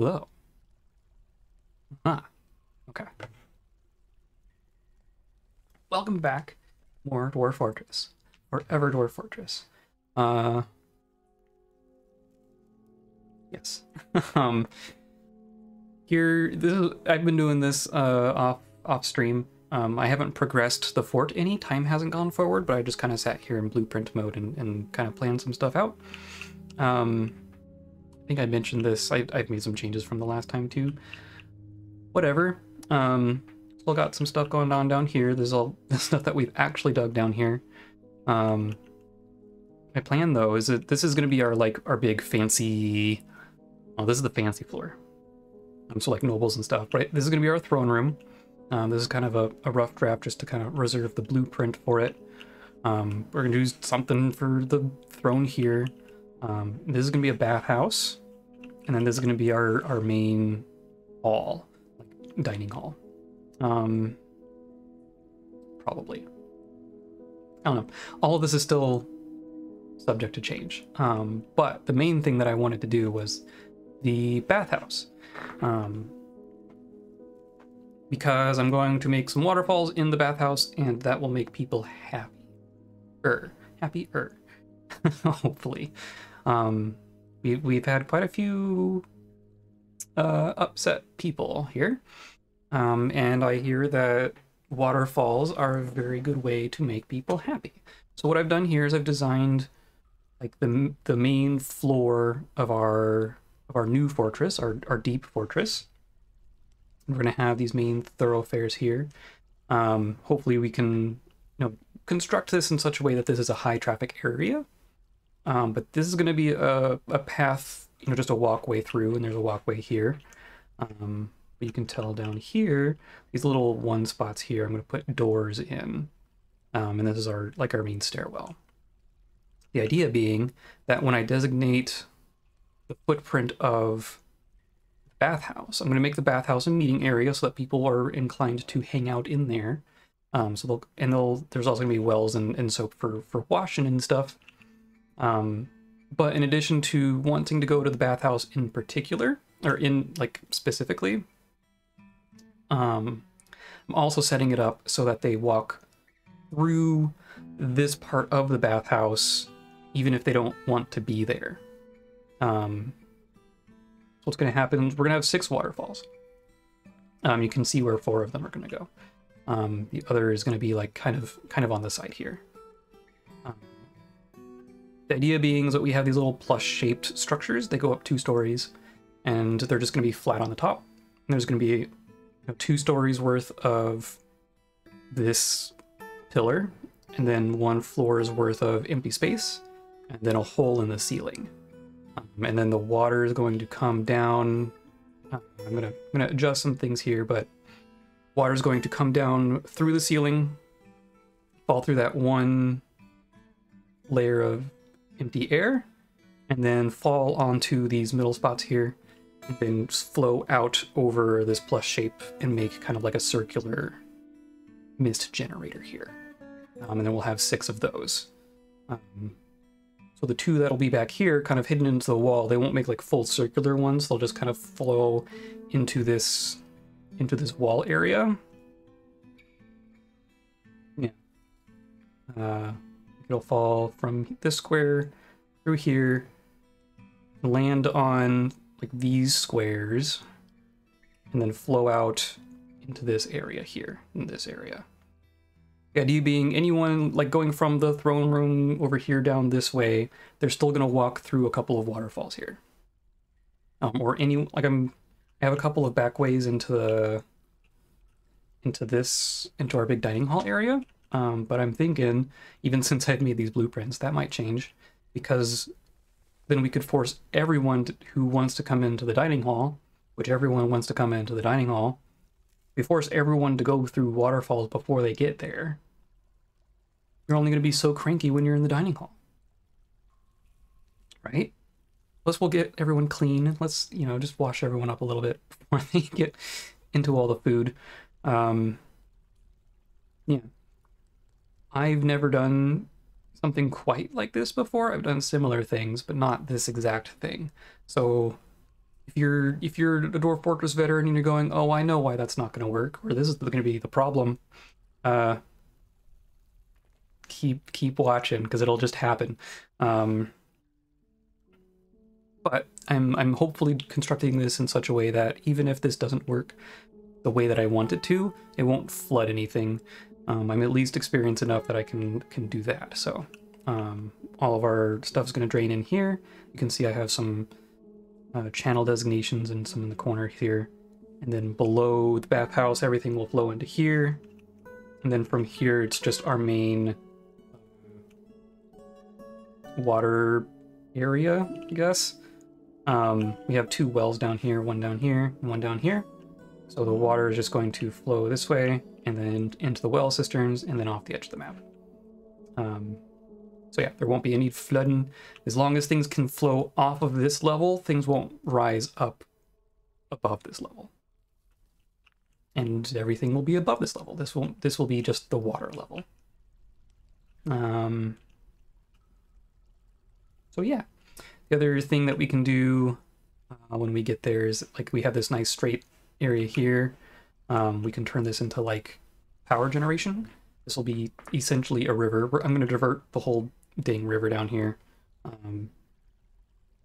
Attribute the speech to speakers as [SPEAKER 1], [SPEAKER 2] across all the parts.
[SPEAKER 1] Hello. Ah, okay. Welcome back, more Dwarf Fortress, or Ever Dwarf Fortress. Uh, yes. um, here, this is, I've been doing this uh, off off stream. Um, I haven't progressed the fort any. Time hasn't gone forward, but I just kind of sat here in blueprint mode and, and kind of planned some stuff out. Um, think I mentioned this. I, I've made some changes from the last time too. Whatever. Um, still got some stuff going on down here. There's all the stuff that we've actually dug down here. Um, my plan though is that this is going to be our like our big fancy. Oh, this is the fancy floor. Um, so like nobles and stuff. Right. This is going to be our throne room. Um, this is kind of a, a, rough draft just to kind of reserve the blueprint for it. Um, we're going to do something for the throne here. Um, this is going to be a bathhouse. And then this is going to be our, our main hall, like dining hall. Um, probably. I don't know. All of this is still subject to change. Um, but the main thing that I wanted to do was the bathhouse. Um, because I'm going to make some waterfalls in the bathhouse and that will make people happy. Er, happier. Hopefully. Um, we, we've had quite a few uh, upset people here. Um, and I hear that waterfalls are a very good way to make people happy. So what I've done here is I've designed like the the main floor of our of our new fortress, our, our deep fortress. We're going to have these main thoroughfares here. Um, hopefully we can you know construct this in such a way that this is a high traffic area. Um, but this is going to be a, a path, you know, just a walkway through, and there's a walkway here. Um, but you can tell down here, these little one spots here, I'm going to put doors in. Um, and this is our like our main stairwell. The idea being that when I designate the footprint of the bathhouse, I'm going to make the bathhouse a meeting area so that people are inclined to hang out in there. Um, so they'll and they'll there's also going to be wells and, and soap for for washing and stuff. Um, but in addition to wanting to go to the bathhouse in particular, or in like specifically, um, I'm also setting it up so that they walk through this part of the bathhouse, even if they don't want to be there. Um, what's going to happen is we're going to have six waterfalls. Um, you can see where four of them are going to go. Um, the other is going to be like kind of kind of on the side here. Um, the idea being is that we have these little plush-shaped structures. They go up two stories, and they're just going to be flat on the top. And there's going to be you know, two stories worth of this pillar, and then one floor's worth of empty space, and then a hole in the ceiling. Um, and then the water is going to come down. Uh, I'm gonna I'm gonna adjust some things here, but water is going to come down through the ceiling, fall through that one layer of empty air, and then fall onto these middle spots here, and then flow out over this plus shape and make kind of like a circular mist generator here. Um, and then we'll have six of those. Um, so the two that'll be back here, kind of hidden into the wall, they won't make like full circular ones. They'll just kind of flow into this into this wall area. Yeah. Uh, it'll fall from this square through here, land on like these squares, and then flow out into this area here, in this area. The idea being anyone like going from the throne room over here down this way, they're still gonna walk through a couple of waterfalls here. Um, or any like I'm I have a couple of back ways into the into this into our big dining hall area. Um, but I'm thinking, even since I've made these blueprints, that might change because then we could force everyone to, who wants to come into the dining hall, which everyone wants to come into the dining hall, we force everyone to go through waterfalls before they get there. You're only going to be so cranky when you're in the dining hall. Right? Plus, we'll get everyone clean. Let's, you know, just wash everyone up a little bit before they get into all the food. Um, yeah. I've never done something quite like this before. I've done similar things, but not this exact thing. So if you're if you're a Dwarf Fortress veteran and you're going, oh, I know why that's not going to work, or this is going to be the problem, uh, keep keep watching because it'll just happen. Um, but I'm I'm hopefully constructing this in such a way that even if this doesn't work the way that I want it to, it won't flood anything. Um, I'm at least experienced enough that I can can do that. So um, all of our stuff's going to drain in here. You can see I have some uh, channel designations and some in the corner here. And then below the bathhouse, everything will flow into here. And then from here, it's just our main water area, I guess. Um, we have two wells down here, one down here, and one down here. So the water is just going to flow this way, and then into the well cisterns, and then off the edge of the map. Um, so yeah, there won't be any flooding. As long as things can flow off of this level, things won't rise up above this level. And everything will be above this level. This will this will be just the water level. Um, so yeah, the other thing that we can do uh, when we get there is like we have this nice straight area here. Um, we can turn this into like power generation. This will be essentially a river. I'm going to divert the whole dang river down here, um,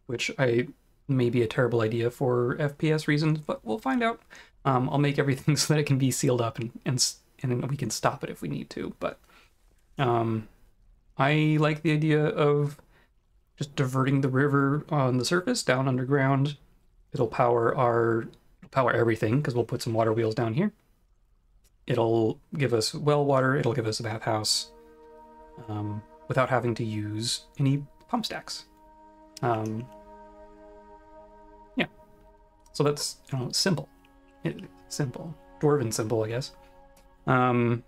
[SPEAKER 1] which I may be a terrible idea for FPS reasons, but we'll find out. Um, I'll make everything so that it can be sealed up and and and we can stop it if we need to. But um, I like the idea of just diverting the river on the surface down underground. It'll power our power everything because we'll put some water wheels down here. It'll give us well water. It'll give us a bathhouse. Um, without having to use any pump stacks. Um, yeah, so that's you know, simple. It, simple. Dwarven simple, I guess. Um,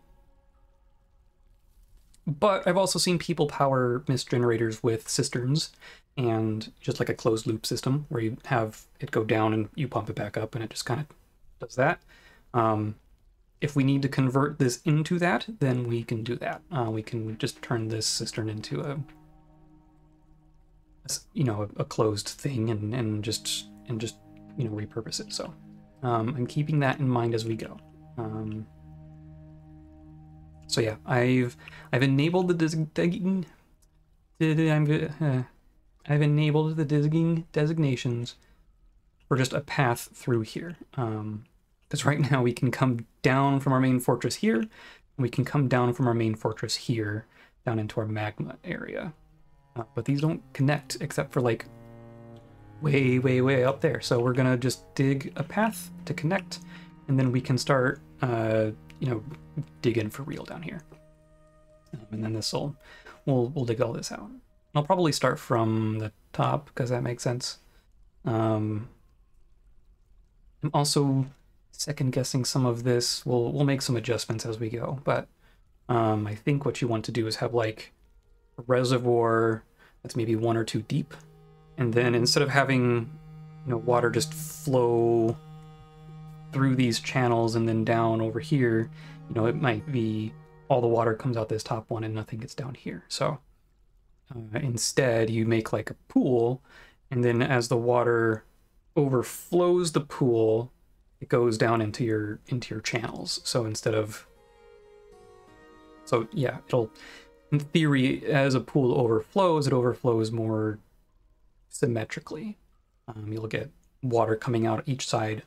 [SPEAKER 1] but I've also seen people power mist generators with cisterns and just like a closed loop system where you have it go down and you pump it back up and it just kind of does that. Um, if we need to convert this into that, then we can do that. Uh, we can just turn this cistern into a, a you know, a, a, closed thing and, and just and just you know repurpose it. So um, I'm keeping that in mind as we go. Um, so yeah, I've I've enabled the digging. Uh, I've enabled the digging designations for just a path through here. Um, because right now we can come down from our main fortress here, and we can come down from our main fortress here, down into our magma area. Uh, but these don't connect except for like way, way, way up there. So we're gonna just dig a path to connect, and then we can start, uh, you know, dig in for real down here. Um, and then this will, we'll, we'll dig all this out. I'll probably start from the top because that makes sense. Um, I'm also second guessing some of this. We'll we'll make some adjustments as we go, but um, I think what you want to do is have like a reservoir that's maybe one or two deep, and then instead of having you know water just flow through these channels and then down over here, you know it might be all the water comes out this top one and nothing gets down here. So uh, instead, you make like a pool, and then as the water overflows the pool, it goes down into your into your channels. So instead of so yeah, it'll in theory as a pool overflows, it overflows more symmetrically. Um, you'll get water coming out each side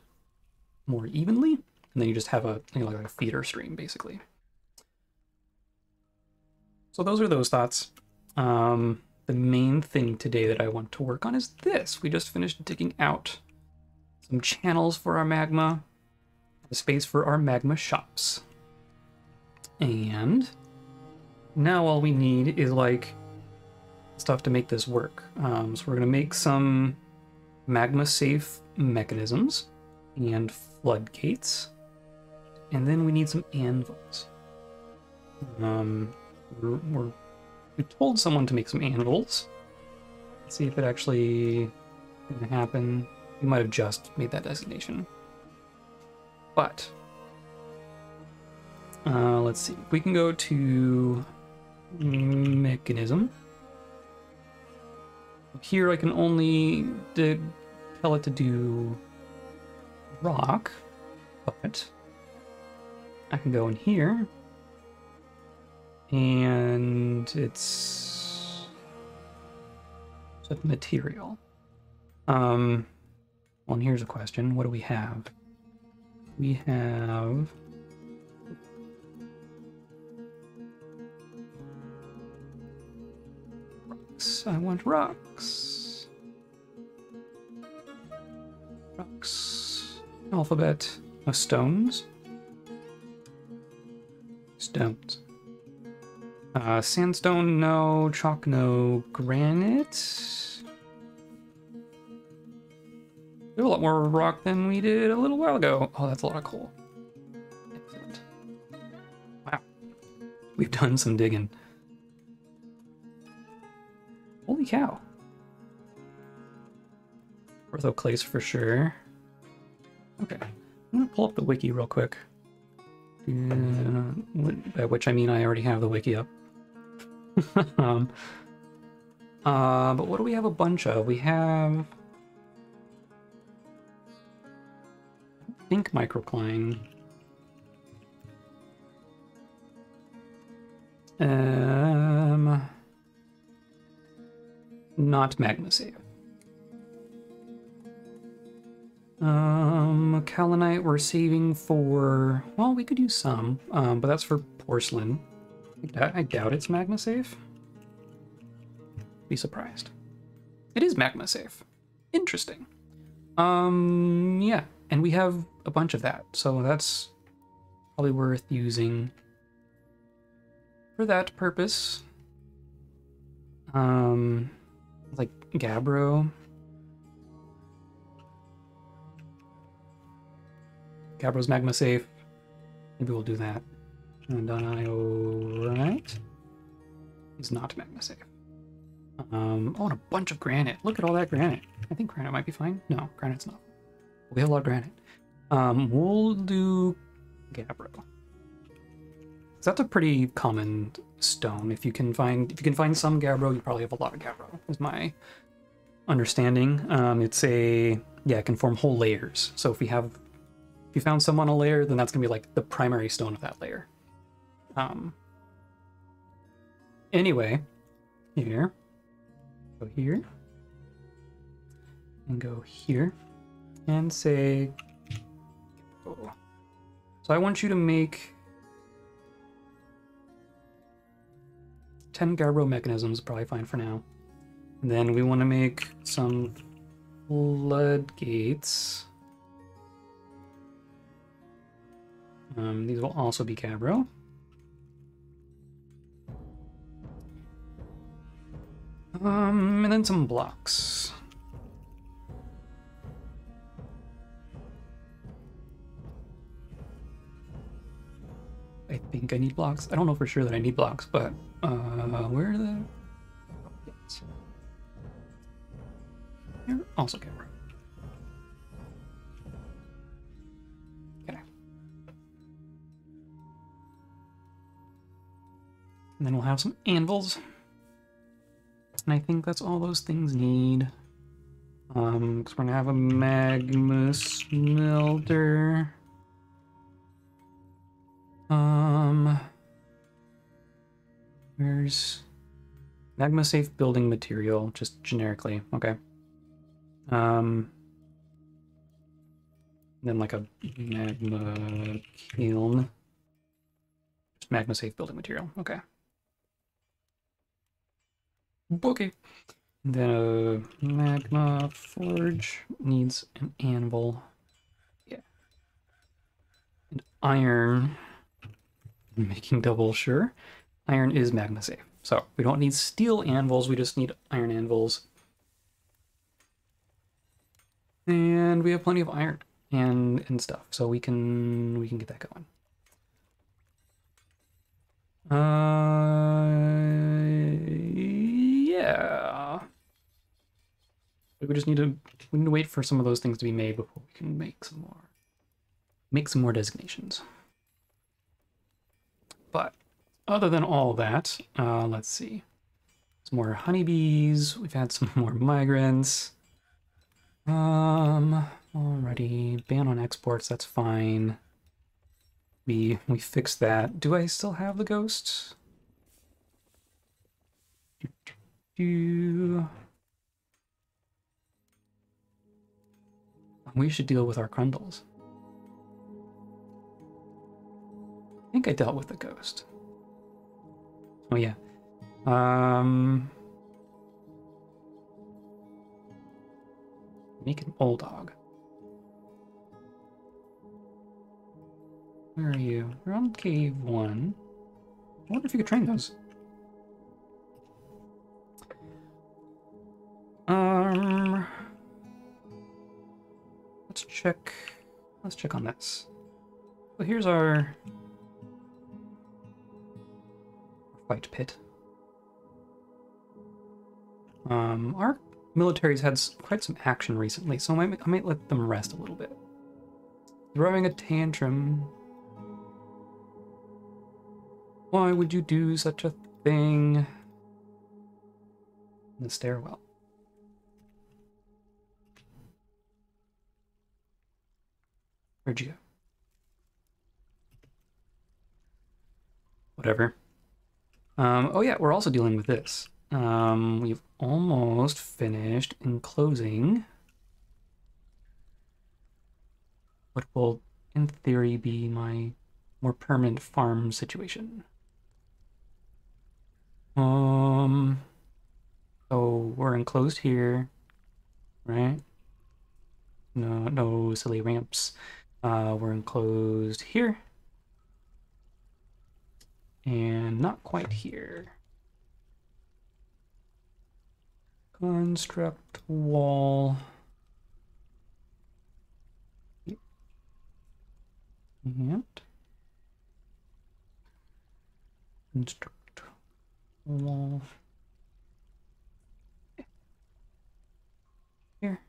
[SPEAKER 1] more evenly, and then you just have a you know, like a feeder stream basically. So those are those thoughts. Um, the main thing today that I want to work on is this. We just finished digging out some channels for our magma, space for our magma shops. And now all we need is like stuff to make this work. Um, so we're going to make some magma safe mechanisms and floodgates. And then we need some anvils. Um, we're, we're, we told someone to make some anvils. Let's see if it actually can happen. We might have just made that designation. But, uh, let's see. We can go to mechanism. Here I can only tell it to do rock, but I can go in here and it's set material. Um, well, and here's a question. What do we have? We have. I want rocks. Rocks. Alphabet. No stones. Stones. Uh, sandstone, no. Chalk, no. Granite. We have a lot more rock than we did a little while ago. Oh, that's a lot of coal. Excellent. Wow. We've done some digging. Holy cow. Orthoclase for sure. Okay. I'm gonna pull up the wiki real quick. Uh, by which I mean I already have the wiki up. um, uh, but what do we have a bunch of? We have... I think microcline. Um, not magma save. Um, Kaolinite we're saving for... Well, we could use some, um, but that's for porcelain. I, I doubt it's magma safe. Be surprised. It is magma safe. Interesting. Um, yeah, and we have a bunch of that, so that's probably worth using for that purpose. Um, like Gabbro. Gabbro's magma safe. Maybe we'll do that. And diorite. He's not magma safe. Um, oh, and a bunch of granite. Look at all that granite. I think granite might be fine. No, granite's not. We have a lot of granite. Um, we'll do Gabbro. That's a pretty common stone. If you can find if you can find some Gabbro, you probably have a lot of Gabbro. Is my understanding. Um, it's a yeah, it can form whole layers. So if we have if you found some on a layer, then that's gonna be like the primary stone of that layer. Um. Anyway, here, go here, and go here, and say. Oh. So I want you to make 10 Gabbro mechanisms, probably fine for now. And then we want to make some floodgates. Um, these will also be Gabbro. Um, and then some blocks. I think I need blocks. I don't know for sure that I need blocks, but uh, where are the... Here, also camera. And then we'll have some anvils. And I think that's all those things need. Um, because we're gonna have a magma smelter. Um, where's magma safe building material? Just generically, okay. Um, then like a magma kiln. Just magma safe building material, okay. Okay. Then a magma forge needs an anvil. Yeah. And iron making double sure. Iron is magma safe. So we don't need steel anvils, we just need iron anvils. And we have plenty of iron and and stuff, so we can we can get that going. Uh yeah. We just need to we need to wait for some of those things to be made before we can make some more make some more designations. But other than all that, uh, let's see. Some more honeybees. We've had some more migrants. Um, already ban on exports. That's fine. We we fixed that. Do I still have the ghost? Do, We should deal with our Crundles. I think I dealt with the ghost. Oh yeah. Um Make an old dog. Where are you? We're on cave one. I wonder if you could train those. Check let's check on this. So here's our fight pit. Um, our military's had quite some action recently, so I might, I might let them rest a little bit. Throwing a tantrum. Why would you do such a thing? In the stairwell. Where'd you go? Whatever. Um, oh yeah, we're also dealing with this. Um, we've almost finished enclosing what will, in theory, be my more permanent farm situation. Um, so we're enclosed here, right? No, no silly ramps. Uh, we're enclosed here. And not quite here. Construct wall. And construct wall. Here.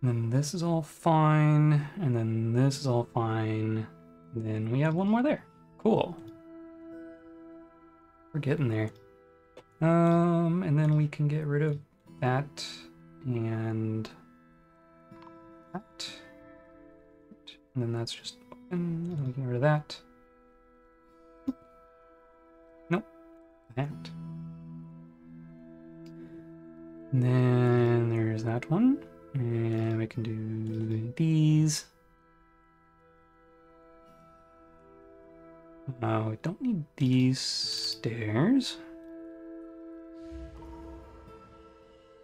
[SPEAKER 1] And then this is all fine, and then this is all fine. And then we have one more there. Cool. We're getting there. Um, and then we can get rid of that and that. And then that's just open. And we get rid of that. Nope. That. And then there's that one. And we can do these. Uh, we don't need these stairs.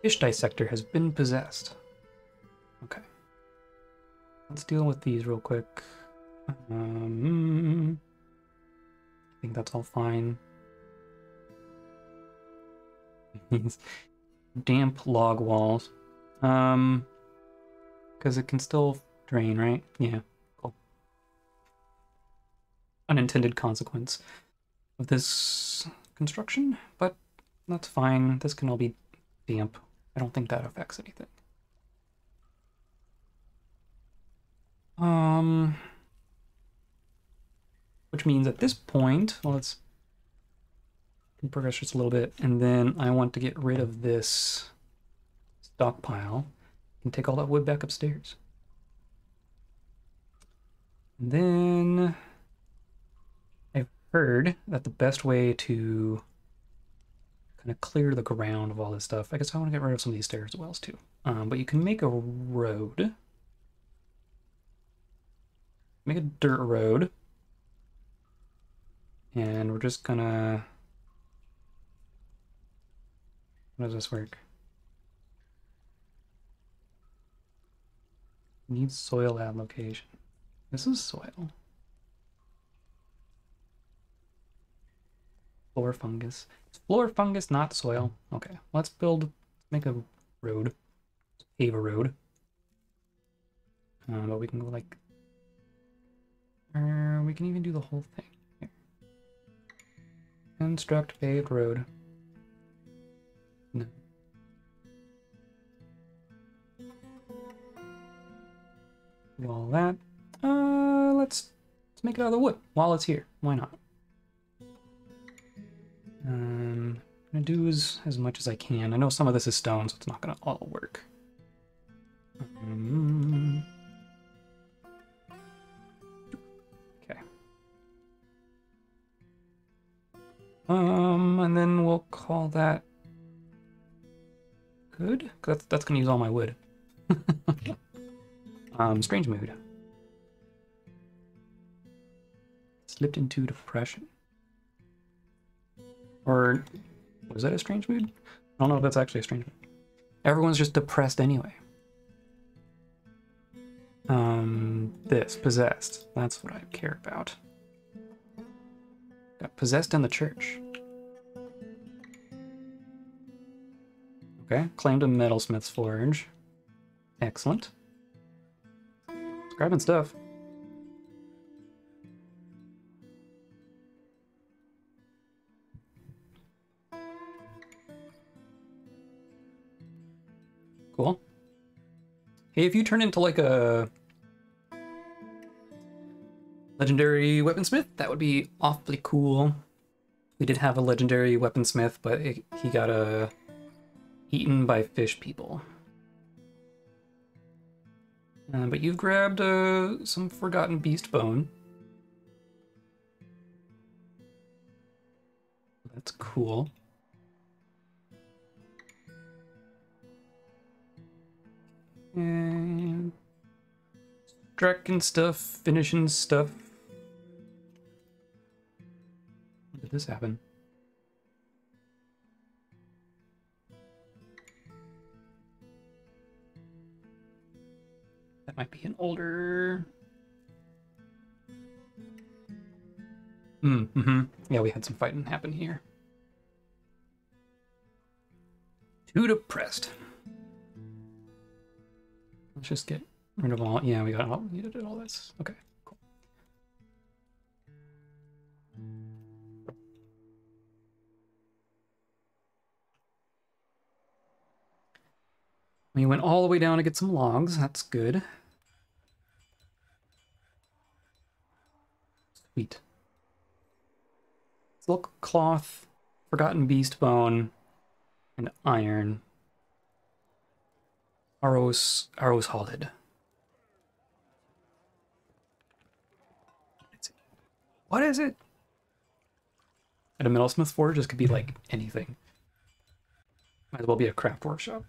[SPEAKER 1] Fish dissector has been possessed. Okay. Let's deal with these real quick. Um, I think that's all fine. These damp log walls. Um, because it can still drain, right? Yeah cool. unintended consequence of this construction, but that's fine. This can all be damp. I don't think that affects anything. Um, which means at this point, well, let's progress just a little bit, and then I want to get rid of this stockpile and take all that wood back upstairs. And then I've heard that the best way to kind of clear the ground of all this stuff, I guess I want to get rid of some of these stairs as well too. Um, but you can make a road. Make a dirt road. And we're just gonna... How does this work? Needs soil allocation. This is soil. Floor fungus. Floor fungus, not soil. Okay, let's build, make a road. Pave a road. Uh, but we can go like, uh, we can even do the whole thing. Here. Construct paved road. Do all that. Uh, let's let's make it out of the wood while it's here. Why not? Um, I'm gonna do as, as much as I can. I know some of this is stone, so it's not gonna all work. Um, okay. Um, and then we'll call that good. That's that's gonna use all my wood. um, strange mood. Slipped into depression. Or was that a strange mood? I don't know if that's actually a strange mood. Everyone's just depressed anyway. Um, this, possessed. That's what I care about. Got possessed in the church. Okay, claimed a metalsmith's forge. Excellent. Grabbing stuff. Cool. Hey, if you turn into like a legendary weaponsmith, that would be awfully cool. We did have a legendary weaponsmith, but it, he got uh, eaten by fish people. Uh, but you've grabbed uh, some forgotten beast bone. That's cool. And tracking stuff, finishing stuff. Did this happen? That might be an older. Mm, mm-hmm. Yeah, we had some fighting happen here. Too depressed. Let's just get rid of all. Yeah, we got all. We did all this. Okay, cool. We went all the way down to get some logs. That's good. Sweet. Silk cloth, forgotten beast bone, and iron. Arrows, arrows halted. What is it? At a metalsmith forge, this could be like anything. Might as well be a craft workshop.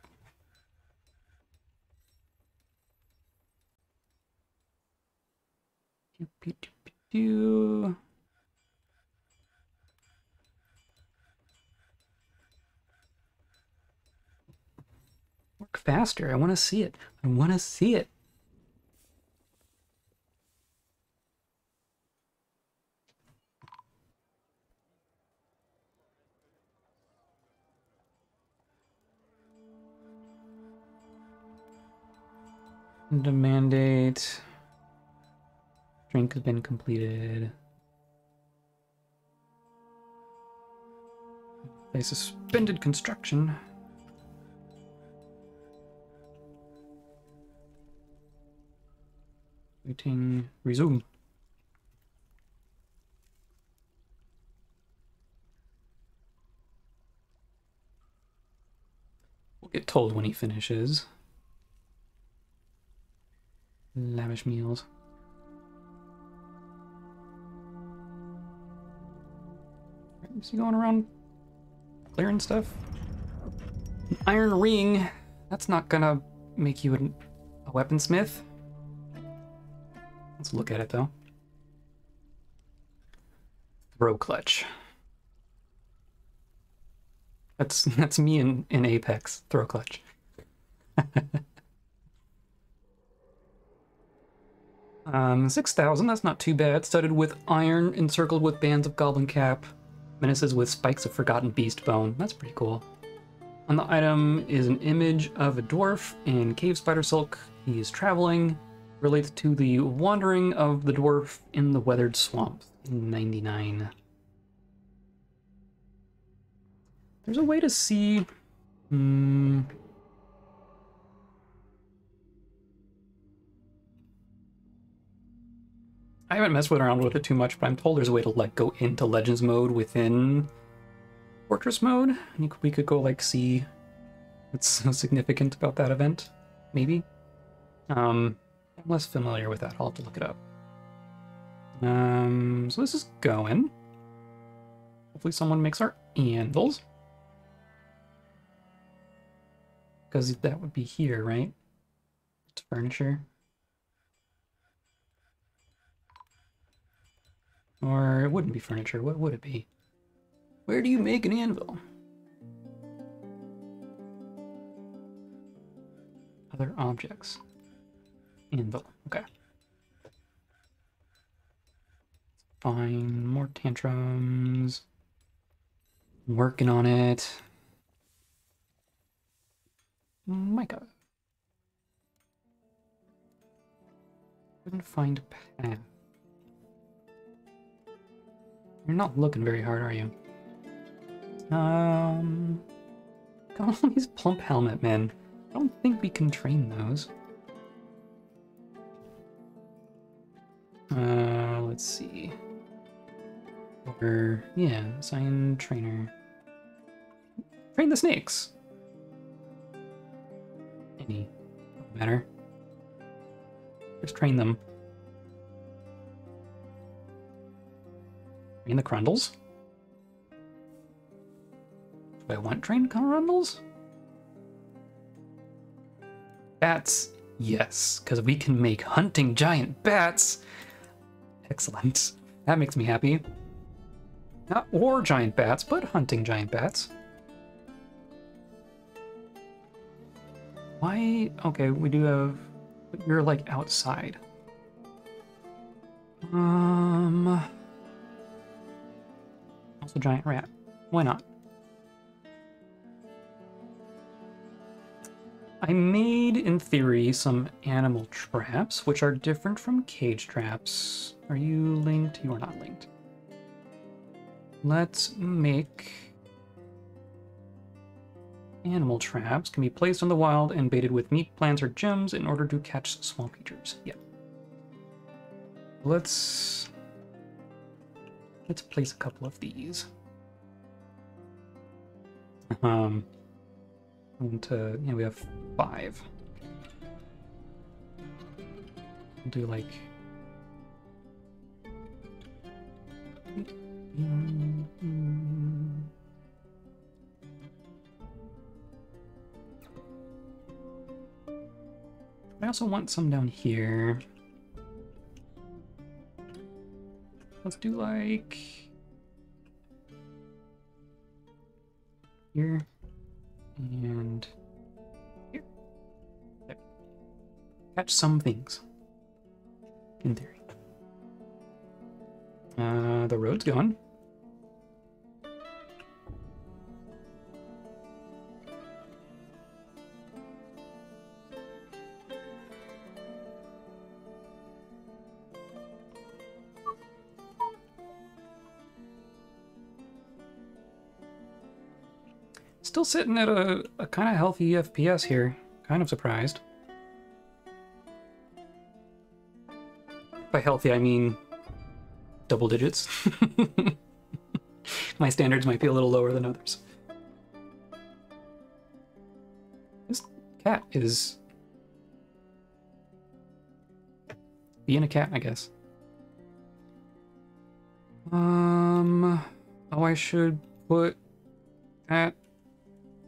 [SPEAKER 1] Pew, pew, pew, pew. Work faster. I want to see it. I want to see it. They suspended construction. Waiting. Resume. We'll get told when he finishes. Lavish meals. Is he going around clearing stuff? An iron ring. That's not gonna make you an, a weaponsmith. Let's look at it though. Throw clutch. That's that's me in, in Apex. Throw clutch. um, 6,000, that's not too bad. Studded with iron, encircled with bands of goblin cap. Menaces with spikes of forgotten beast bone. That's pretty cool. On the item is an image of a dwarf in cave spider silk. He is traveling relates to the wandering of the dwarf in the weathered swamp in 99. There's a way to see... Hmm, I haven't messed with around with it too much, but I'm told there's a way to like go into Legends mode within Fortress mode. We could go like see what's so significant about that event, maybe. Um, I'm less familiar with that. I'll have to look it up. Um, so this is going. Hopefully someone makes our anvils. Because that would be here, right? It's furniture. Or it wouldn't be furniture. What would it be? Where do you make an anvil? Other objects. Anvil. Okay. Fine. More tantrums. Working on it. Micah. Couldn't find a path. You're not looking very hard, are you? Um, got all these plump helmet men. I don't think we can train those. Uh, let's see. Or, yeah, sign trainer. Train the snakes. Any. Matter. Just train them. Train the Crundles? Do I want trained Crundles? Bats, yes, because we can make hunting giant bats. Excellent. That makes me happy. Not war giant bats, but hunting giant bats. Why? Okay, we do have. You're like outside. Um. Also, giant rat. Why not? I made, in theory, some animal traps, which are different from cage traps. Are you linked? You are not linked. Let's make animal traps. Can be placed on the wild and baited with meat, plants, or gems in order to catch small creatures. Yep. Let's let's place a couple of these. Um, and uh, yeah, we have five. We'll do like. I also want some down here. Let's do like here and here. There. Catch some things. In theory. Uh, the road's gone. Still sitting at a, a kind of healthy FPS here. Kind of surprised. By healthy, I mean double digits. My standards might be a little lower than others. This cat is being a cat, I guess. Um, oh, I should put that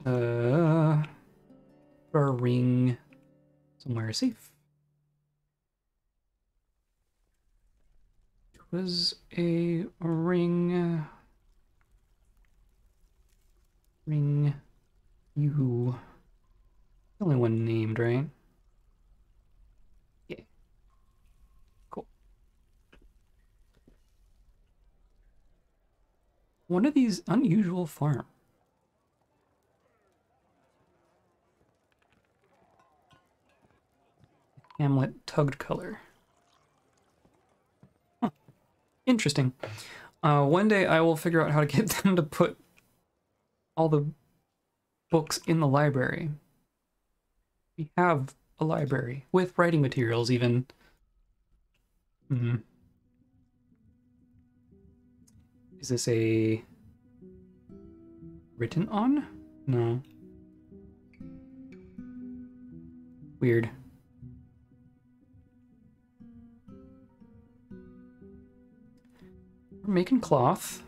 [SPEAKER 1] uh, a ring somewhere safe. It was a ring. Ring. You. The only one named, right? Yeah. Cool. One of these unusual farms. Hamlet tugged color. Huh. Interesting. Uh, one day I will figure out how to get them to put all the books in the library. We have a library with writing materials, even. Hmm. Is this a written on? No. Weird. We're making cloth.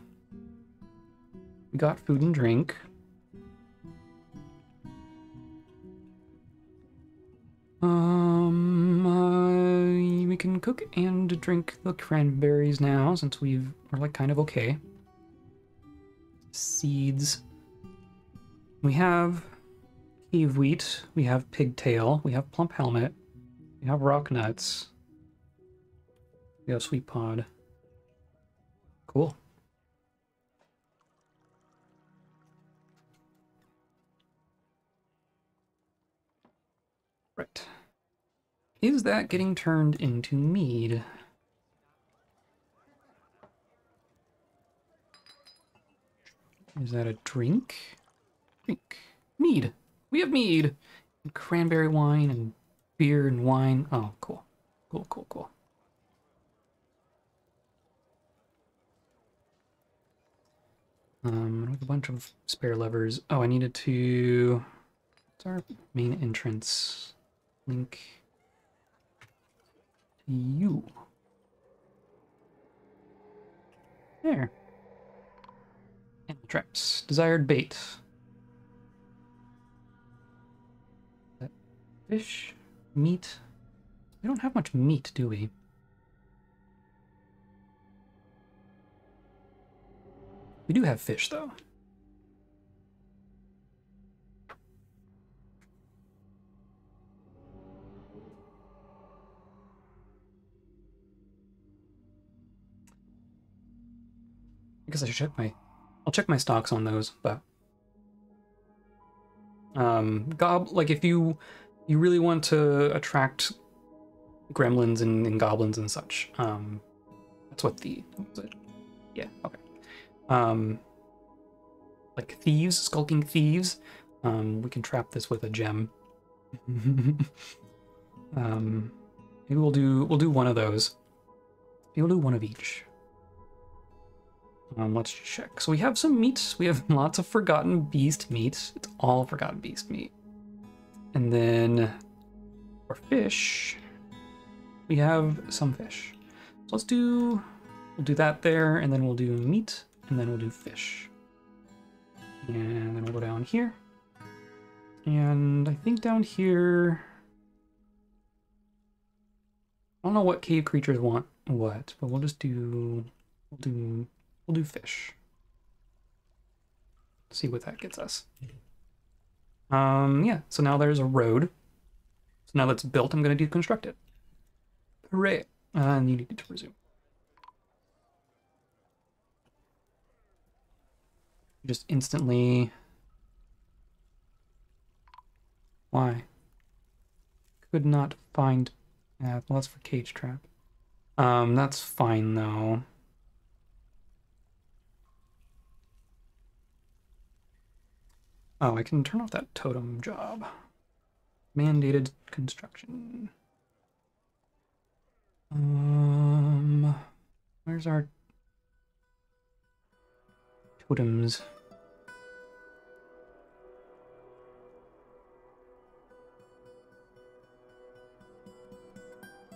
[SPEAKER 1] We got food and drink. Um, uh, we can cook and drink the cranberries now since we've we're like kind of okay. Seeds. We have cave wheat. We have pigtail. We have plump helmet. We have rock nuts. We have sweet pod. Cool. Right. Is that getting turned into mead? Is that a drink? Drink. Mead. We have mead. And cranberry wine and beer and wine. Oh, cool. Cool, cool, cool. Um, with a bunch of spare levers. Oh, I needed to... What's our main entrance? Link to you. There. And traps. Desired bait. That fish? Meat? We don't have much meat, do we? We do have fish, though. I guess I should check my... I'll check my stocks on those, but... Um, gob... Like, if you... You really want to attract gremlins and, and goblins and such, um... That's what the... What was it? Yeah, okay um, like thieves, skulking thieves. Um, we can trap this with a gem. um, maybe we'll do we'll do one of those. Maybe we'll do one of each. Um, let's check. So we have some meat. We have lots of Forgotten Beast meat. It's all Forgotten Beast meat. And then for fish, we have some fish. So let's do we'll do that there, and then we'll do meat and then we'll do fish. And then we'll go down here. And I think down here... I don't know what cave creatures want what, but we'll just do... We'll do... We'll do fish. See what that gets us. Um, yeah, so now there's a road. So now that's built, I'm going to deconstruct it. Hooray! Uh, and you need to resume. Just instantly... Why? Could not find... Uh, well, that's for cage trap. Um, that's fine, though. Oh, I can turn off that totem job. Mandated construction. Um, where's our totems?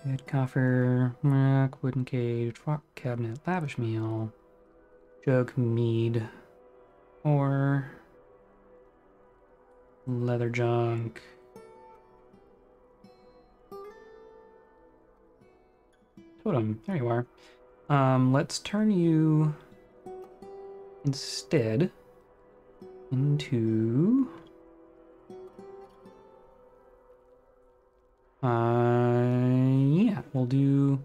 [SPEAKER 1] Head coffer, rack, wooden cage, rock cabinet, lavish meal, jug mead, or leather junk. Totem, there you are. Um, let's turn you instead into Uh, yeah, we'll do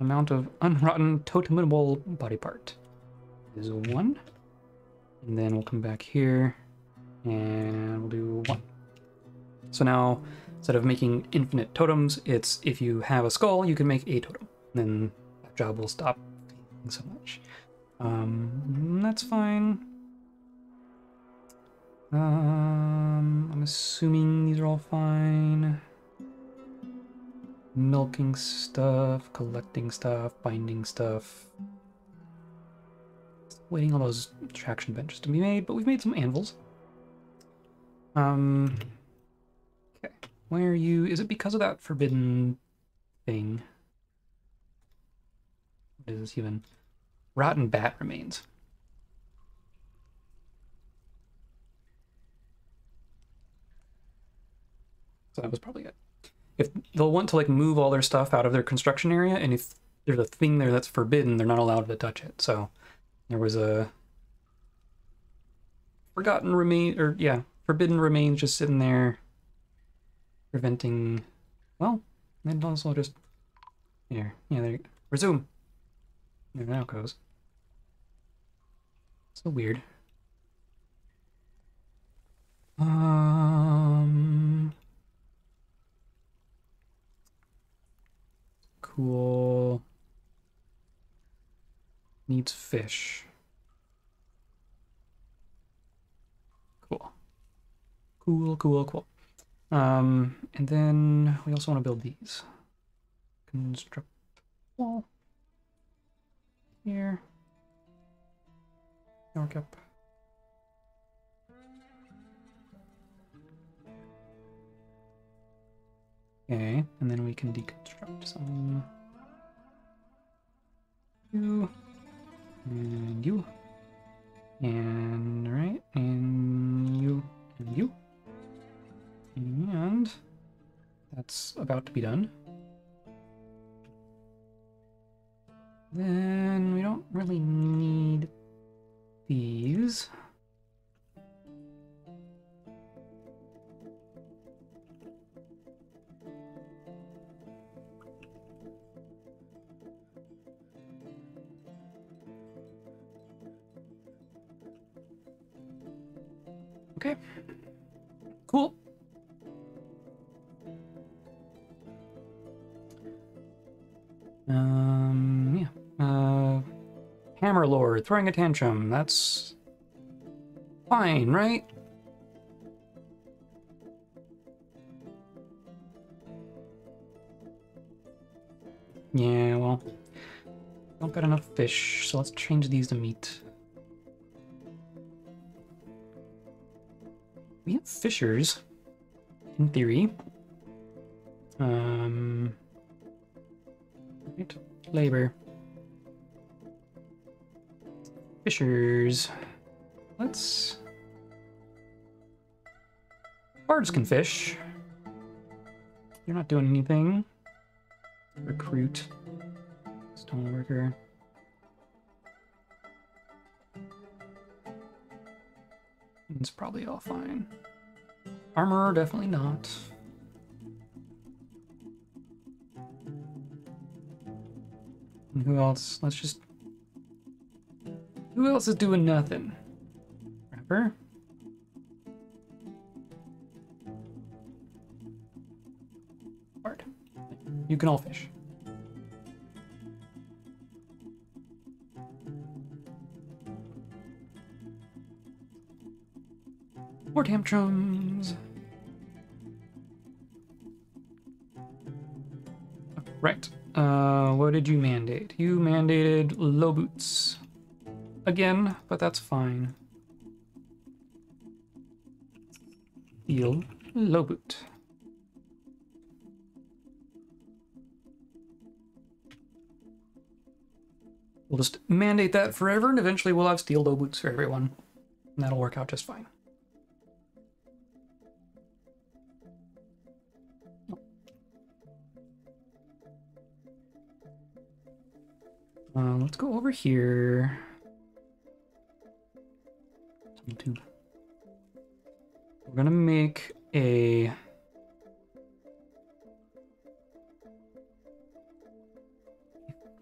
[SPEAKER 1] amount of unrotten totemable body part is one. And then we'll come back here and we'll do one. So now, instead of making infinite totems, it's if you have a skull, you can make a totem. and Then that job will stop so much. Um, that's fine. Um, I'm assuming these are all fine. Milking stuff, collecting stuff, binding stuff. waiting on those traction benches to be made, but we've made some anvils. Um, okay. Where are you? Is it because of that forbidden thing? What is this even? Rotten bat remains. So that was probably it. If they'll want to like move all their stuff out of their construction area, and if there's a thing there that's forbidden, they're not allowed to touch it. So there was a forgotten remain, or yeah, forbidden remains just sitting there, preventing. Well, then also just here, yeah, there. Resume. There now goes. So weird. Um. Cool. Needs fish. Cool. Cool, cool, cool. Um, and then we also want to build these. Construct wall. Here. Work up. Okay, and then we can deconstruct some. You. And you. And right, and you, and you. And that's about to be done. Then we don't really need these. Okay. Cool. Um. Uh, Hammer Lord throwing a tantrum. That's fine, right? Yeah, well, don't got enough fish, so let's change these to meat. We have fishers, in theory. Um, right, labor. Fishers. Let's. Bards can fish. You're not doing anything. Recruit. Stoneworker. It's probably all fine. Armor, definitely not. And who else? Let's just... Who else is doing nothing? Rapper? Bard. You can all fish. More tantrums. Right. Uh, what did you mandate? You mandated low boots. Again, but that's fine. Field low boot. We'll just mandate that forever, and eventually we'll have steel low boots for everyone. And that'll work out just fine. Uh, let's go over here. Tube. We're gonna make a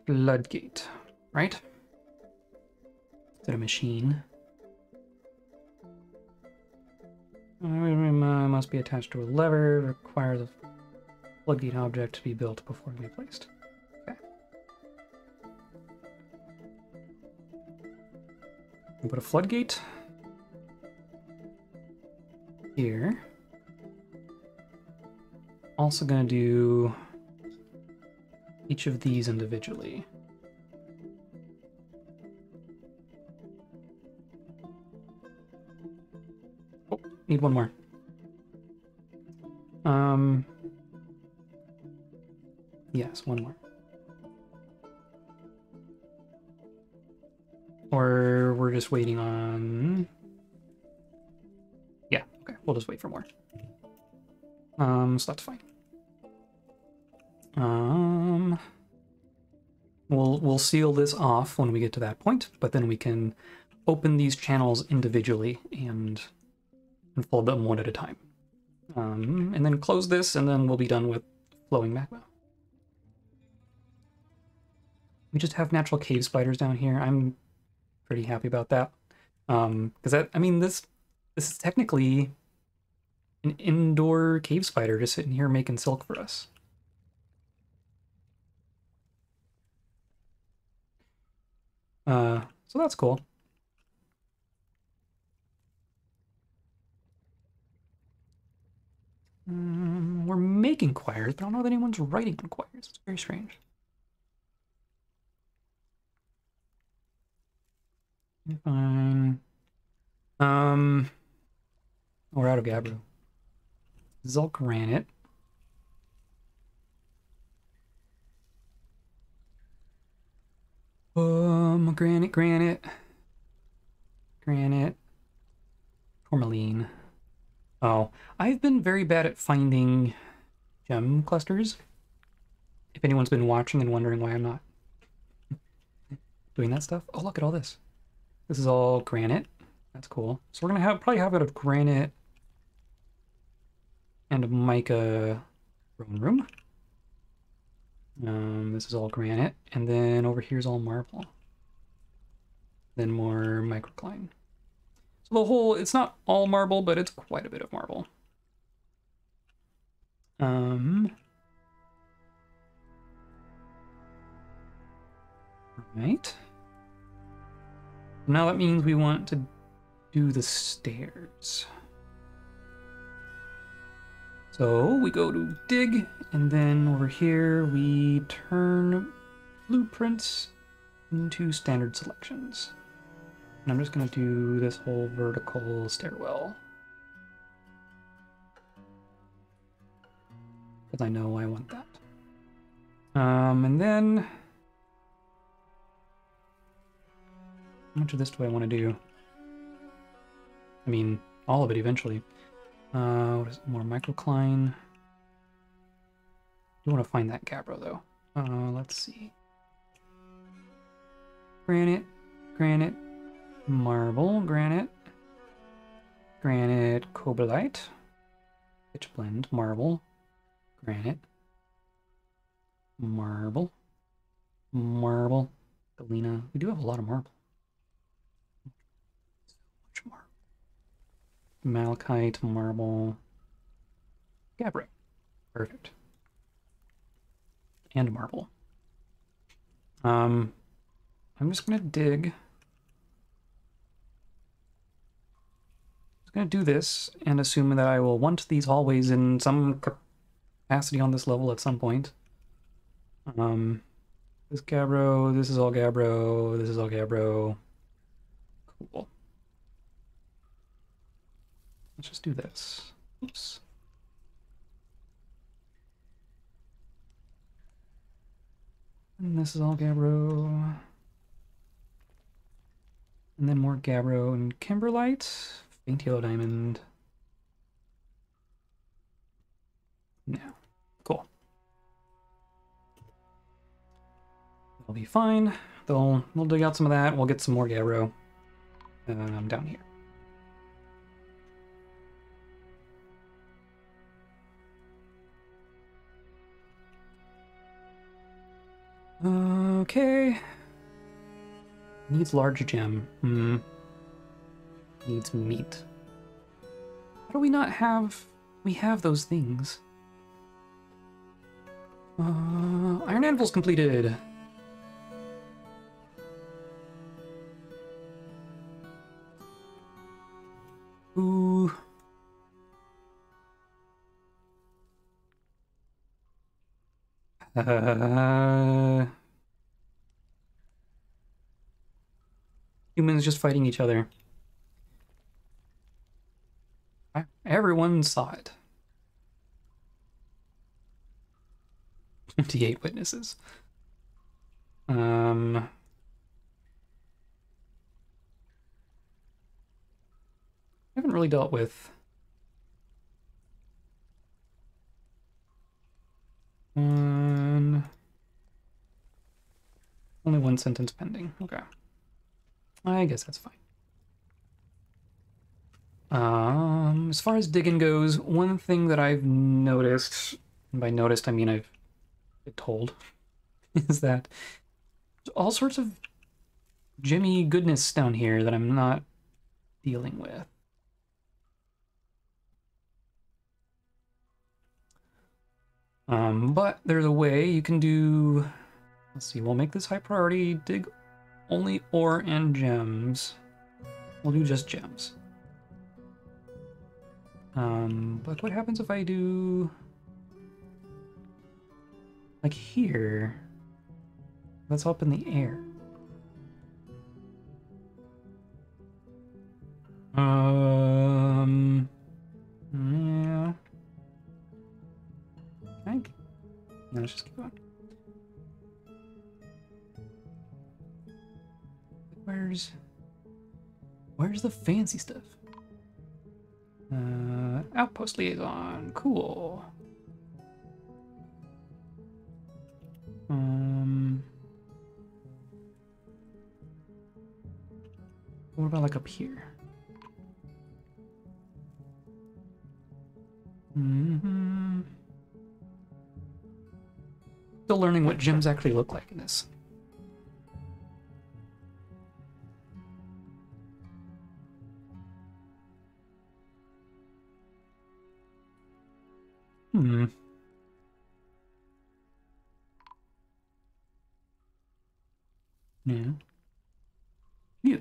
[SPEAKER 1] floodgate, right? Is it a machine? Uh, must be attached to a lever. Require the floodgate object to be built before it can be placed. We'll put a floodgate here. Also gonna do each of these individually. Oh, need one more. Um, yes, one more. Or we're just waiting on We'll just wait for more. Um, so that's fine. Um, we'll we'll seal this off when we get to that point, but then we can open these channels individually and and fold them one at a time. Um, and then close this, and then we'll be done with flowing magma. We just have natural cave spiders down here. I'm pretty happy about that. Um, because that, I mean, this this is technically an indoor cave spider just sitting here making silk for us. Uh, so that's cool. Mm, we're making quires, but I don't know that anyone's writing quires. It's very strange. Fine. Um, we're out of Gabbro. Zulk Granite. Um, granite, granite, granite, tourmaline. Oh, I've been very bad at finding gem clusters. If anyone's been watching and wondering why I'm not doing that stuff. Oh, look at all this. This is all granite. That's cool. So we're gonna have probably have of granite and mica throne room. Um, this is all granite, and then over here is all marble. Then more microcline. So the whole, it's not all marble, but it's quite a bit of marble. Um. Right. Now that means we want to do the stairs. So we go to dig, and then over here we turn blueprints into standard selections. And I'm just gonna do this whole vertical stairwell. Because I know I want that. Um, and then... How much of this do I want to do? I mean, all of it eventually. Uh, what is? More microcline. I want to find that Gabbro though. Uh, let's see. Granite, granite, marble, granite, granite, cobaltite, pitch blend, marble, granite, marble, marble, galena. We do have a lot of marble. So much marble. Malachite, marble, gabbro. Perfect. And marble. Um, I'm just gonna dig. I'm just going to do this and assume that I will want these hallways in some capacity on this level at some point. Um, this Gabbro, this is all Gabbro, this is all Gabbro. Cool. Let's just do this. Oops. And this is all Gabbro. And then more Gabbro and Kimberlite. Faint yellow diamond. Now, cool. They'll be fine. They'll we'll dig out some of that. We'll get some more Gabbro. Um, down here. Okay. Needs large gem. Hmm needs meat. How do we not have... We have those things. Uh, Iron Anvil's completed. Ooh. Uh, humans just fighting each other. Everyone saw it. 28 witnesses. Um, I haven't really dealt with one. Only one sentence pending. Okay. I guess that's fine. Um, as far as digging goes, one thing that I've noticed, and by noticed I mean I've been told, is that all sorts of Jimmy goodness down here that I'm not dealing with. Um, but there's a way you can do. Let's see, we'll make this high priority. Dig only ore and gems. We'll do just gems. Um, but what happens if I do like here? That's up in the air. Um, yeah. I think. No, let's just keep going. Where's Where's the fancy stuff? Uh, outpost liaison. Cool. Um. What about like up here? Mm-hmm. Still learning what gems actually look like in this. Hmm. Yeah. Yeah.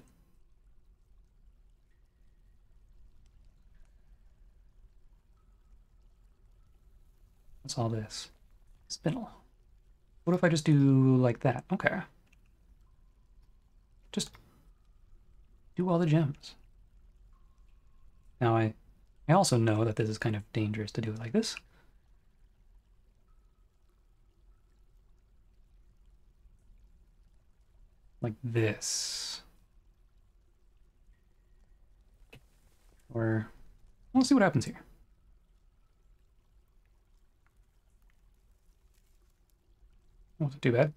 [SPEAKER 1] What's all this? Spinel. What if I just do like that? Okay. Just do all the gems. Now I I also know that this is kind of dangerous to do it like this. Like this. Or, we'll see what happens here. Wasn't too bad.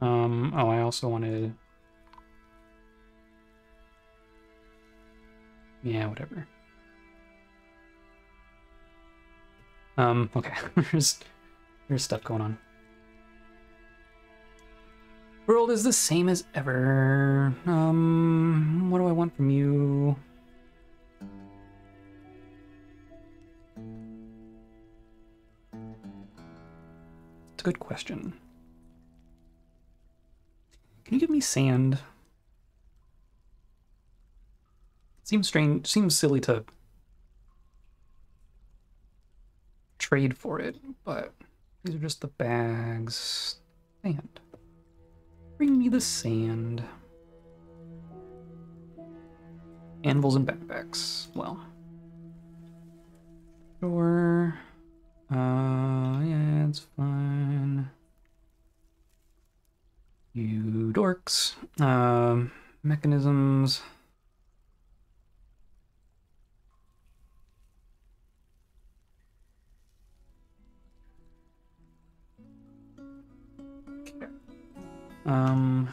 [SPEAKER 1] Um, oh, I also wanted... Yeah, whatever. Um, okay. there's, there's stuff going on. World is the same as ever. Um, what do I want from you? It's a good question. Can you give me sand? Seems strange, seems silly to trade for it, but these are just the bags. Sand. Bring me the sand. Anvils and backpacks. Well. Sure. Uh, yeah, it's fine. You dorks. Um, mechanisms. Um,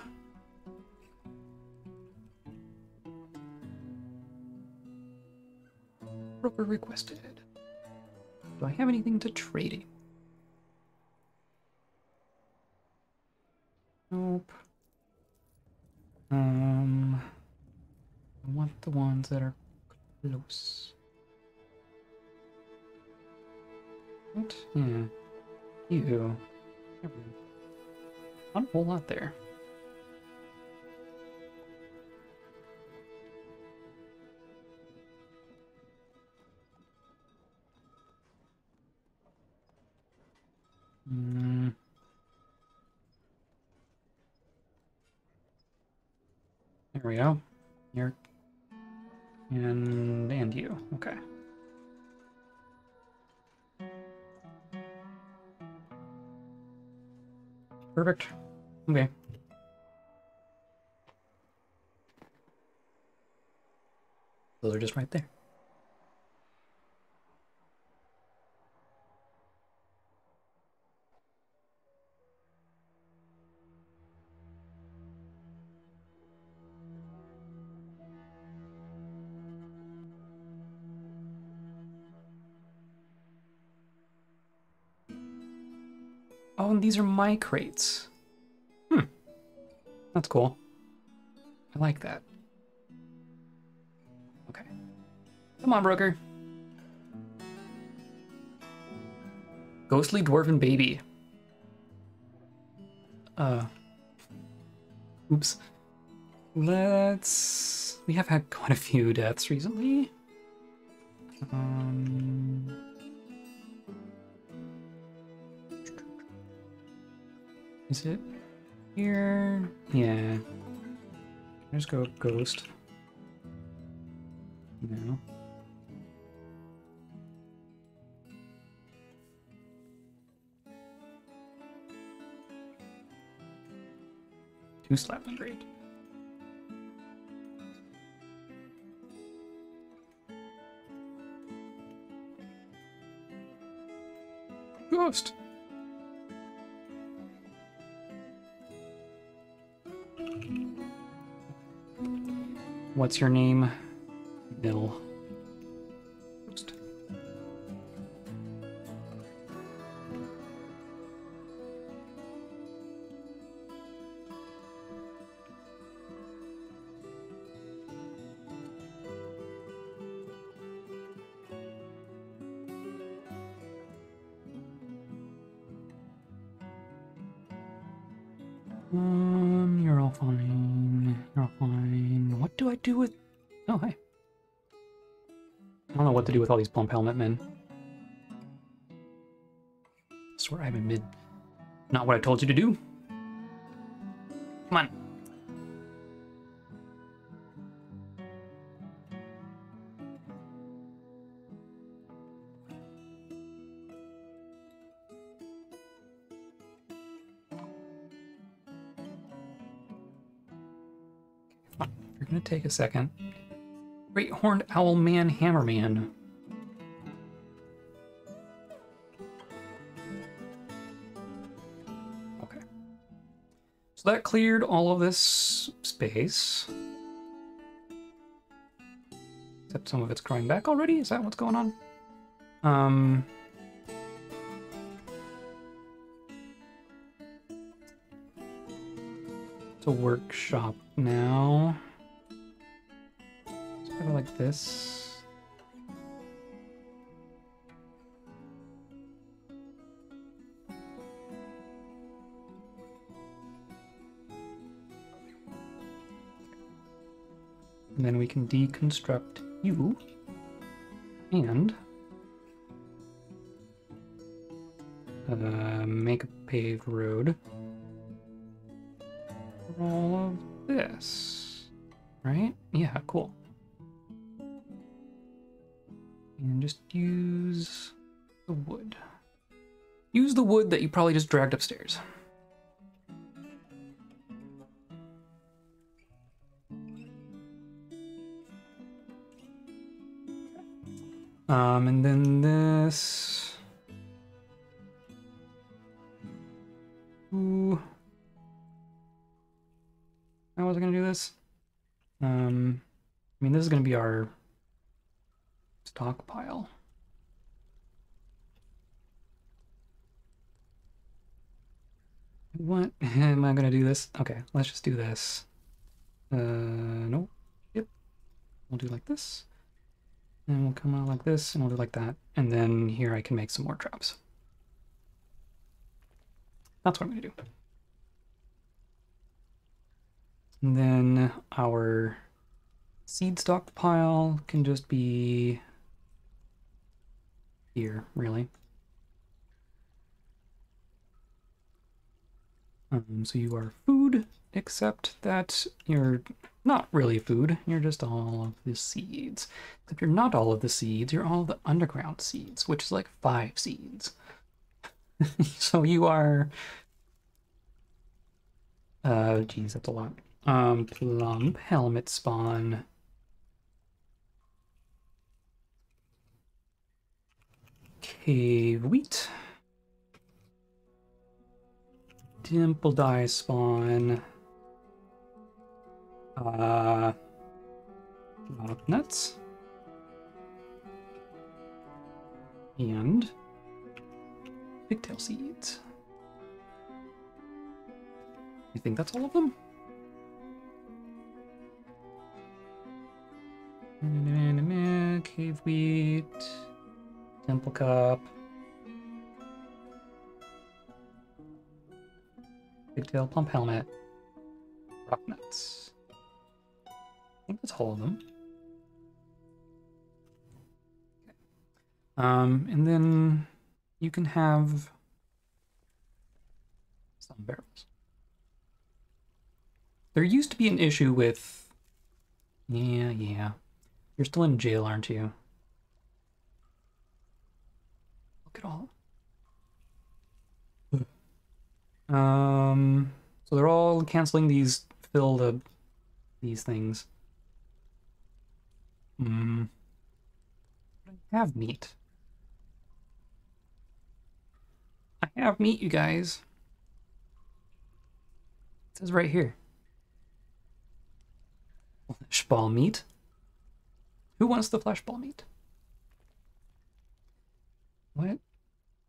[SPEAKER 1] broker requested. Do I have anything to trade? Nope. Um, I want the ones that are close. What? Yeah. You. Not a whole lot there. Mm. There we go. You're And and you. Okay. Perfect. Okay. Those are just right there. These are my crates. Hmm. That's cool. I like that. Okay. Come on, broker. Ghostly Dwarven Baby. Uh. Oops. Let's... We have had quite a few deaths recently. Um... Is it here? Yeah. Just go ghost. No. Two slap and great. Ghost. What's your name? Bill. With all these plump helmet men. swear I'm in mid. Not what I told you to do. Come on. You're gonna take a second. Great Horned Owl Man Hammerman. Okay. Cleared all of this space. Except some of it's growing back already? Is that what's going on? Um... It's a workshop now. Let's go like this. Can deconstruct you and uh, make a paved road all of this, right? Yeah, cool. And just use the wood. Use the wood that you probably just dragged upstairs. Um, and then this. Ooh. How was I gonna do this? Um, I mean, this is gonna be our stockpile. What am I gonna do this? Okay, let's just do this. Uh, nope. Yep. We'll do like this. And we'll come out like this, and we'll do like that. And then here I can make some more traps. That's what I'm gonna do. And then our seed stockpile can just be here, really. Um, so you are food, except that you're not really food. You're just all of the seeds. Except you're not all of the seeds. You're all the underground seeds, which is like five seeds. so you are. Uh, geez, that's a lot. Um, plump helmet spawn. Cave wheat. Dimple dye spawn. Uh, nuts. And pigtail seeds. You think that's all of them? Cave wheat, dimple cup, pigtail plump helmet, rock nuts. Think that's all of them. Um, and then you can have some barrels. There used to be an issue with. Yeah, yeah. You're still in jail, aren't you? Look at all. Um, so they're all canceling these fill the these things. Hmm. I have meat. I have meat, you guys. It says right here. Fleshball meat. Who wants the fleshball meat? What?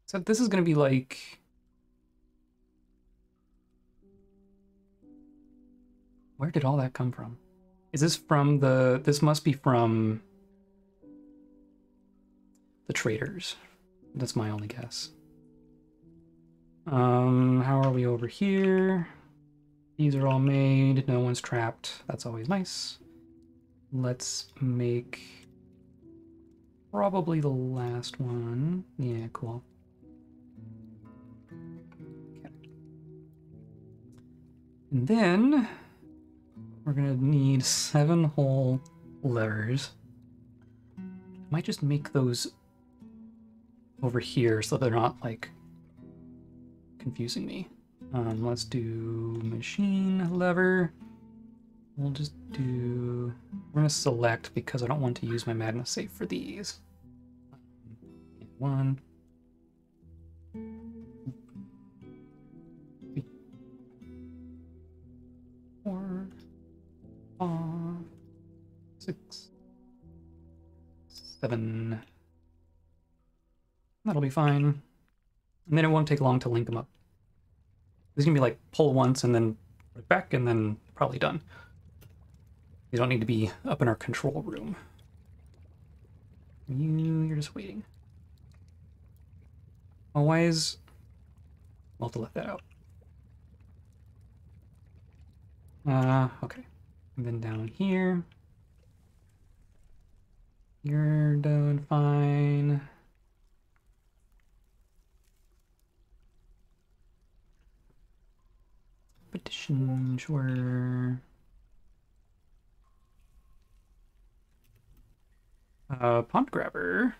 [SPEAKER 1] So this is gonna be like... Where did all that come from? Is this from the... This must be from... The traders. That's my only guess. Um, how are we over here? These are all made. No one's trapped. That's always nice. Let's make probably the last one. Yeah, cool. Okay. And then we're gonna need seven whole levers. I might just make those over here so they're not like confusing me. Um, let's do machine lever. We'll just do, we're gonna select because I don't want to use my magma safe for these. One. Six, seven. That'll be fine. And then it won't take long to link them up. This is gonna be like pull once and then back and then probably done. You don't need to be up in our control room. You, you're just waiting. Why is... I'll have to let that out. Uh, okay. And then down here. You're doing fine. Petition, sure. Uh, pond grabber.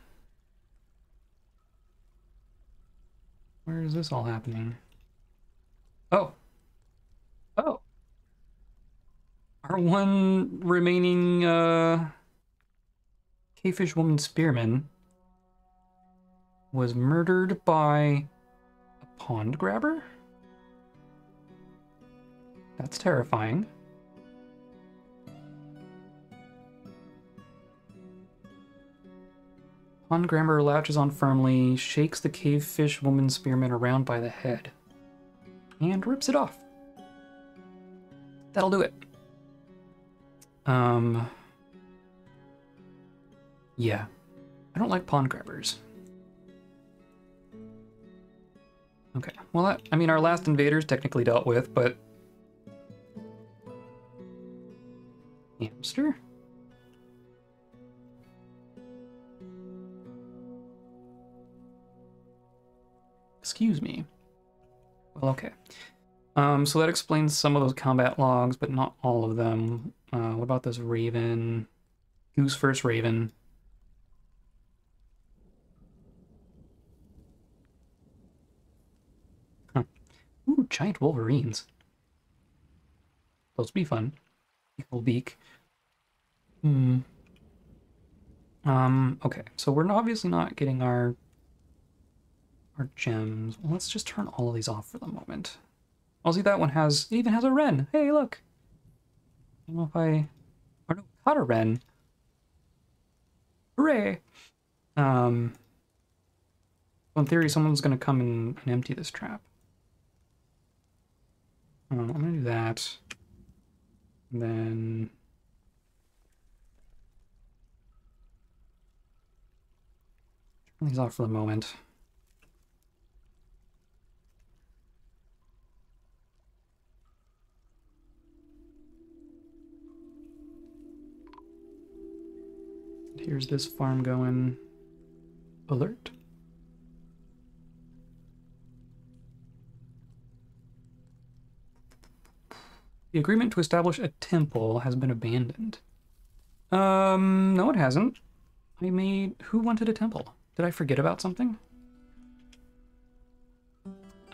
[SPEAKER 1] Where is this all happening? Oh. Oh. Our one remaining, uh, Cavefish Woman Spearman was murdered by a pond grabber? That's terrifying. Pond grabber latches on firmly, shakes the cavefish woman spearman around by the head, and rips it off. That'll do it. Um. Yeah. I don't like pond grabbers. Okay. Well, I mean, our last invaders technically dealt with, but Hamster? Excuse me. Well, okay. Um, so that explains some of those combat logs, but not all of them. Uh, what about this raven? Who's first raven? Ooh, giant wolverines. Those will be fun. Equal beak. Hmm. Um, okay, so we're obviously not getting our our gems. Let's just turn all of these off for the moment. I'll see that one has, it even has a wren. Hey, look. I don't know if I, or no, caught a wren. Hooray. Um, well, in theory, someone's going to come and, empty this trap. I'm going to do that. And then... Turn these off for the moment. Here's this farm going. Alert. The agreement to establish a temple has been abandoned. Um, no, it hasn't. I made. Who wanted a temple? Did I forget about something?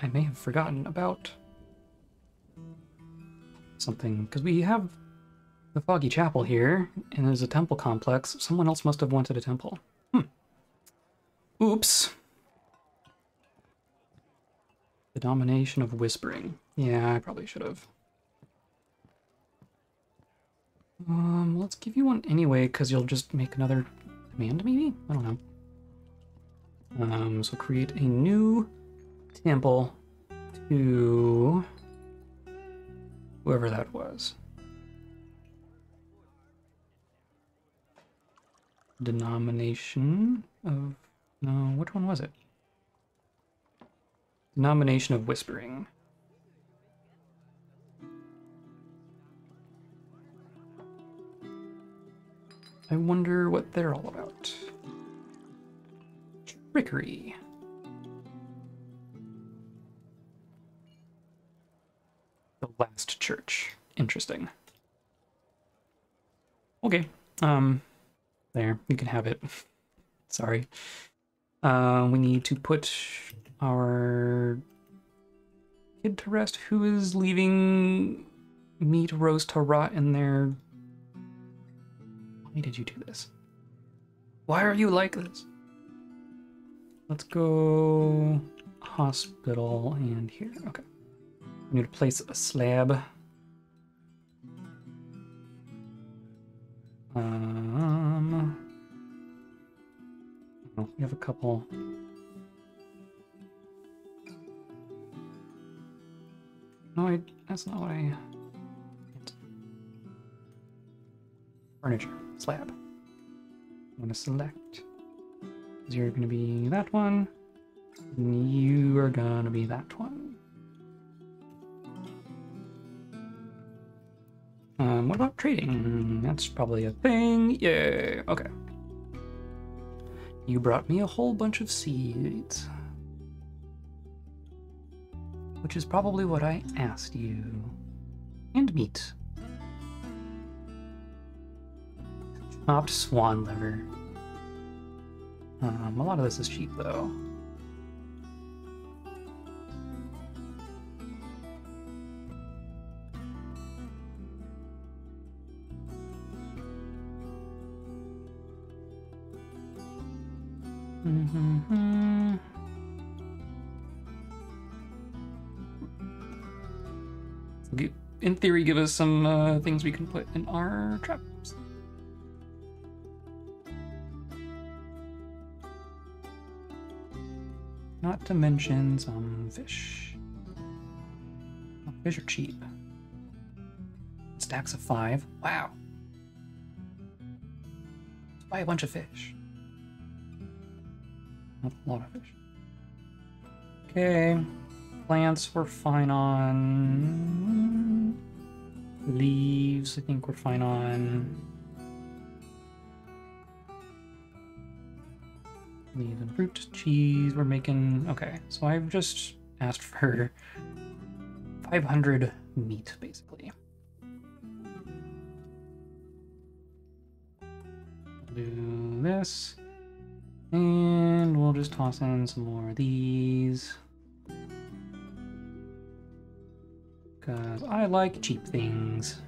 [SPEAKER 1] I may have forgotten about something because we have the Foggy Chapel here, and there's a temple complex. Someone else must have wanted a temple. Hmm. Oops. The domination of whispering. Yeah, I probably should have. Um, let's give you one anyway, because you'll just make another command, maybe? I don't know. Um, so create a new temple to whoever that was. denomination of no which one was it denomination of whispering I wonder what they're all about trickery the last church interesting okay um there, you can have it. Sorry. Uh, we need to put our kid to rest who is leaving meat roast to rot in their... Why did you do this? Why are you like this? Let's go hospital and here. Okay. We need to place a slab. Um, oh, we have a couple. No, I, that's not what I. Furniture slab. I'm gonna select. You're gonna be that one. You are gonna be that one. Um, what about trading? That's probably a thing. Yay. Okay. You brought me a whole bunch of seeds. Which is probably what I asked you. And meat. Chopped swan liver. Um, a lot of this is cheap though. Mm-hmm. In theory, give us some uh, things we can put in our traps. Not to mention some fish. Oh, fish are cheap. Stacks of five. Wow. Let's buy a bunch of fish. Not a lot of fish. Okay. Plants we're fine on. Leaves, I think we're fine on. Leaves and fruit, cheese, we're making... Okay, so I've just asked for 500 meat, basically. Do this. And we'll just toss in some more of these. Because I like cheap things.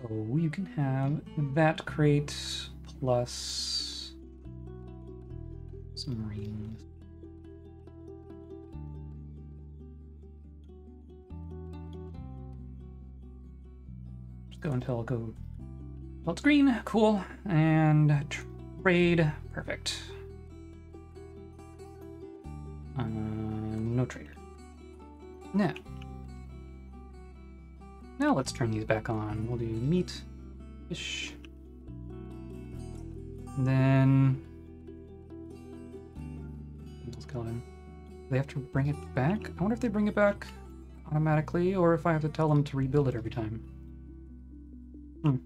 [SPEAKER 1] So you can have that crate plus some rings. Just go until it go until it's green, cool, and trade, perfect. Uh, no trader. Now, now let's turn these back on. We'll do meat, fish, and then skeleton. They have to bring it back? I wonder if they bring it back automatically or if I have to tell them to rebuild it every time. Hmm.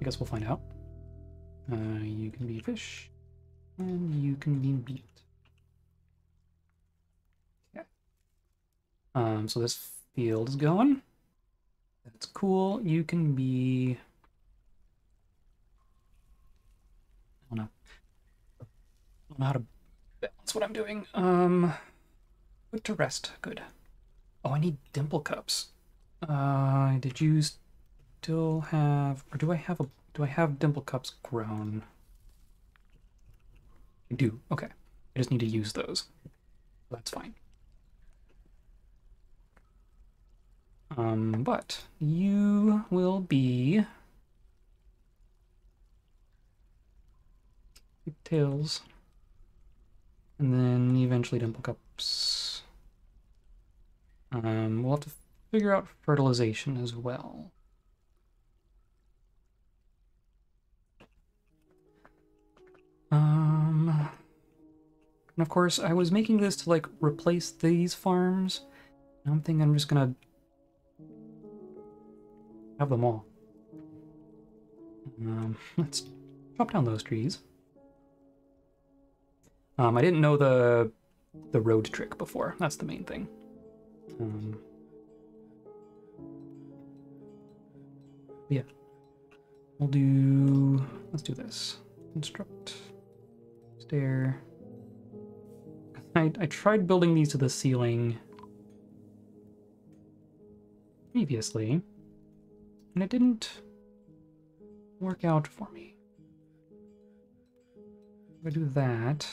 [SPEAKER 1] I guess we'll find out. Uh, you can be fish, and you can be meat. Okay. Um, so this field is going. That's cool. You can be. I don't know. I don't know how to balance what I'm doing. Um, put to rest. Good. Oh, I need dimple cups. Uh, did you still have, or do I have a, do I have dimple cups grown? I do. Okay. I just need to use those. That's fine. Um, but you will be tails, and then eventually dimple cups. Um, we'll have to figure out fertilization as well. Um, and of course, I was making this to like replace these farms. Now I'm thinking I'm just gonna have them all. Um, let's chop down those trees. Um, I didn't know the the road trick before. That's the main thing. Um, yeah, we'll do. Let's do this. Construct stair. I I tried building these to the ceiling previously, and it didn't work out for me. If I do that,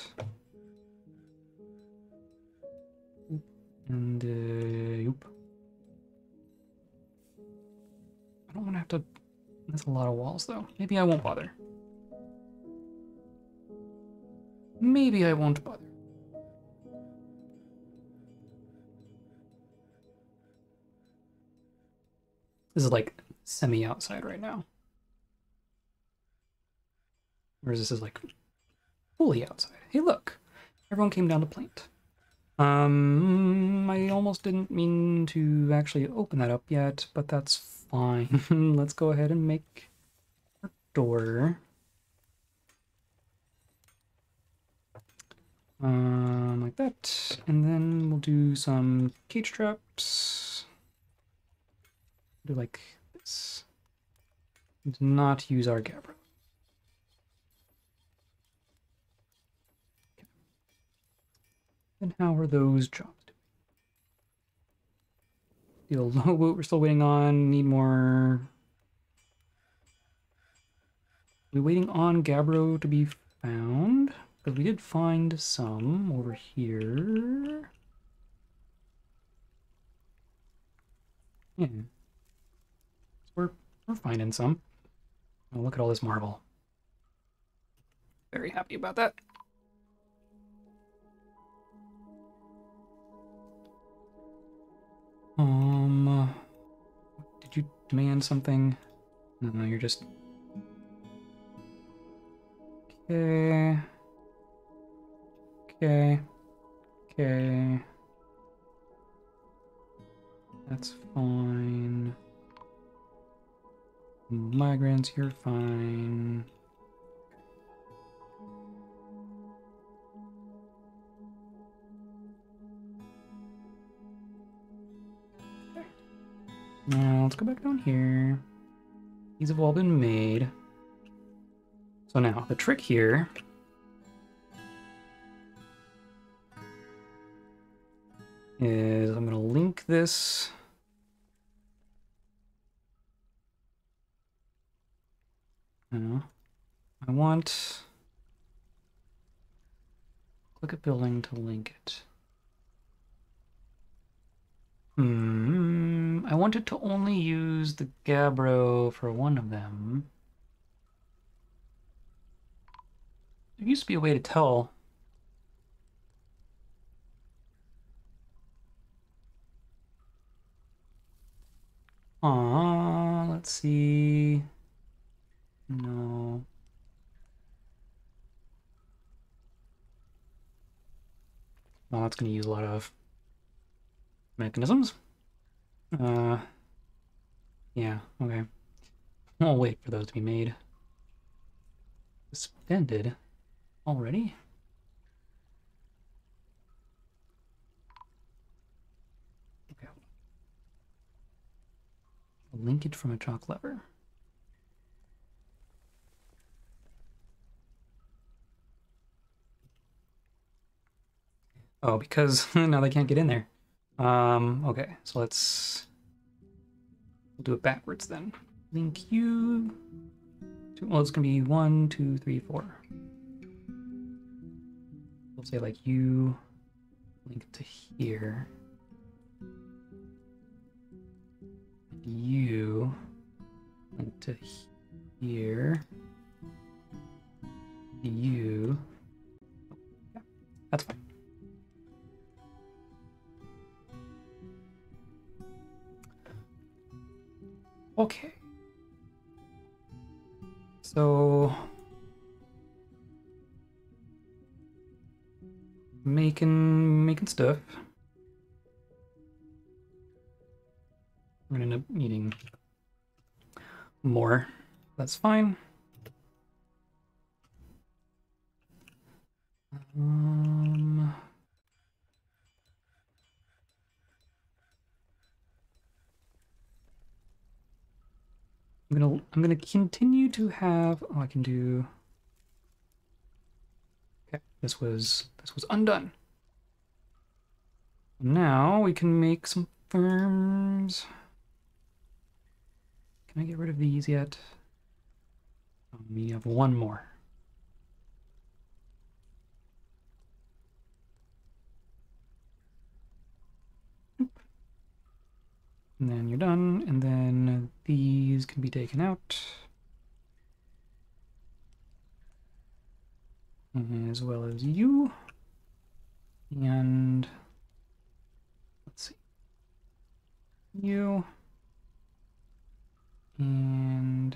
[SPEAKER 1] and uh, yoop. I don't want to have to. That's a lot of walls, though. Maybe I won't bother. Maybe I won't bother. This is like semi outside right now. Whereas this is like fully outside. Hey, look. Everyone came down to plant. Um, I almost didn't mean to actually open that up yet, but that's fine. Let's go ahead and make a door. Um, like that. And then we'll do some cage traps. Do like Do not use our Gabbro. Okay. And how are those jobs doing? The old we're still waiting on. Need more. We're waiting on Gabbro to be found? Because we did find some over here. Yeah. We're, we're finding some. Oh, look at all this marble. Very happy about that. Um, did you demand something? No, no, you're just... Okay. Okay. Okay. That's fine. Migrants, you're fine. Now, let's go back down here. These have all been made. So now, the trick here... is I'm going to link this No. I want click a building to link it. Hmm, I wanted to only use the Gabbro for one of them. There used to be a way to tell. Ah, let's see. No. Well, that's going to use a lot of mechanisms. Uh, yeah, okay. I'll wait for those to be made. Suspended already? Okay. Linkage from a chalk lever. Oh, because now they can't get in there. Um, okay, so let's we'll do it backwards then. Link you to, well, it's gonna be one, two, three, four. We'll say like you link to here. You link to here. You. Yeah, that's fine. Okay. So making making stuff. I'm gonna end up needing more. That's fine. Um, I'm gonna I'm gonna continue to have oh I can do Okay, this was this was undone. Now we can make some firms. Can I get rid of these yet? We have one more. And then you're done, and then these can be taken out. As well as you. And let's see. You. And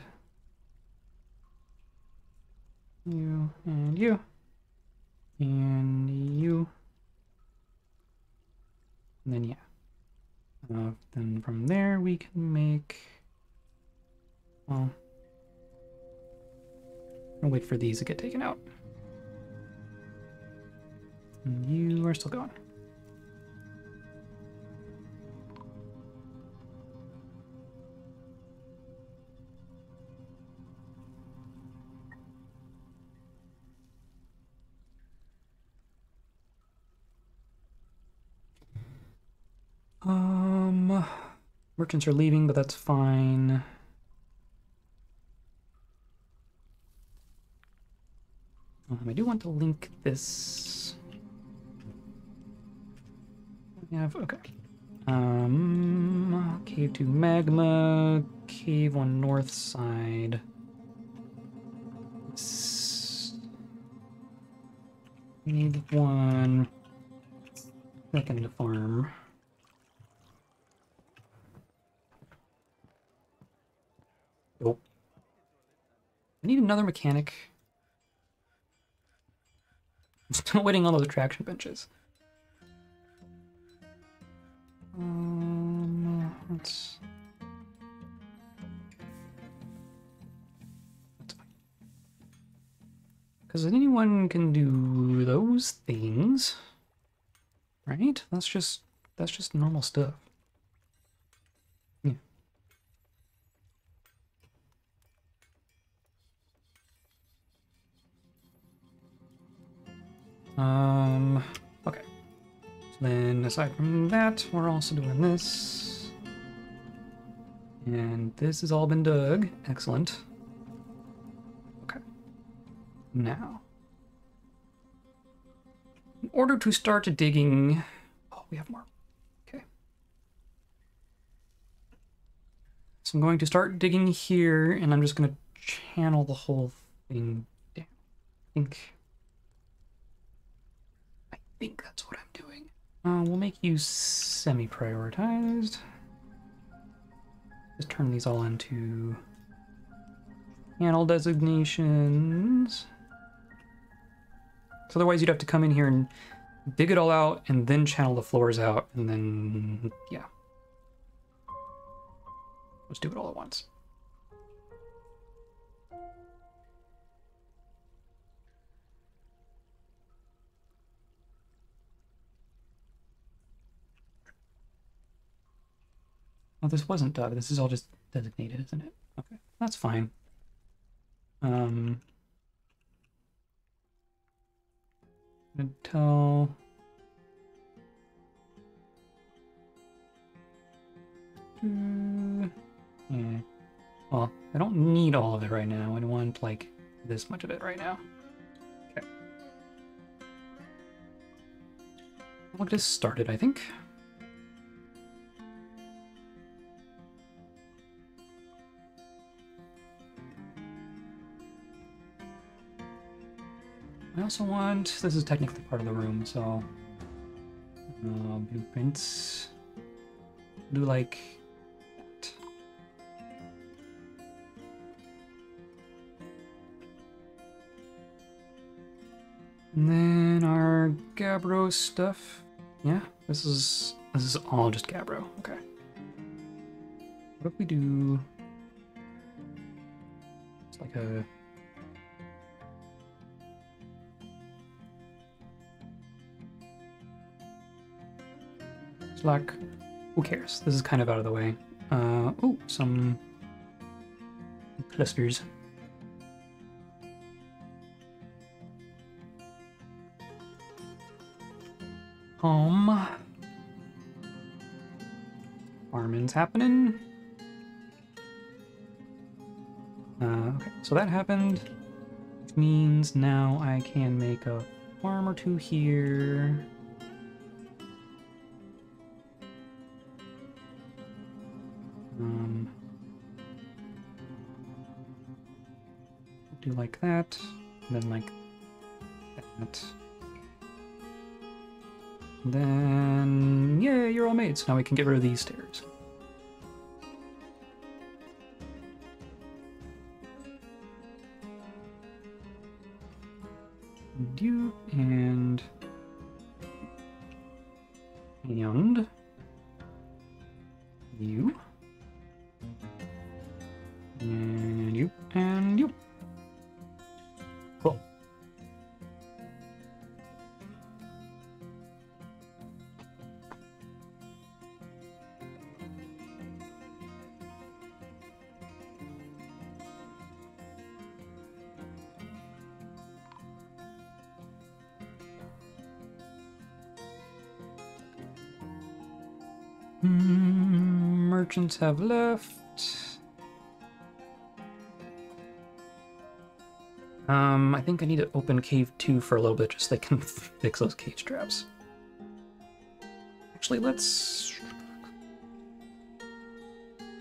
[SPEAKER 1] you and you and you and then yeah uh, then from there we can make, well, I'll wait for these to get taken out. And you are still going. Um, merchants are leaving, but that's fine. Um, I do want to link this. Okay. Um, cave to magma, cave on north side. Need one second farm. I need another mechanic. I'm still waiting on those traction benches. Um, let's... Because anyone can do those things, right? That's just that's just normal stuff. Um, okay. So then, aside from that, we're also doing this. And this has all been dug. Excellent. Okay. Now, in order to start digging... Oh, we have more. Okay. So I'm going to start digging here, and I'm just going to channel the whole thing down. I think... Think that's what I'm doing. Uh, we'll make you semi-prioritized. Just turn these all into channel designations. So otherwise you'd have to come in here and dig it all out and then channel the floors out and then, yeah. Let's do it all at once. Oh, this wasn't dug. This is all just designated, isn't it? Okay, that's fine. Um, until yeah. Well, I don't need all of it right now. I don't want like this much of it right now. Okay. We'll get started, I think. I also want, this is technically part of the room, so uh, blueprints, do like that. And then our Gabbro stuff. Yeah, this is this is all just Gabbro. Okay. What if we do? It's like a Slack. Who cares? This is kind of out of the way. Uh, oh, some clusters. Home. Farming's happening. Uh, okay, so that happened. Which means now I can make a farm or two here. Then, yeah, you're all made, so now we can get rid of these stairs. Have left. Um, I think I need to open cave 2 for a little bit just so they can fix those cage traps. Actually, let's...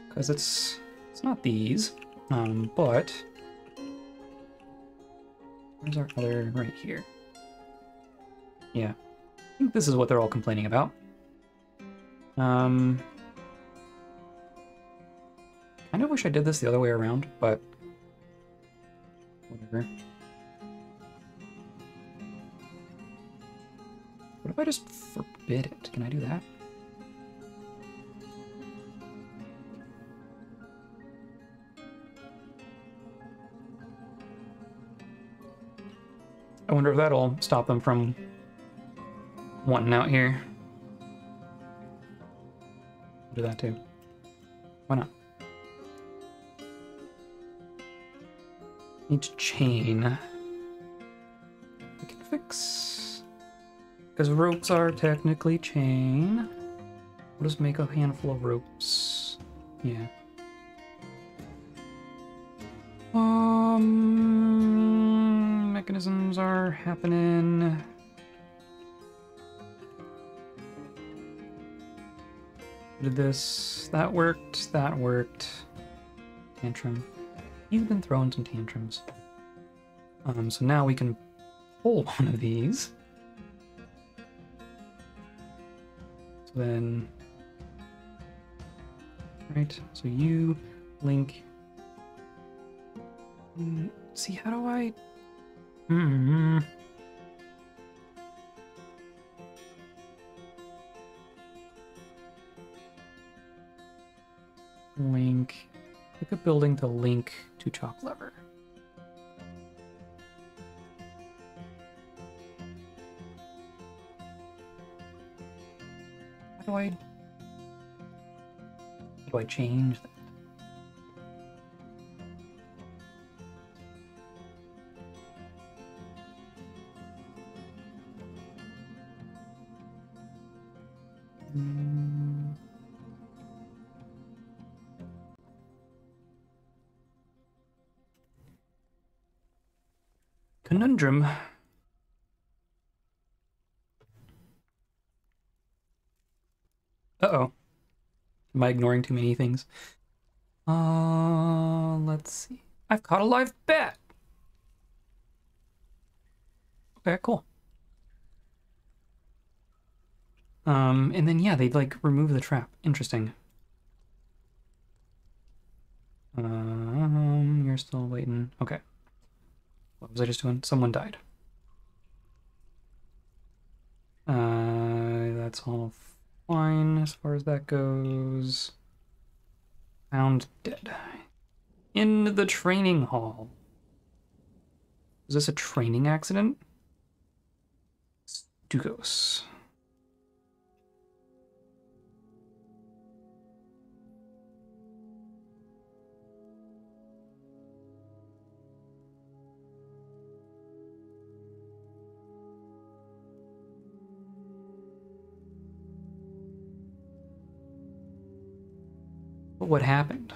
[SPEAKER 1] Because it's, it's not these, um, but... Where's our other... right here. Yeah. I think this is what they're all complaining about. Um... wish I did this the other way around, but whatever. What if I just forbid it? Can I do that? I wonder if that'll stop them from wanting out here. Do that too. Why not? Need to chain. We can fix. Because ropes are technically chain. We'll just make a handful of ropes. Yeah. Um, mechanisms are happening. Did this? That worked. That worked. Tantrum. You've been throwing some tantrums. Um, so now we can pull one of these. So then, right? So you, Link. Mm, See, how do I? Hmm. Link. Pick a building to link to chalk lever. How do I? Do I change that? Conundrum. Uh-oh. Am I ignoring too many things? Uh, let's see. I've caught a live bat. Okay, cool. Um, and then yeah, they like remove the trap. Interesting. Um, you're still waiting. Okay. What was I just doing? Someone died. Uh, that's all fine as far as that goes. Found dead. In the training hall. Is this a training accident? Stukos. But what happened?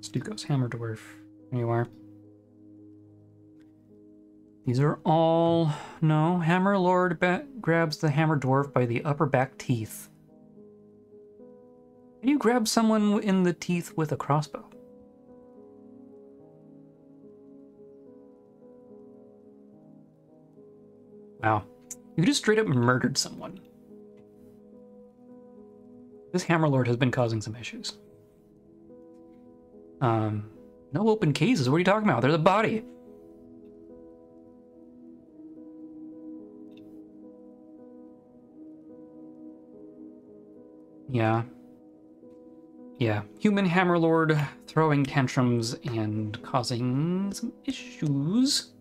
[SPEAKER 1] Stukos, Hammer Dwarf. There you are. These are all... No, Hammer Lord grabs the Hammer Dwarf by the upper back teeth. Can you grab someone in the teeth with a crossbow? Wow. You just straight up murdered someone. This Hammerlord has been causing some issues. Um, no open cases. What are you talking about? They're the body. Yeah. Yeah. Human Hammerlord throwing tantrums and causing some issues.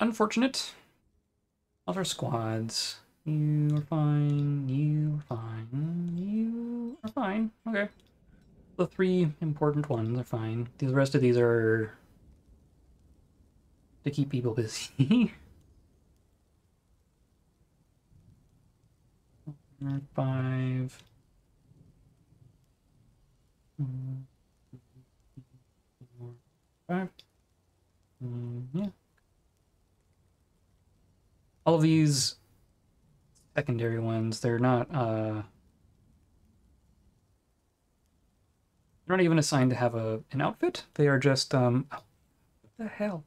[SPEAKER 1] Unfortunate. Other squads. You are fine. You are fine. You are fine. Okay. The three important ones are fine. The rest of these are to keep people busy. Five. Five. Mm, yeah. All of these secondary ones, they're not uh they're not even assigned to have a an outfit. They are just um oh, what the hell?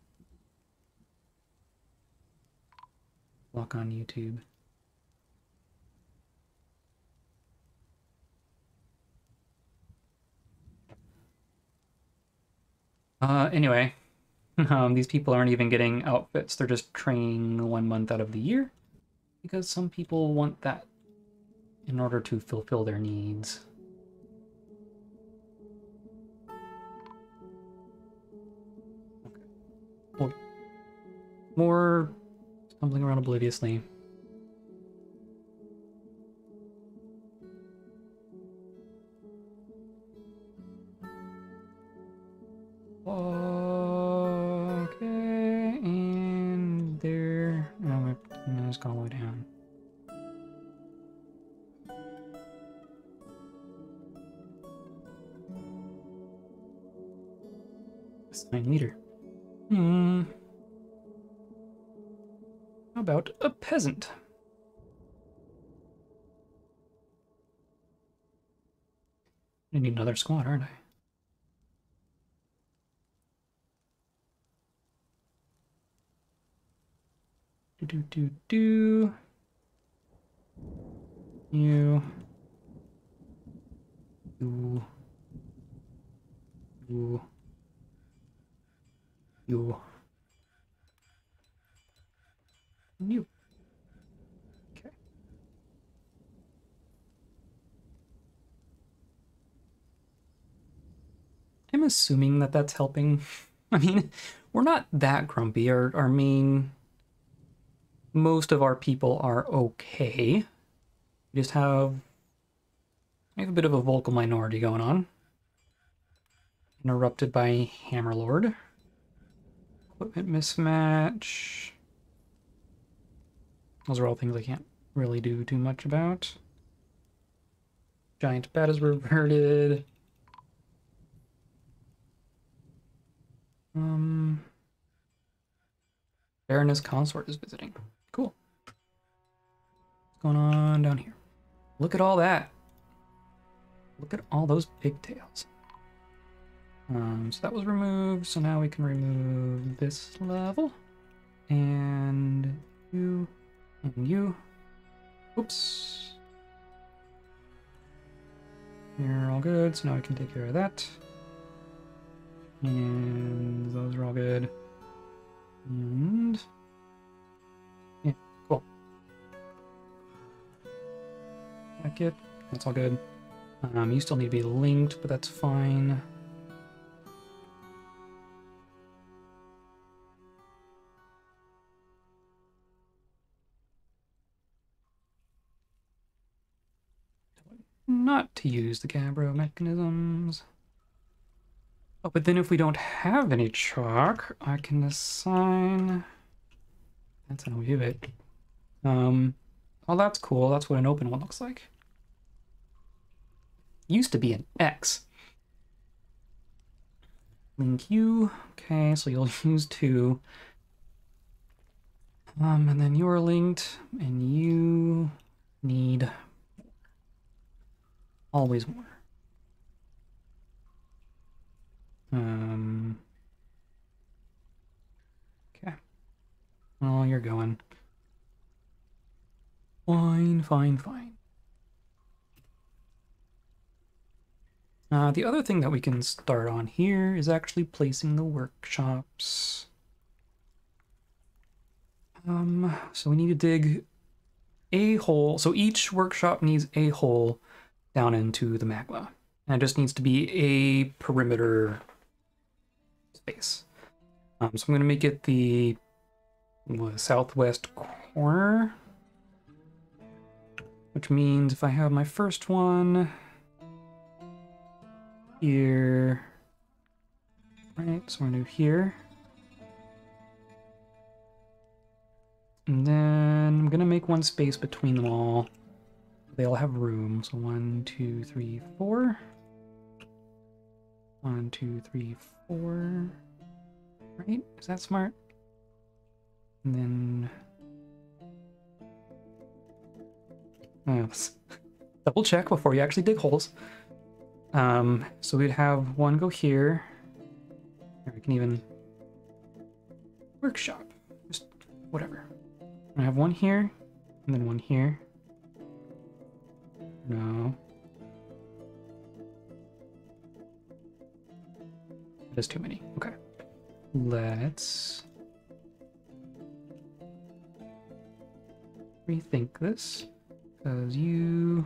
[SPEAKER 1] Lock on YouTube. Uh anyway, Um, these people aren't even getting outfits. They're just training one month out of the year because some people want that in order to fulfill their needs. More stumbling around obliviously. Oh. Go all the way down. Assign leader. Hmm. How about a peasant? I need another squad, aren't I? Do do do. You. You. You. You. You. Okay. I'm assuming that that's helping. I mean, we're not that grumpy. Our, our main most of our people are okay. We just have we have a bit of a vocal minority going on. Interrupted by Hammerlord. Equipment mismatch. Those are all things I can't really do too much about. Giant bat is reverted. Um, Baroness Consort is visiting. Cool. What's going on down here? Look at all that. Look at all those pigtails. Um, so that was removed, so now we can remove this level. And you, and you. Oops. You're all good, so now we can take care of that. And those are all good. And That's all good. Um, you still need to be linked, but that's fine. Not to use the Gabbro mechanisms. Oh, but then if we don't have any chalk, I can assign... That's how we do it. Um, oh, that's cool. That's what an open one looks like used to be an X. Link you. Okay, so you'll use two. Um, and then you're linked, and you need always more. Um. Okay. Well, you're going. Fine, fine, fine. Uh, the other thing that we can start on here is actually placing the workshops. Um, so we need to dig a hole. So each workshop needs a hole down into the magma. And it just needs to be a perimeter space. Um, so I'm going to make it the southwest corner. Which means if I have my first one here. Right, so we're gonna do here. And then I'm gonna make one space between them all. They all have room. So one, two, three, four. One, two, three, four. Right? Is that smart? And then... Oh, double check before you actually dig holes. Um, so we'd have one go here. Or we can even workshop. Just whatever. I have one here, and then one here. No. That is too many. Okay. Let's rethink this. Because you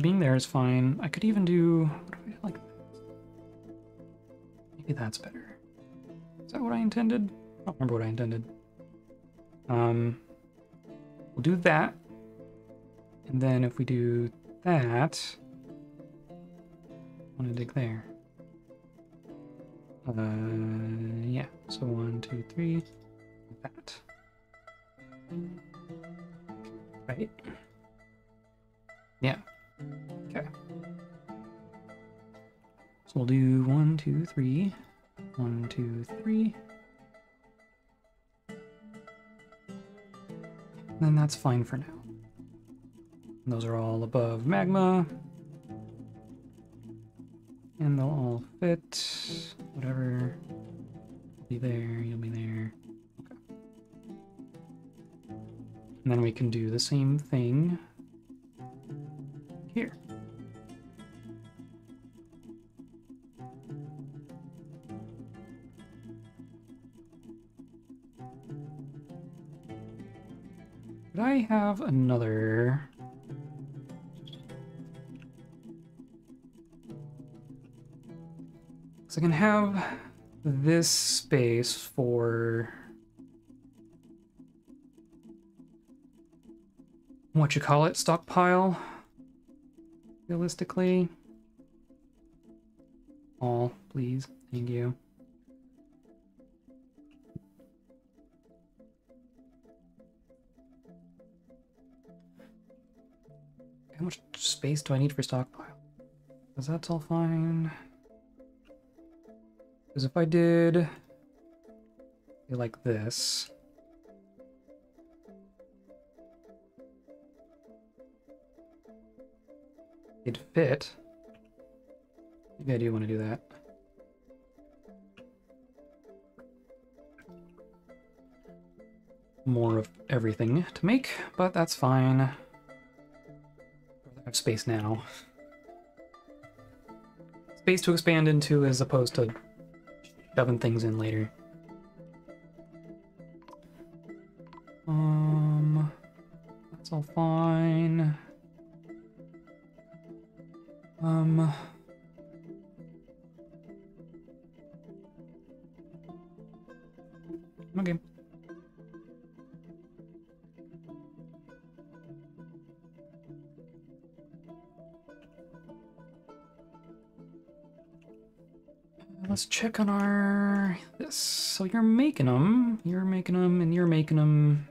[SPEAKER 1] being there is fine. I could even do like maybe that's better. Is that what I intended? I don't remember what I intended. Um, we'll do that, and then if we do that, I want to dig there. Uh, yeah. So one, two, three, that. Right? Yeah. Okay. So we'll do one, two, three. One, two, three. And then that's fine for now. Those are all above magma. And they'll all fit. Whatever. Be there, you'll be there. Okay. And then we can do the same thing here. Did I have another? So I can have this space for what you call it stockpile realistically. All please. Thank you. How much space do i need for stockpile? Because that's all fine. Because if I did like this, it'd fit. Maybe I do want to do that. More of everything to make, but that's fine. I have space now. Space to expand into as opposed to shoving things in later. Let's check on our this. So you're making them, you're making them, and you're making them.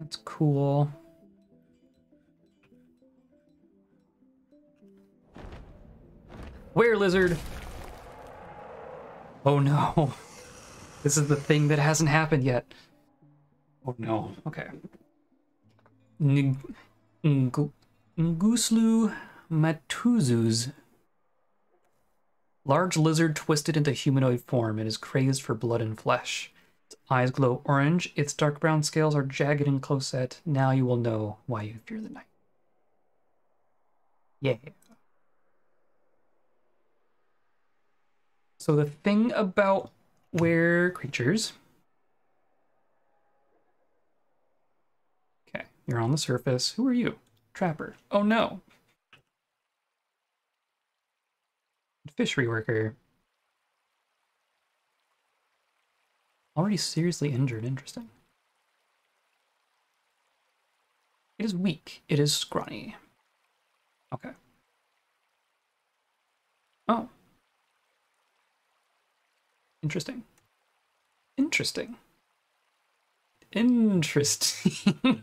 [SPEAKER 1] That's cool. Were lizard? Oh no. This is the thing that hasn't happened yet. Oh no. Okay. Nguslu Matuzus. Large lizard twisted into humanoid form. It is crazed for blood and flesh. Its eyes glow orange. Its dark brown scales are jagged and close set. Now you will know why you fear the night. Yeah. So the thing about were creatures. Okay, you're on the surface. Who are you? Trapper. Oh no. Fishery worker. Already seriously injured. Interesting. It is weak. It is scrawny. Okay. Oh. Interesting. Interesting. Interesting.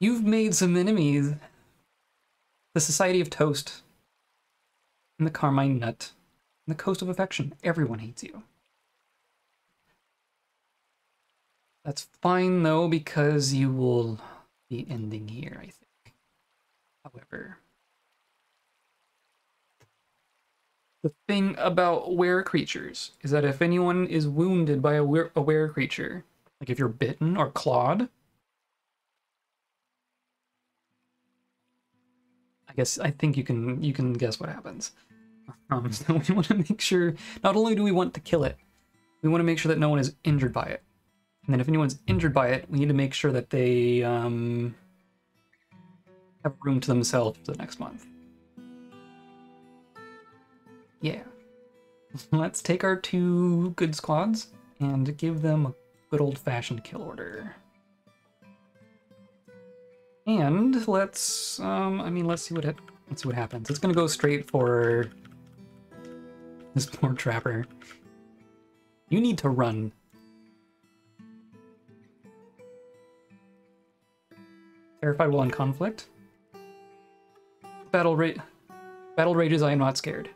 [SPEAKER 1] You've made some enemies the Society of Toast, and the Carmine Nut, and the Coast of Affection. Everyone hates you. That's fine though, because you will be ending here, I think. However, the thing about were creatures is that if anyone is wounded by a were, a were creature, like if you're bitten or clawed, guess I think you can you can guess what happens. Um, so we want to make sure not only do we want to kill it, we want to make sure that no one is injured by it. And then if anyone's injured by it, we need to make sure that they um, have room to themselves for the next month. Yeah. Let's take our two good squads and give them a good old-fashioned kill order. And let's, um, I mean, let's see what it, let's see what happens. It's gonna go straight for This poor trapper. You need to run. Terrified while in conflict. Battle rate. Battle rages. I am not scared.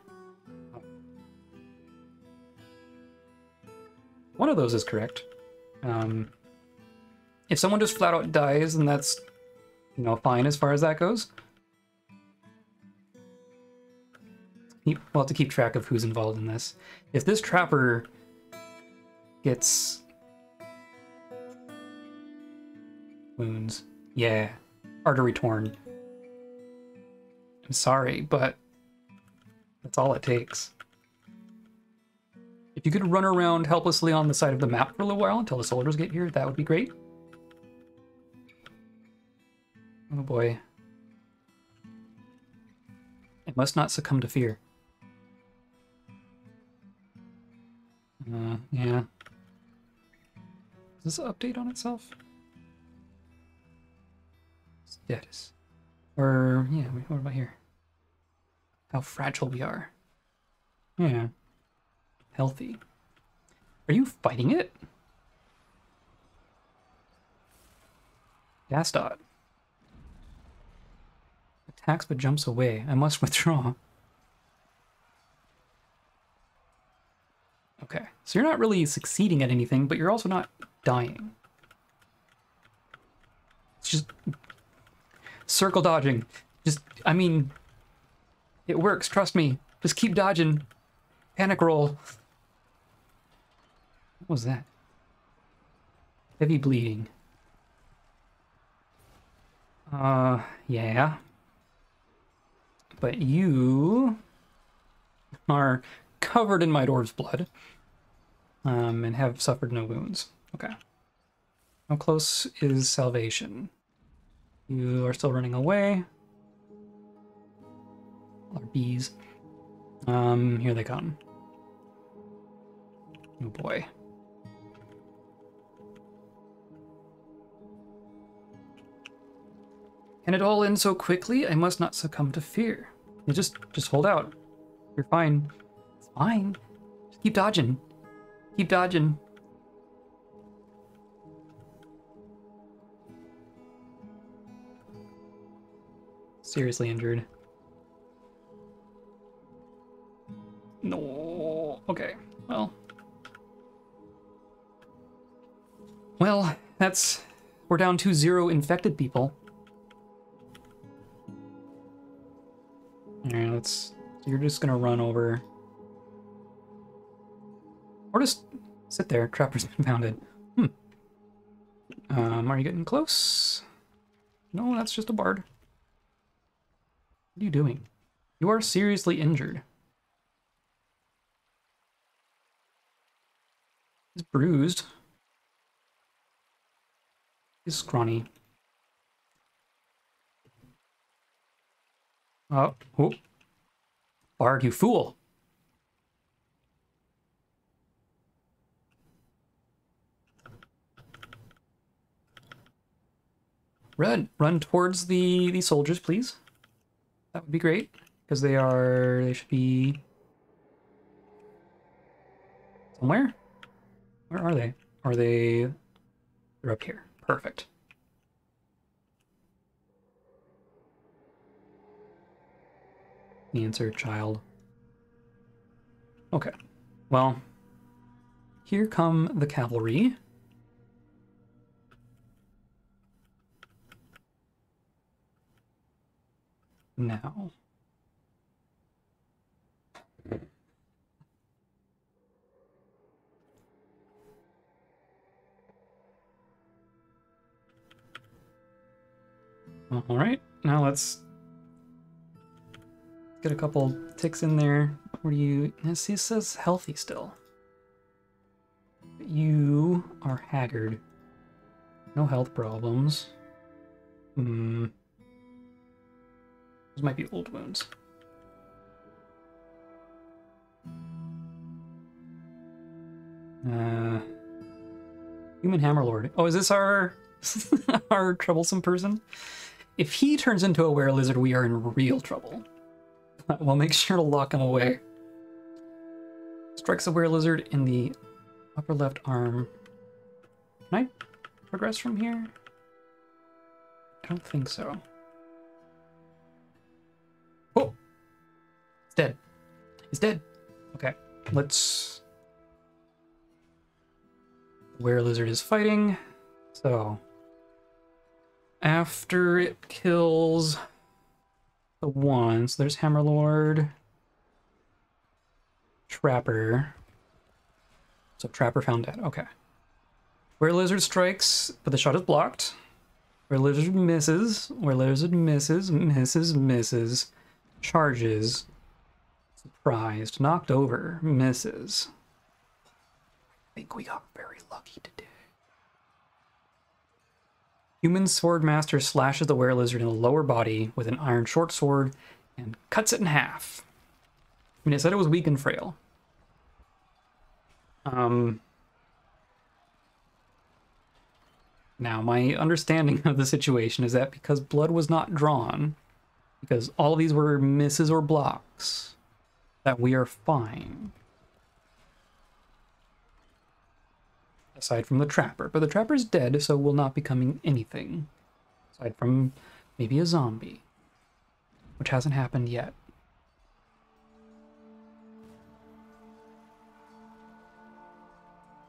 [SPEAKER 1] One of those is correct. Um, if someone just flat out dies, then that's, you know, fine as far as that goes. We'll to keep track of who's involved in this. If this trapper gets wounds, yeah, artery torn. I'm sorry, but that's all it takes. If you could run around helplessly on the side of the map for a little while until the soldiers get here, that would be great. Oh boy. I must not succumb to fear. Uh, yeah. Does this update on itself? Status. Or, yeah, what about here? How fragile we are. Yeah. Healthy. Are you fighting it? Gas dot. Attacks but jumps away. I must withdraw. Okay, so you're not really succeeding at anything, but you're also not dying. It's just circle dodging. Just, I mean, it works, trust me. Just keep dodging. Panic roll. What was that? Heavy bleeding. Uh, yeah. But you are covered in my dwarf's blood um, and have suffered no wounds. Okay. How close is salvation? You are still running away. Our bees. Um, here they come. Oh boy. Can it all end so quickly? I must not succumb to fear. You just just hold out. You're fine. It's fine. Just keep dodging. Keep dodging. Seriously injured. No. Okay. Well. Well, that's... We're down to zero infected people. Alright, let's... You're just gonna run over... Or just sit there. Trapper's been pounded. Hmm. Um, are you getting close? No, that's just a bard. What are you doing? You are seriously injured. He's bruised. He's scrawny. Uh, oh, oh. Bard, you fool! Run, run towards the the soldiers, please. That would be great because they are they should be somewhere. Where are they? Are they? They're up here. Perfect. Answer, child. Okay. Well, here come the cavalry. now. All right, now let's get a couple ticks in there. What do you, it says healthy still. You are haggard. No health problems. Hmm. Those might be old wounds. Uh, human Hammerlord. Oh, is this our our troublesome person? If he turns into a were lizard, we are in real trouble. We'll make sure to lock him away. strikes a were lizard in the upper left arm. Can I progress from here? I don't think so. Oh! It's dead. It's dead. Okay, let's... Were lizard is fighting. So, after it kills the one, so there's Hammerlord, Trapper. So Trapper found dead. Okay. Were lizard strikes, but the shot is blocked. Were lizard misses. were lizard misses, misses, misses. Charges. Surprised. Knocked over. Misses. I think we got very lucky today. Human sword master slashes the were lizard in the lower body with an iron short sword and cuts it in half. I mean, it said it was weak and frail. Um. Now, my understanding of the situation is that because blood was not drawn, because all of these were misses or blocks, that we are fine. Aside from the trapper. But the trapper's dead, so will not be coming anything. Aside from maybe a zombie. Which hasn't happened yet.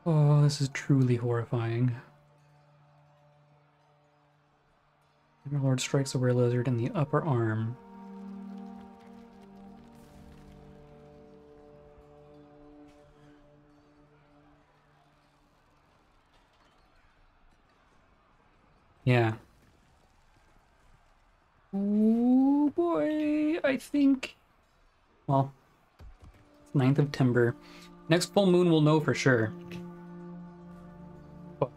[SPEAKER 1] Oh, this is truly horrifying. Lord strikes a were lizard in the upper arm. Yeah. Oh boy, I think. Well, it's 9th of Timber. Next full moon we'll know for sure. But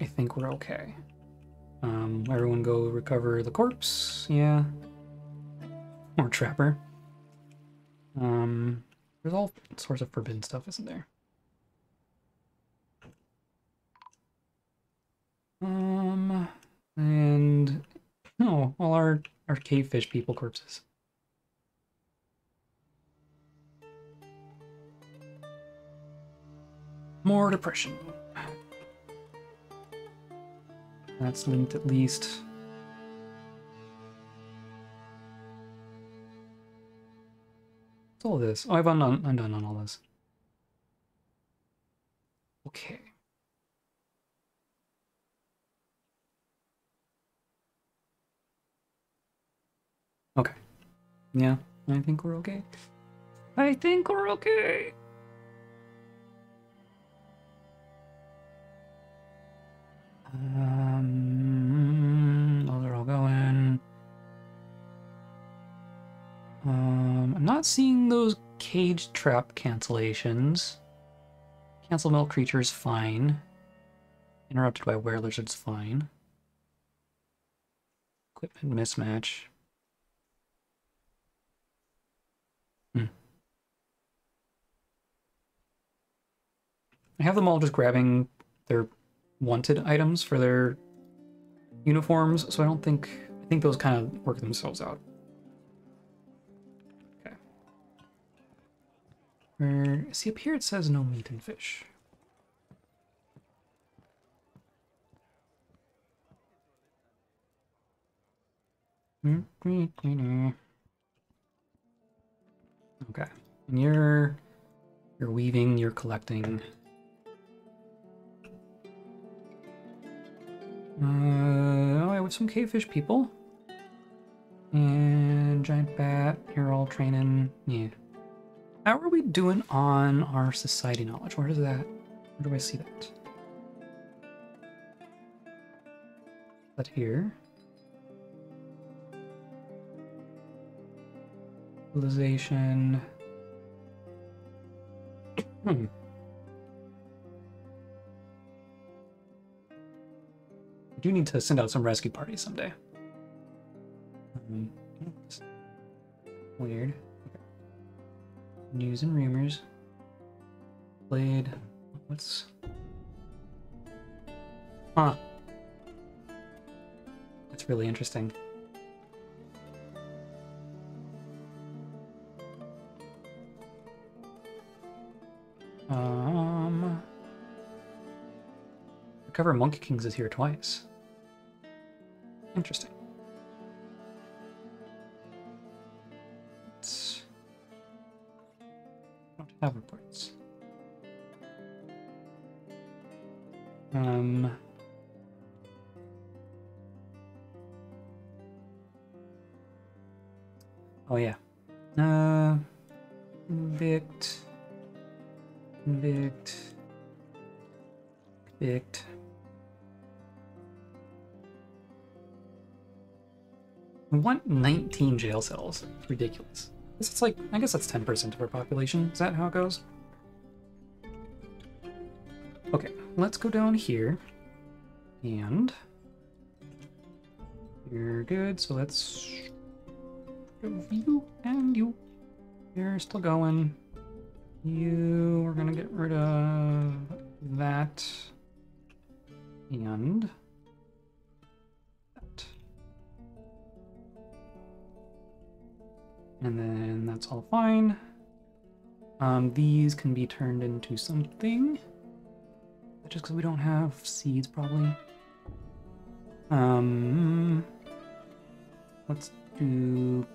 [SPEAKER 1] I think we're okay. Um, everyone go recover the corpse. Yeah. Or trapper. Um, there's all sorts of forbidden stuff, isn't there? Um, and oh, all our our cavefish people corpses. More depression. That's linked at least. What's all this? Oh, I've undone, undone on all this. Okay. Yeah, I think we're okay. I think we're okay. Um, those are all going. Um, I'm not seeing those cage trap cancellations. Cancel milk creatures fine. Interrupted by were lizards fine. Equipment mismatch. I have them all just grabbing their wanted items for their uniforms, so I don't think I think those kind of work themselves out. Okay. Where see up here it says no meat and fish. Okay. And you're you're weaving, you're collecting. Uh, oh, I have some cavefish people. And giant bat, you're all training. Yeah. How are we doing on our society knowledge? Where is that? Where do I see that? That here. Civilization. Hmm. do need to send out some rescue parties someday. Um, weird. News and rumors. Blade. What's... Huh. That's really interesting. Um... Recover Monkey Kings is here twice. Interesting. 19 jail cells. Ridiculous. I guess it's like, I guess that's 10% of our population. Is that how it goes? Okay, let's go down here. And you're good, so let's you and you. You're still going. You, we're gonna get rid of that and And then that's all fine. Um, these can be turned into something. Just because we don't have seeds, probably. Um, let's do...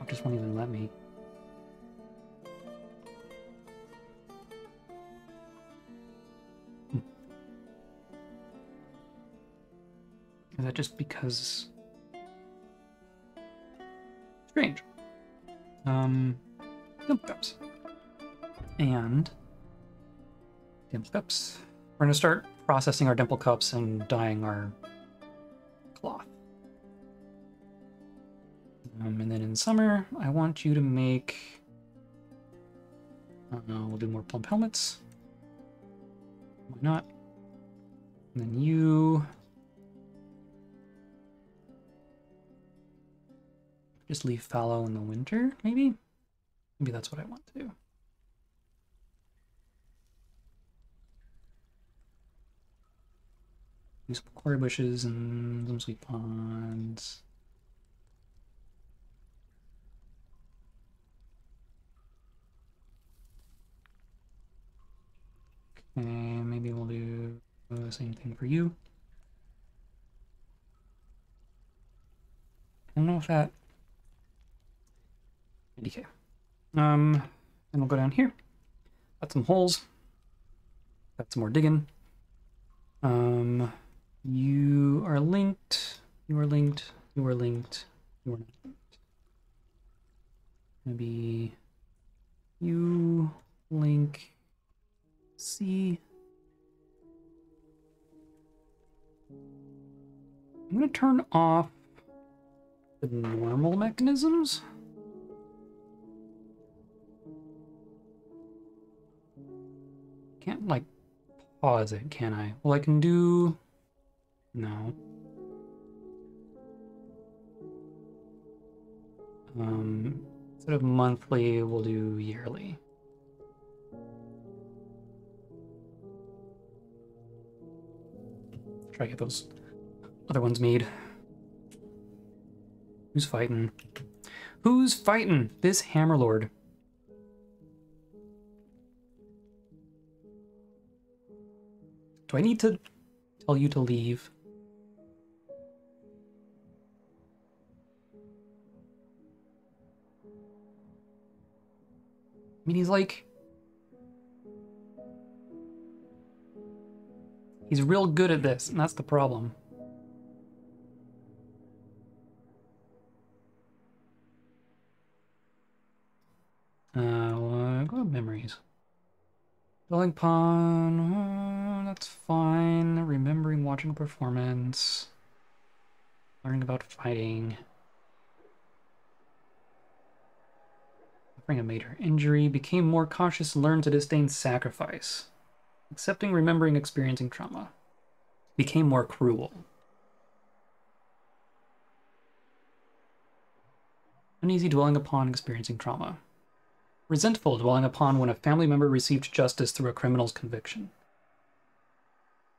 [SPEAKER 1] Oh, just won't even let me. Hmm. Is that just because... Strange. Um, Dimple Cups. And... Dimple Cups. We're gonna start processing our Dimple Cups and dyeing our cloth. Um, and then in summer, I want you to make... I don't know, we'll do more plump helmets. Why not? And then you... Just leave fallow in the winter, maybe? Maybe that's what I want to do. some quarry bushes and some sweet pods. And maybe we'll do the same thing for you. I don't know if that... Okay. Um, and we'll go down here. Got some holes. Got some more digging. Um, you are linked. You are linked. You are linked. You are not linked. Maybe you link see. I'm going to turn off the normal mechanisms. Can't, like, pause it, can I? Well, I can do... No. Um, instead of monthly, we'll do yearly. Try to get those other ones made. Who's fighting? Who's fighting? This Hammerlord. Do I need to tell you to leave? I mean, he's like He's real good at this, and that's the problem. Uh, well, memories. Building pawn, that's fine. Remembering watching a performance. Learning about fighting. Suffering a major injury. Became more cautious, learned to disdain sacrifice accepting, remembering, experiencing trauma, became more cruel. Uneasy dwelling upon experiencing trauma. Resentful dwelling upon when a family member received justice through a criminal's conviction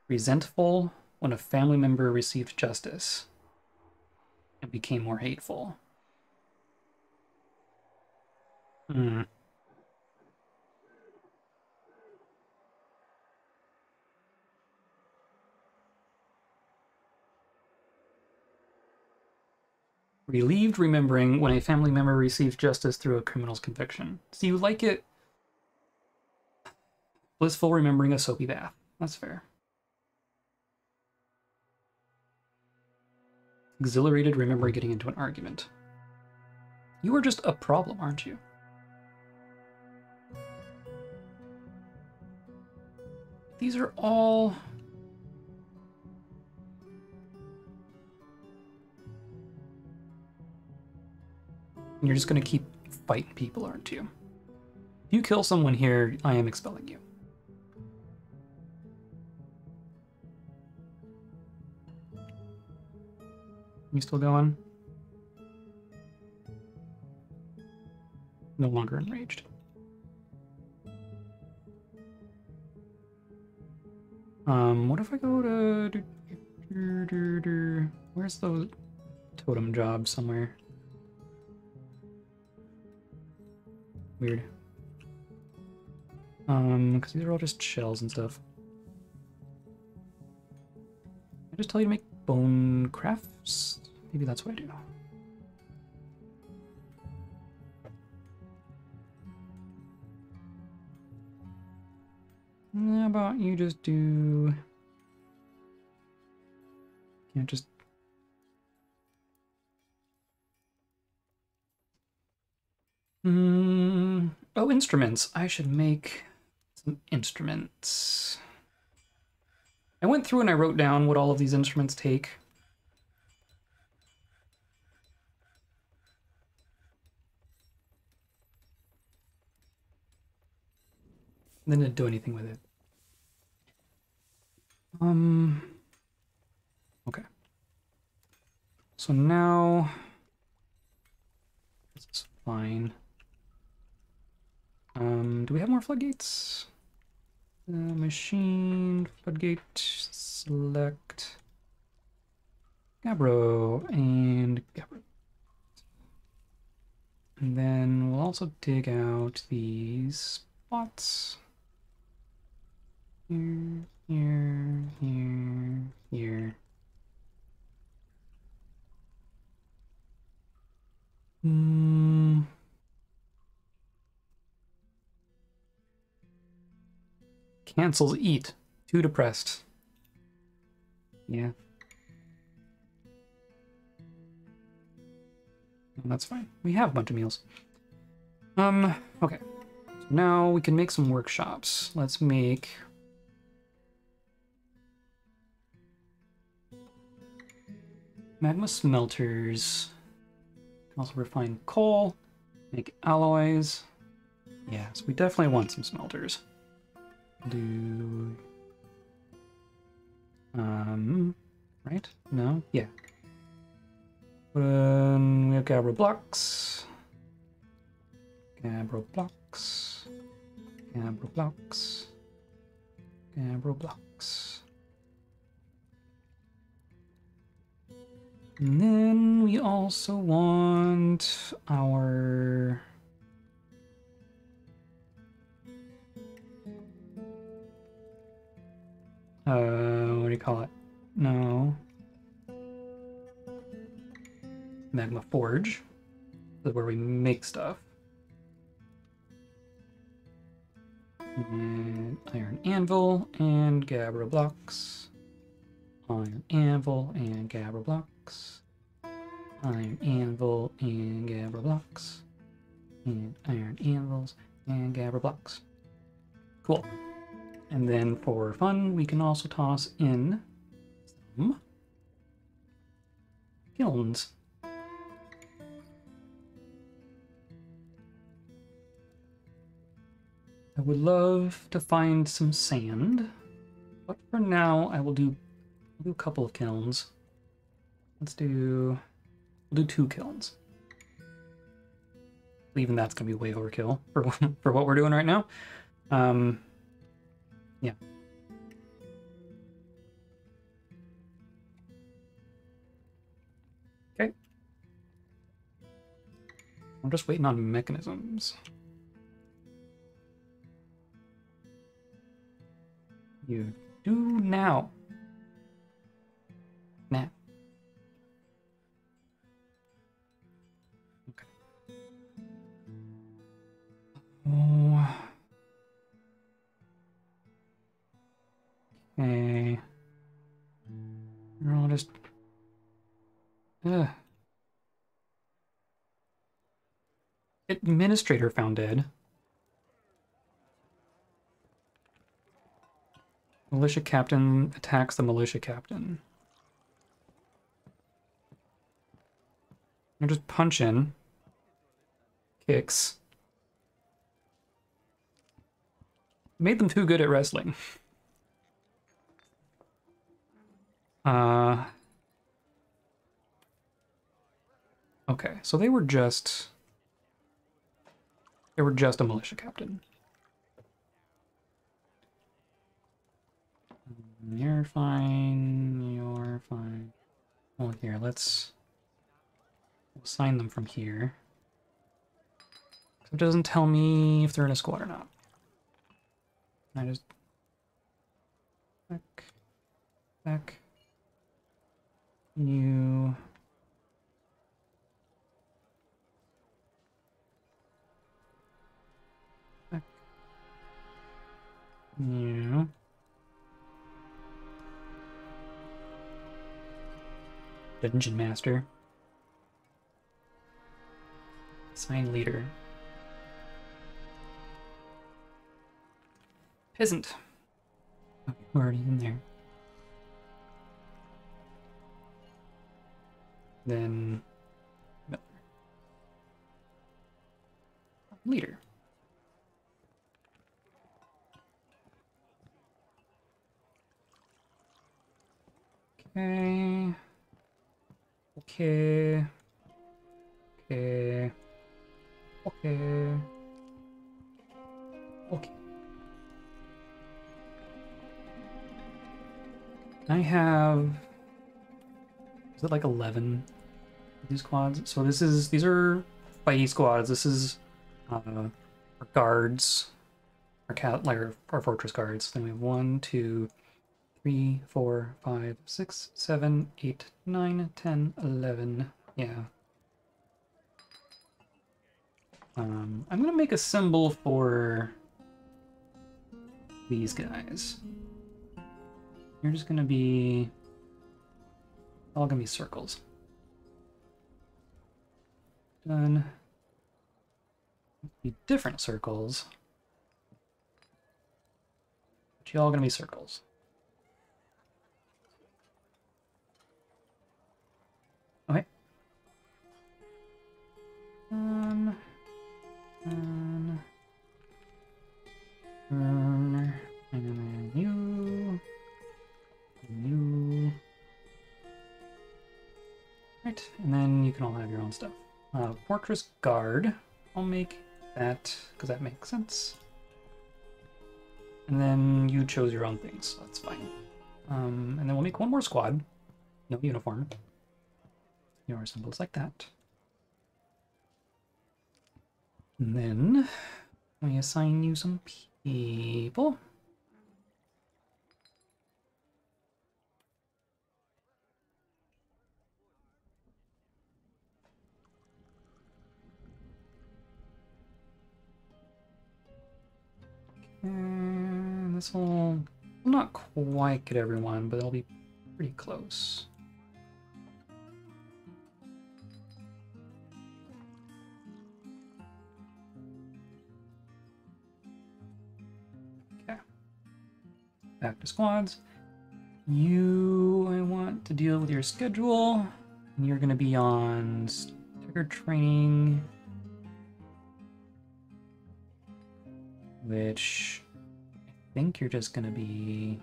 [SPEAKER 1] resentful when a family member received justice and became more hateful. Hmm. Relieved remembering when a family member received justice through a criminal's conviction. So you like it blissful remembering a soapy bath. That's fair. Exhilarated remembering getting into an argument. You are just a problem, aren't you? These are all you're just gonna keep fighting people, aren't you? If you kill someone here, I am expelling you. You still going? No longer enraged. Um, what if I go to... Where's the totem job somewhere? Weird. Um, because these are all just shells and stuff. I just tell you to make bone crafts? Maybe that's what I do. How about you just do... Can't just Mm, oh, instruments. I should make some instruments. I went through and I wrote down what all of these instruments take. then didn't do anything with it. Um, okay. So now, this is fine. Um, do we have more floodgates? Machine, floodgate, select, Gabbro, and Gabbro. And then we'll also dig out these spots. Here, here, here, here. Hmm. Cancels eat. Too depressed. Yeah. that's fine. We have a bunch of meals. Um, okay. So now we can make some workshops. Let's make... Magma smelters. Also refine coal. Make alloys. Yeah, so we definitely want some smelters do um right? No? Yeah. Um, we have Gabbro blocks. Gabbro blocks. Gabbro blocks. Gabbro blocks. And then we also want our uh, what do you call it? No. Magma Forge. Is where we make stuff. And Iron Anvil and Gabbro Blocks. Iron Anvil and Gabbro Blocks. Iron Anvil and Gabbro Blocks. And Iron Anvils and Gabbro Blocks. Cool. And then for fun, we can also toss in some kilns. I would love to find some sand, but for now I will do, do a couple of kilns. Let's do, we'll do two kilns. Even that's gonna be way overkill for for what we're doing right now. Um, yeah. Okay. I'm just waiting on mechanisms. You do now. Now. Okay. Oh. Okay. I'll just. Ugh. Administrator found dead. Militia captain attacks the militia captain. I just punch in. Kicks. Made them too good at wrestling. Uh. Okay, so they were just. They were just a militia captain. You're fine. You're fine. Well, here, let's assign them from here. So it doesn't tell me if they're in a squad or not. I just back, back, Back, you. Dungeon Master. Sign Leader. Peasant. Okay, we're already in there. Then... Miller. Leader. Okay. Okay. Okay. Okay. Okay. I have is it like 11 of these squads? So this is these are fighty squads. This is uh, our guards, our cat like our fortress guards. Then we have one, two, three, four, five, six, seven, eight, nine, ten, eleven. Yeah. Um, I'm gonna make a symbol for these guys. You're just gonna be all gonna be circles. Done. Different circles. But you all gonna be circles. Okay. Um, um, um, and you, you. Right, and then you can all have your own stuff. Uh, Fortress Guard, I'll make that, because that makes sense. And then you chose your own things, so that's fine. Um, and then we'll make one more squad. No uniform. Your symbols like that. And then we assign you some people. And this will not quite get everyone, but it'll be pretty close. Okay. Back to squads. You, I want to deal with your schedule. And you're going to be on sticker training which I think you're just gonna be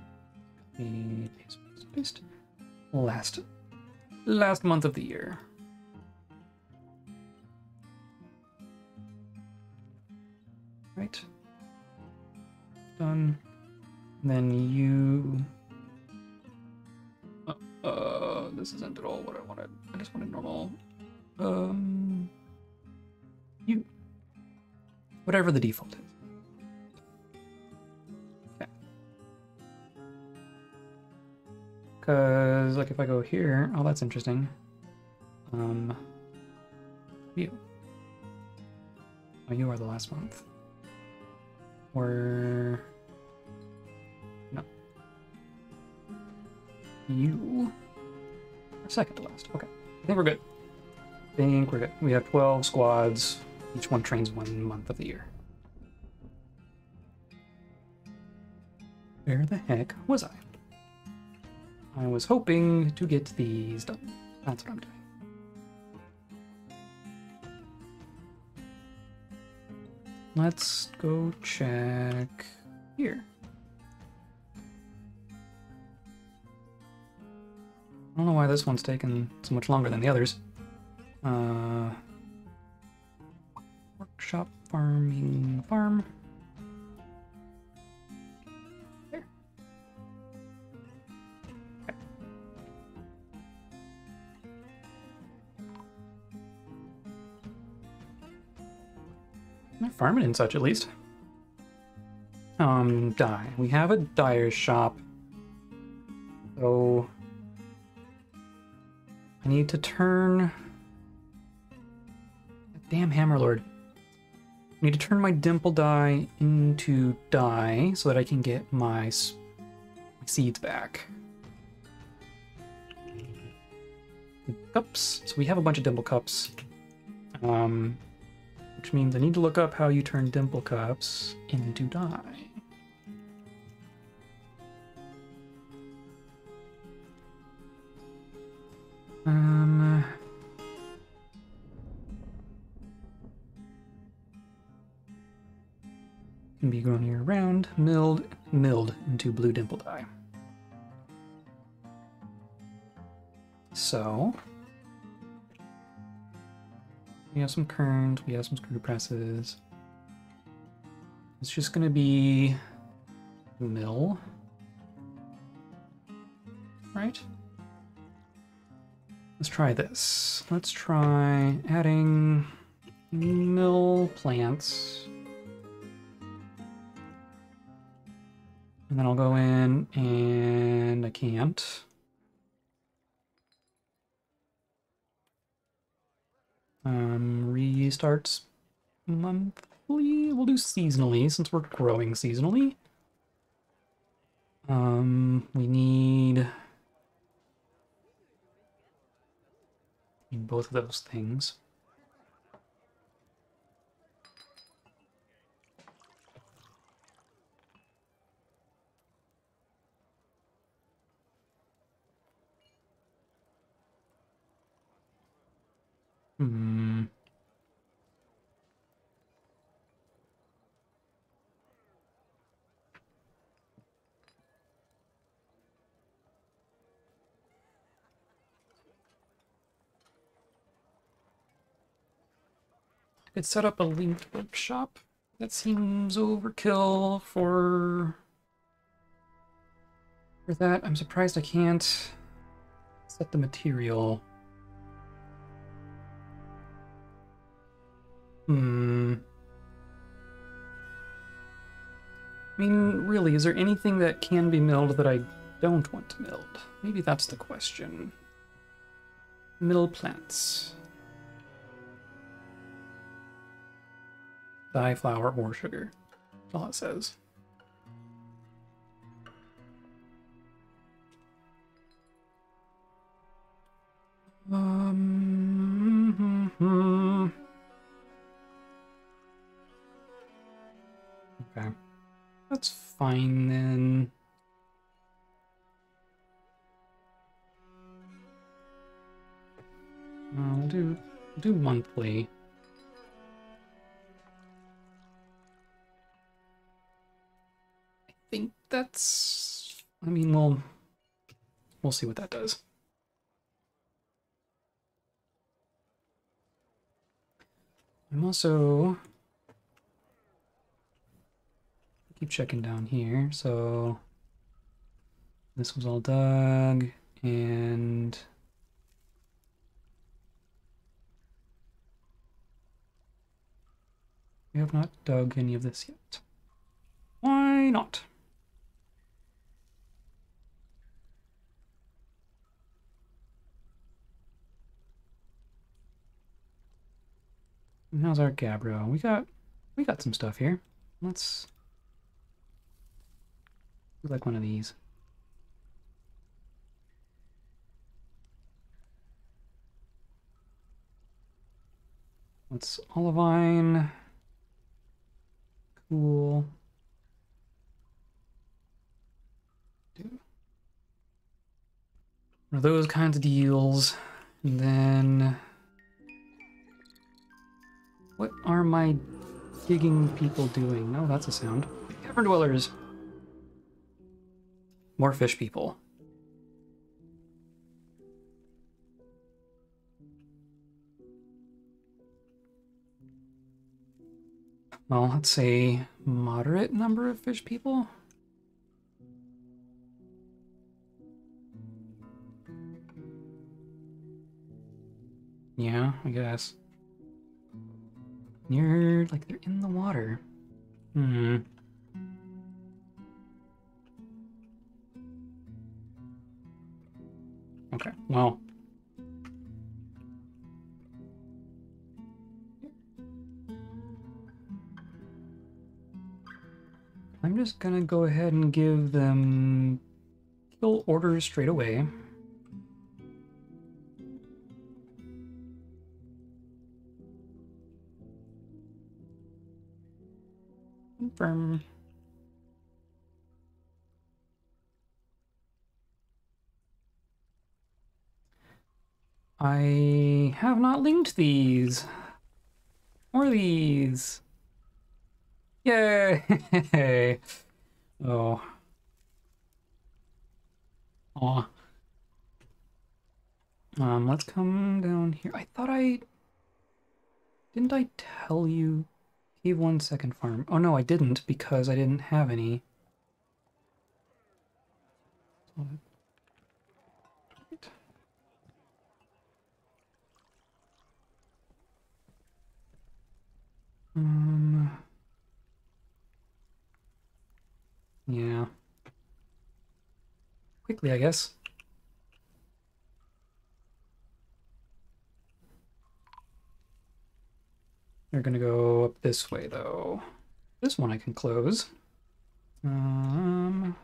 [SPEAKER 1] last last month of the year. Right. Done. And then you. Uh, uh, this isn't at all what I wanted. I just wanted normal. Um. You. Whatever the default is. Because, like, if I go here, oh, that's interesting. Um, view. Oh, you are the last month. Or no. You are second to last. Okay. I think we're good. I think we're good. We have 12 squads. Each one trains one month of the year. Where the heck was I? I was hoping to get these done. That's what I'm doing. Let's go check here. I don't know why this one's taken so much longer than the others. Uh, workshop farming farm. Farming and such, at least. Um, dye. We have a dyer's shop. So... I need to turn... Damn Hammerlord. I need to turn my dimple dye into dye so that I can get my, my seeds back. Cups. So we have a bunch of dimple cups. Um, which means I need to look up how you turn dimple cups into dye. Um, can be grown year round, milled, milled into blue dimple dye. So, we have some querns, we have some screw presses. It's just gonna be mill, right? Let's try this. Let's try adding mill plants. And then I'll go in and I can't. Um, restarts monthly. We'll do seasonally since we're growing seasonally. Um, we need, need both of those things. Hmm. Could set up a linked workshop. That seems overkill for for that. I'm surprised I can't set the material. Hmm. I mean, really, is there anything that can be milled that I don't want to milled? Maybe that's the question. Mill plants. Dye, flour, or sugar. That's all it says. Um. Okay. That's fine then. Uh, we'll do do monthly. I think that's. I mean, we'll we'll see what that does. I'm also keep checking down here. So this was all dug and we have not dug any of this yet. Why not? How's our Gabbro? We got We got some stuff here. Let's do like one of these. Let's olivine. Cool. Those kinds of deals. And then what are my digging people doing? Oh, that's a sound. Cavern dwellers. More fish people. Well, let's say moderate number of fish people. Yeah, I guess. Near, like, they're in the water. Hmm. Okay, well. I'm just gonna go ahead and give them kill orders straight away. Confirm. I have not linked these. Or these. Yay! oh. Aw. Um, let's come down here. I thought I... Didn't I tell you Cave one second farm. Oh no, I didn't because I didn't have any. Um. Yeah. Quickly, I guess. They're gonna go up this way though. This one I can close. Um.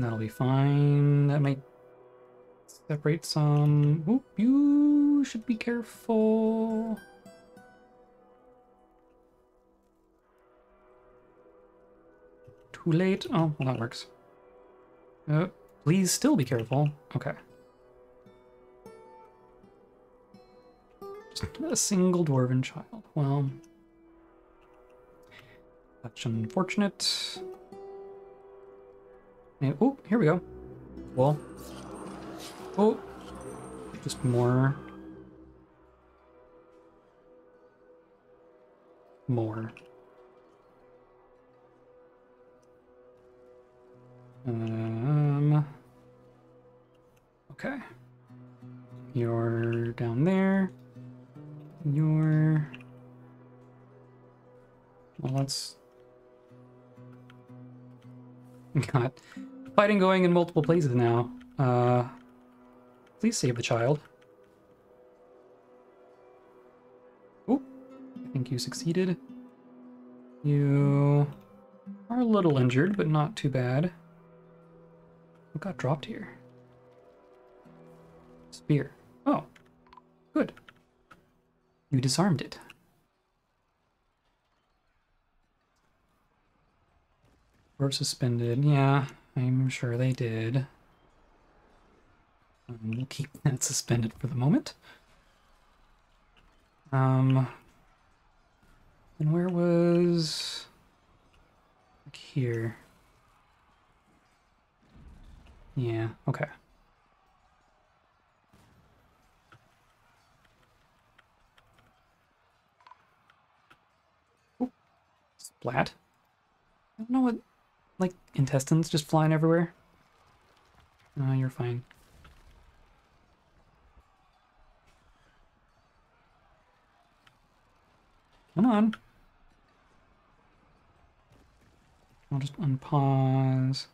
[SPEAKER 1] And that'll be fine. That might separate some. Oop, you should be careful. Too late. Oh, well, that works. Uh, please still be careful. Okay. Just a single dwarven child. Well, that's unfortunate. Oh, here we go. Well, oh, just more. More. Um, okay. You're down there. You're... Well, let's... Got fighting going in multiple places now. Uh, please save the child. Oh, I think you succeeded. You are a little injured, but not too bad. What got dropped here? Spear. Oh, good. You disarmed it. Or suspended. Yeah, I'm sure they did. Um, we'll keep that suspended for the moment. Um, and where was... Like here. Yeah, okay. Splat. I don't know what, like, intestines just flying everywhere. No, you're fine. Come on. I'll just unpause.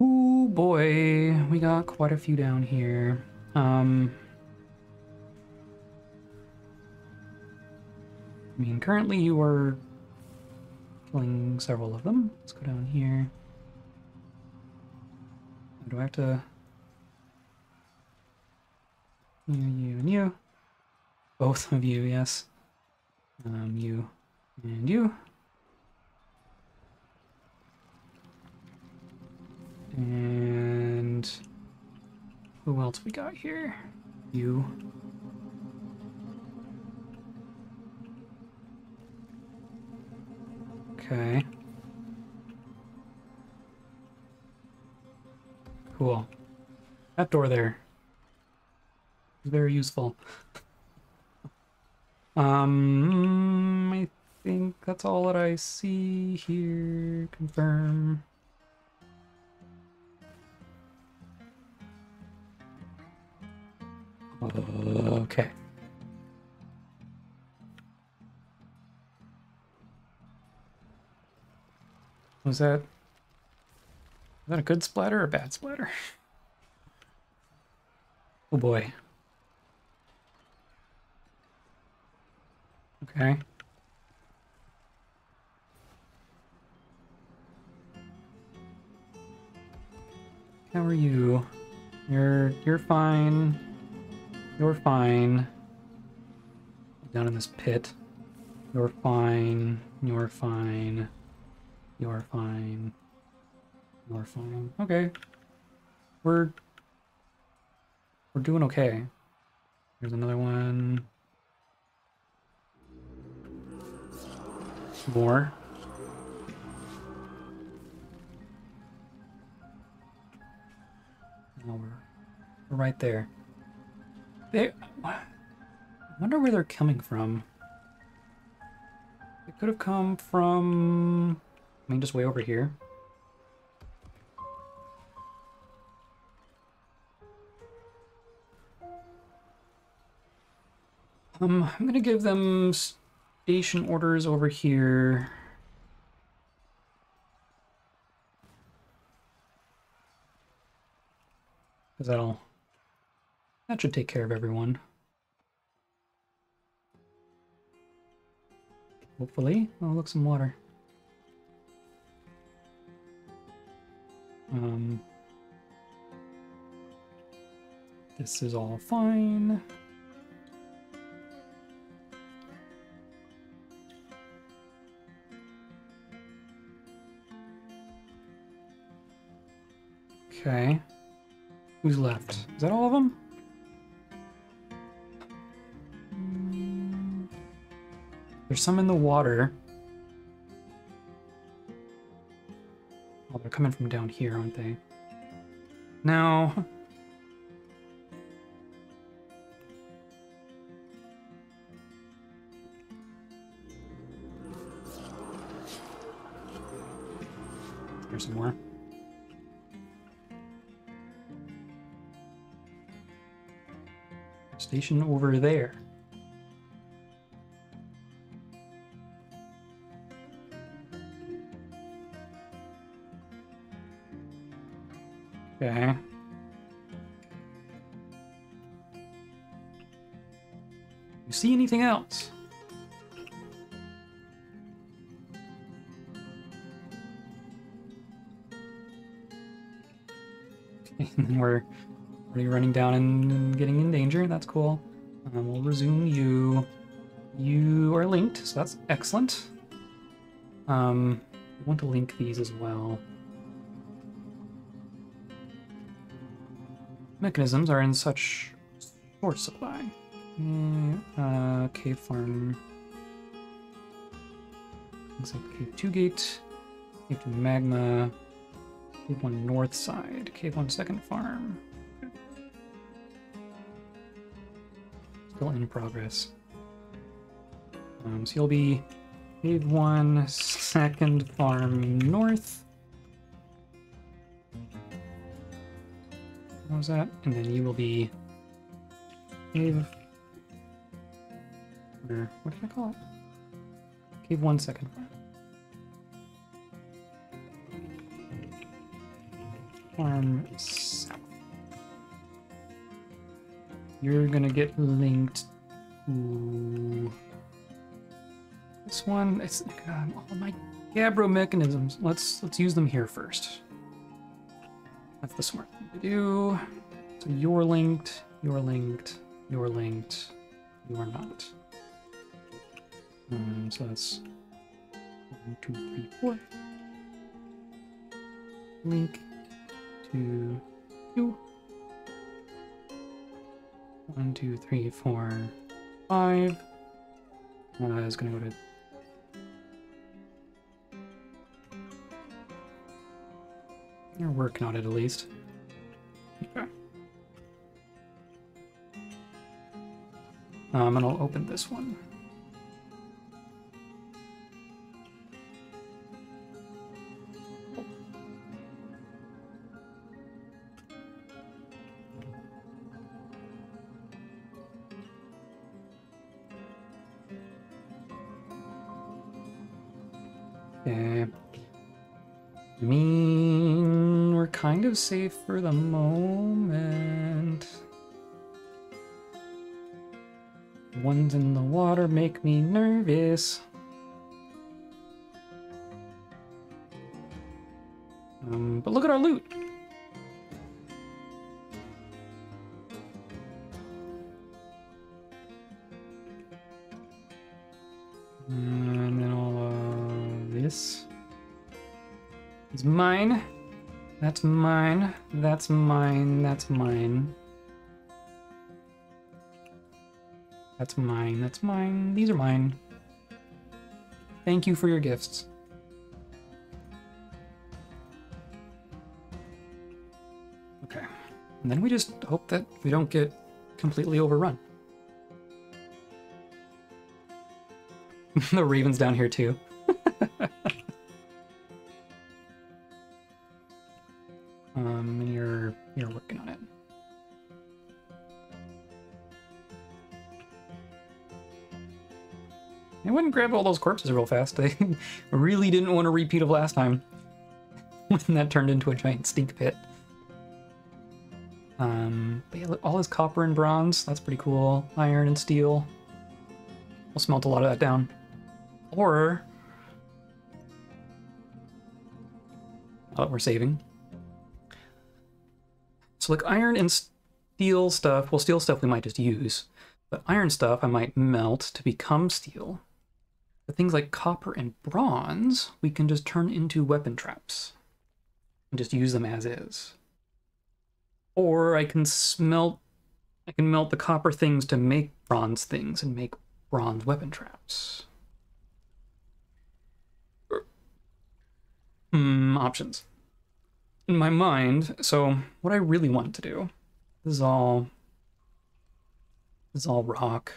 [SPEAKER 1] Ooh, boy, we got quite a few down here. Um, I mean, currently you are killing several of them. Let's go down here. Do I have to... You, you, and you. Both of you, yes. Um, you and you. And who else we got here? You. Okay. Cool. That door there. very useful. um, I think that's all that I see here. Confirm. Okay. Was that... Was that a good splatter or a bad splatter? Oh boy. Okay. How are you? You're you're fine. You're fine. Down in this pit. You're fine. You're fine. You're fine. You're fine. Okay. We're we're doing okay. Here's another one. More. Oh, we're, we're right there. They, I wonder where they're coming from. It could have come from, I mean, just way over here. Um, I'm gonna give them station orders over here. Because that'll... That should take care of everyone. Hopefully. Oh, look, some water. Um... This is all fine. Okay. Who's left? Is that all of them? There's some in the water. They're coming from down here, aren't they? Now... Here's some more. Station over there. We're already running down and getting in danger. That's cool. Um, we'll resume you. You are linked, so that's excellent. Um, I want to link these as well. Mechanisms are in such short supply. Uh, cave farm. Things like cave 2 gate, cave 2 magma, cave 1 north side, cave 1 second farm. Still in progress. Um, so you'll be cave 1 second farm north. What was that? And then you will be cave. What did I call it? Cave one second. farm south. You're gonna get linked to this one. It's God, all my Gabbro mechanisms. Let's let's use them here first. That's the smart thing to do. So you're linked, you're linked, you're linked, you are not. Um, so that's one, two, three, four. Link to you. One, two, three, four, five. Uh, is gonna go to You're working on it at least. Okay. Um, and I'll open this one. Of safe for the moment. Ones in the water make me nervous. That's mine. That's mine. That's mine. That's mine. These are mine. Thank you for your gifts. Okay. And then we just hope that we don't get completely overrun. the raven's down here too. grab all those corpses real fast. I really didn't want a repeat of last time when that turned into a giant stink pit. Um, but yeah, look, all his copper and bronze, that's pretty cool. Iron and steel. We'll smelt a lot of that down. Or, oh, we're saving. So like iron and steel stuff, well steel stuff we might just use, but iron stuff I might melt to become steel. But things like copper and bronze, we can just turn into weapon traps and just use them as is. Or I can smelt, I can melt the copper things to make bronze things and make bronze weapon traps. Hmm, options. In my mind, so what I really want to do, this is all, this is all rock.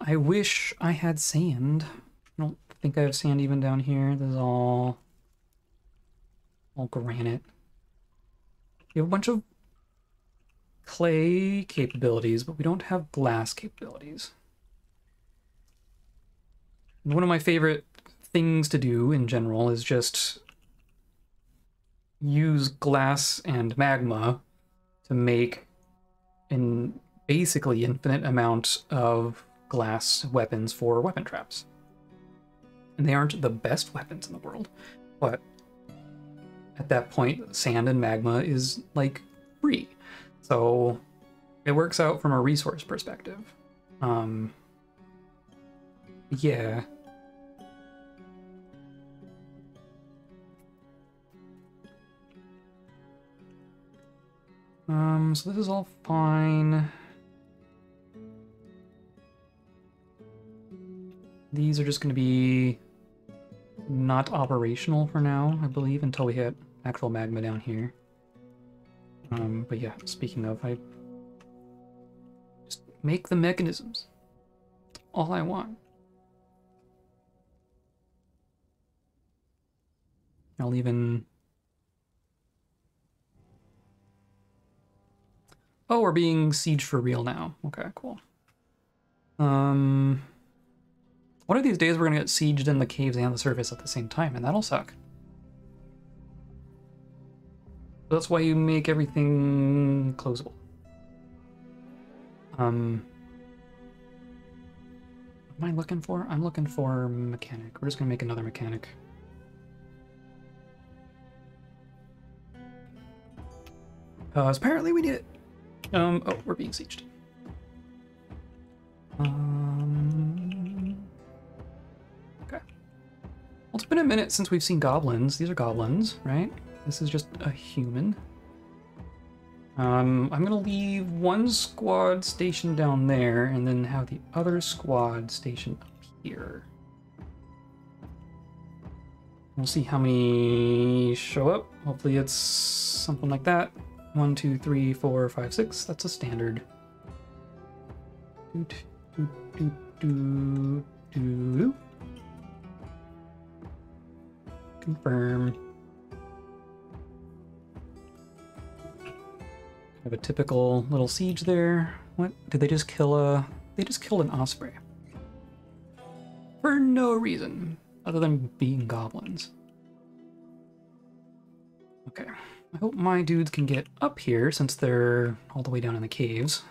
[SPEAKER 1] I wish I had sand. I don't think I have sand even down here. This is all, all granite. We have a bunch of clay capabilities, but we don't have glass capabilities. One of my favorite things to do in general is just use glass and magma to make an basically infinite amount of glass weapons for weapon traps. And they aren't the best weapons in the world, but at that point, sand and magma is like free. So it works out from a resource perspective. Um, yeah. Um, so this is all fine. These are just going to be not operational for now, I believe, until we hit actual magma down here. Um, but yeah, speaking of, I just make the mechanisms. All I want. I'll even... Oh, we're being siege for real now. Okay, cool. Um... One of these days we're gonna get sieged in the caves and the surface at the same time, and that'll suck. That's why you make everything closable. Um, what am I looking for? I'm looking for mechanic. We're just gonna make another mechanic. Uh, apparently we need it. Um, oh, we're being sieged. Um, Well, it's been a minute since we've seen goblins. These are goblins, right? This is just a human. Um, I'm gonna leave one squad stationed down there and then have the other squad stationed up here. We'll see how many show up. Hopefully it's something like that. One, two, three, four, five, six. That's a standard. Doot, doot, doot, doot, doot. Confirm. Have a typical little siege there. What? Did they just kill a... They just killed an osprey. For no reason, other than being goblins. Okay. I hope my dudes can get up here since they're all the way down in the caves.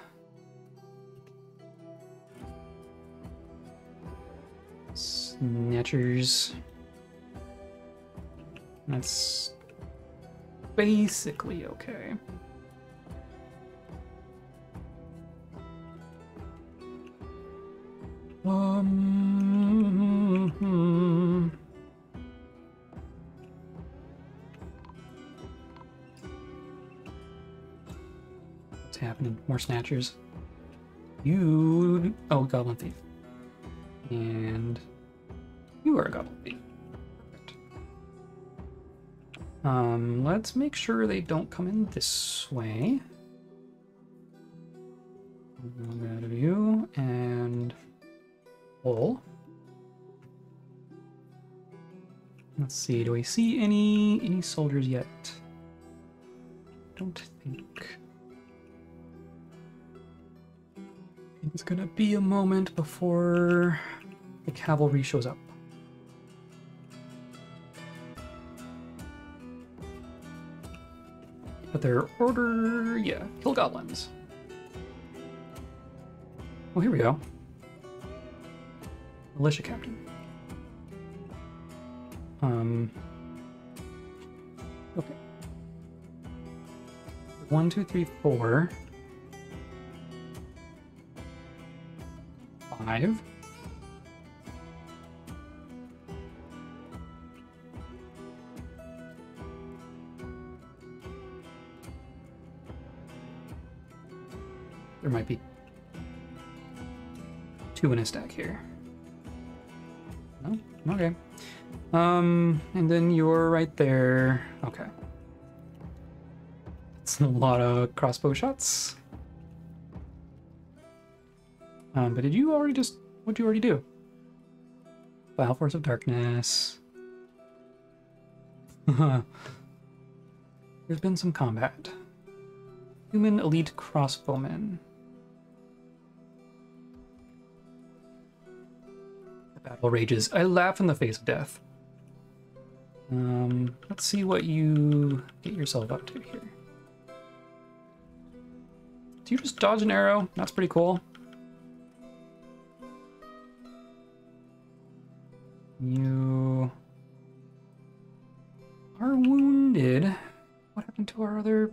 [SPEAKER 1] Snatchers. That's basically okay. Um, hmm. What's happening? More snatchers. You. Oh, Goblin Thief. And. You are a Goblin Thief. Um, let's make sure they don't come in this way. Of you and pull. Let's see, do I see any any soldiers yet? Don't think. It's gonna be a moment before the cavalry shows up. But their order, yeah, kill goblins. Well, here we go. Militia captain. Um. Okay. One, two, three, four. Five. There might be two in a stack here. No? Okay. Um, and then you're right there. Okay. It's a lot of crossbow shots. Um, but did you already just... What'd you already do? Vile Force of Darkness. There's been some combat. Human Elite Crossbowmen. Battle rages. I laugh in the face of death. Um, let's see what you get yourself up to here. Do you just dodge an arrow? That's pretty cool. You are wounded. What happened to our other...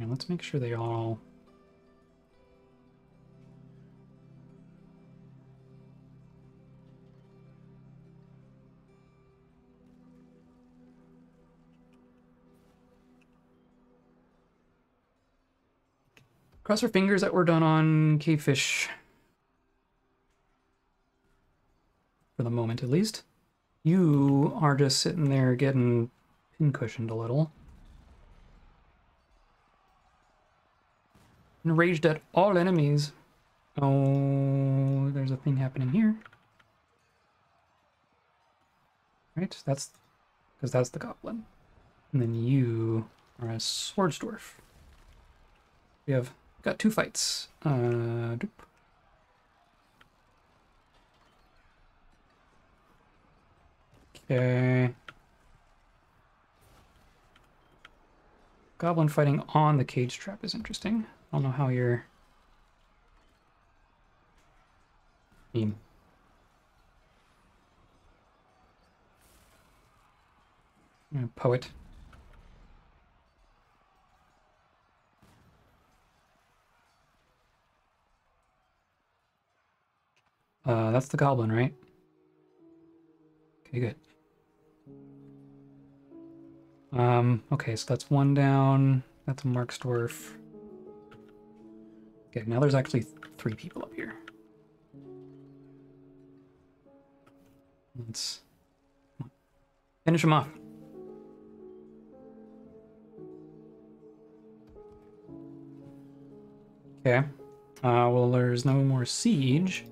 [SPEAKER 1] Yeah, let's make sure they all... Cross our fingers that we're done on cavefish. For the moment, at least. You are just sitting there getting pincushioned a little. Enraged at all enemies. Oh, there's a thing happening here. Right, that's because that's the goblin. And then you are a swords dwarf. We have got two fights. Uh, doop. Okay. Goblin fighting on the cage trap is interesting. I don't know how you're... Mean, poet. Uh, that's the goblin, right? Okay, good. Um, okay, so that's one down. That's Marksdwarf. Okay, now there's actually th three people up here. Let's finish them off. Okay. Uh, well, there's no more siege.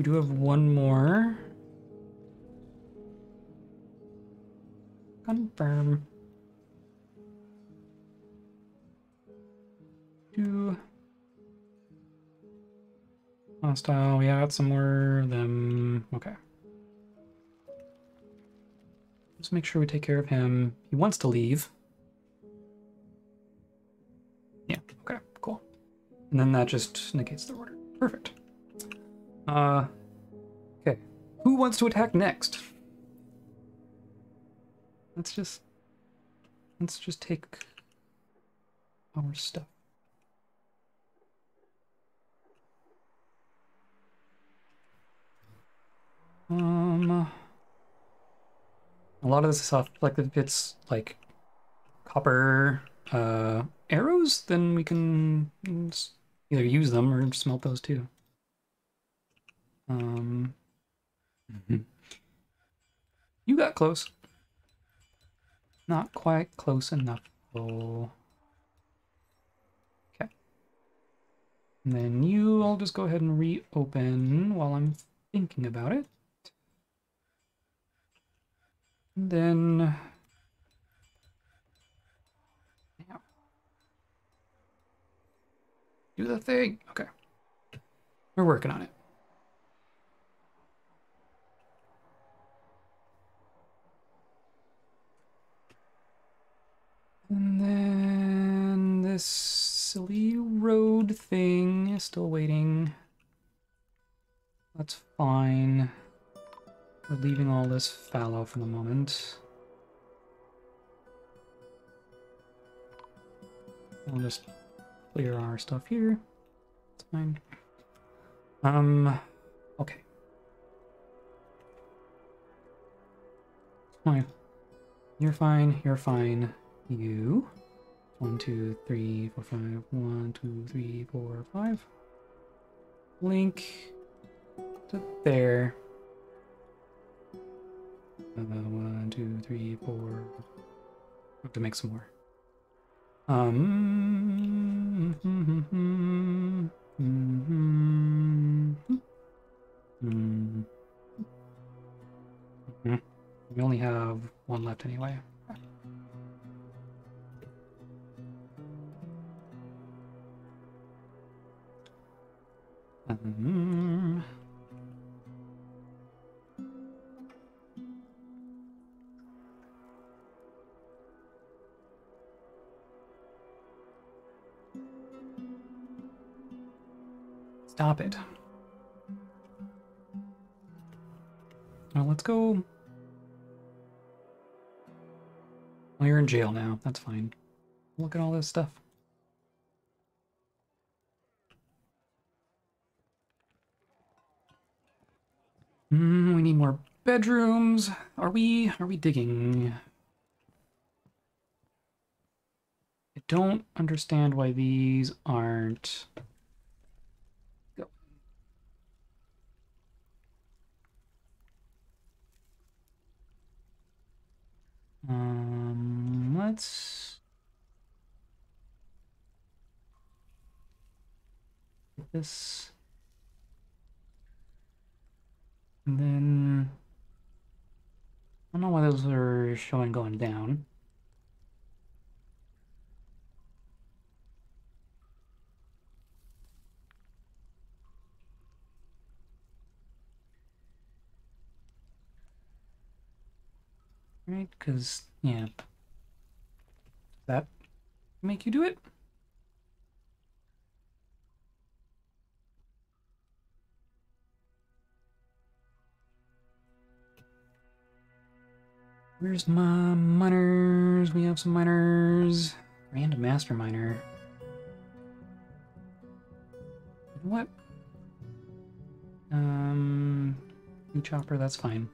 [SPEAKER 1] We do have one more. Confirm. Two. Hostile, we got some more of them. Okay. Let's make sure we take care of him. He wants to leave. Yeah, okay, cool. And then that just negates the order. Perfect. Uh, okay. Who wants to attack next? Let's just, let's just take our stuff. Um, a lot of this stuff, like if it's like copper uh, arrows, then we can either use them or smelt those too. Um, mm-hmm. You got close. Not quite close enough. Oh. Okay. And then you, I'll just go ahead and reopen while I'm thinking about it. And then Do the thing. Okay. We're working on it. And then this silly road thing is still waiting. That's fine. We're leaving all this fallow for the moment. We'll just clear our stuff here. It's fine. Um, okay. Fine. You're fine, you're fine. You. One, two, three, four, five. One, two, three, four, five. Link to there. Uh, one, two, three, four. have to make some more. Um. We only have one left anyway. Um. Stop it. Now let's go. Well, you're in jail now. That's fine. Look at all this stuff. Need more bedrooms. Are we are we digging? I don't understand why these aren't Um, let's this. And then I don't know why those are showing going down. right? Because Yeah. That make you do it? Where's my miners? We have some miners. Grand Master Miner. What? Um, new chopper, that's fine.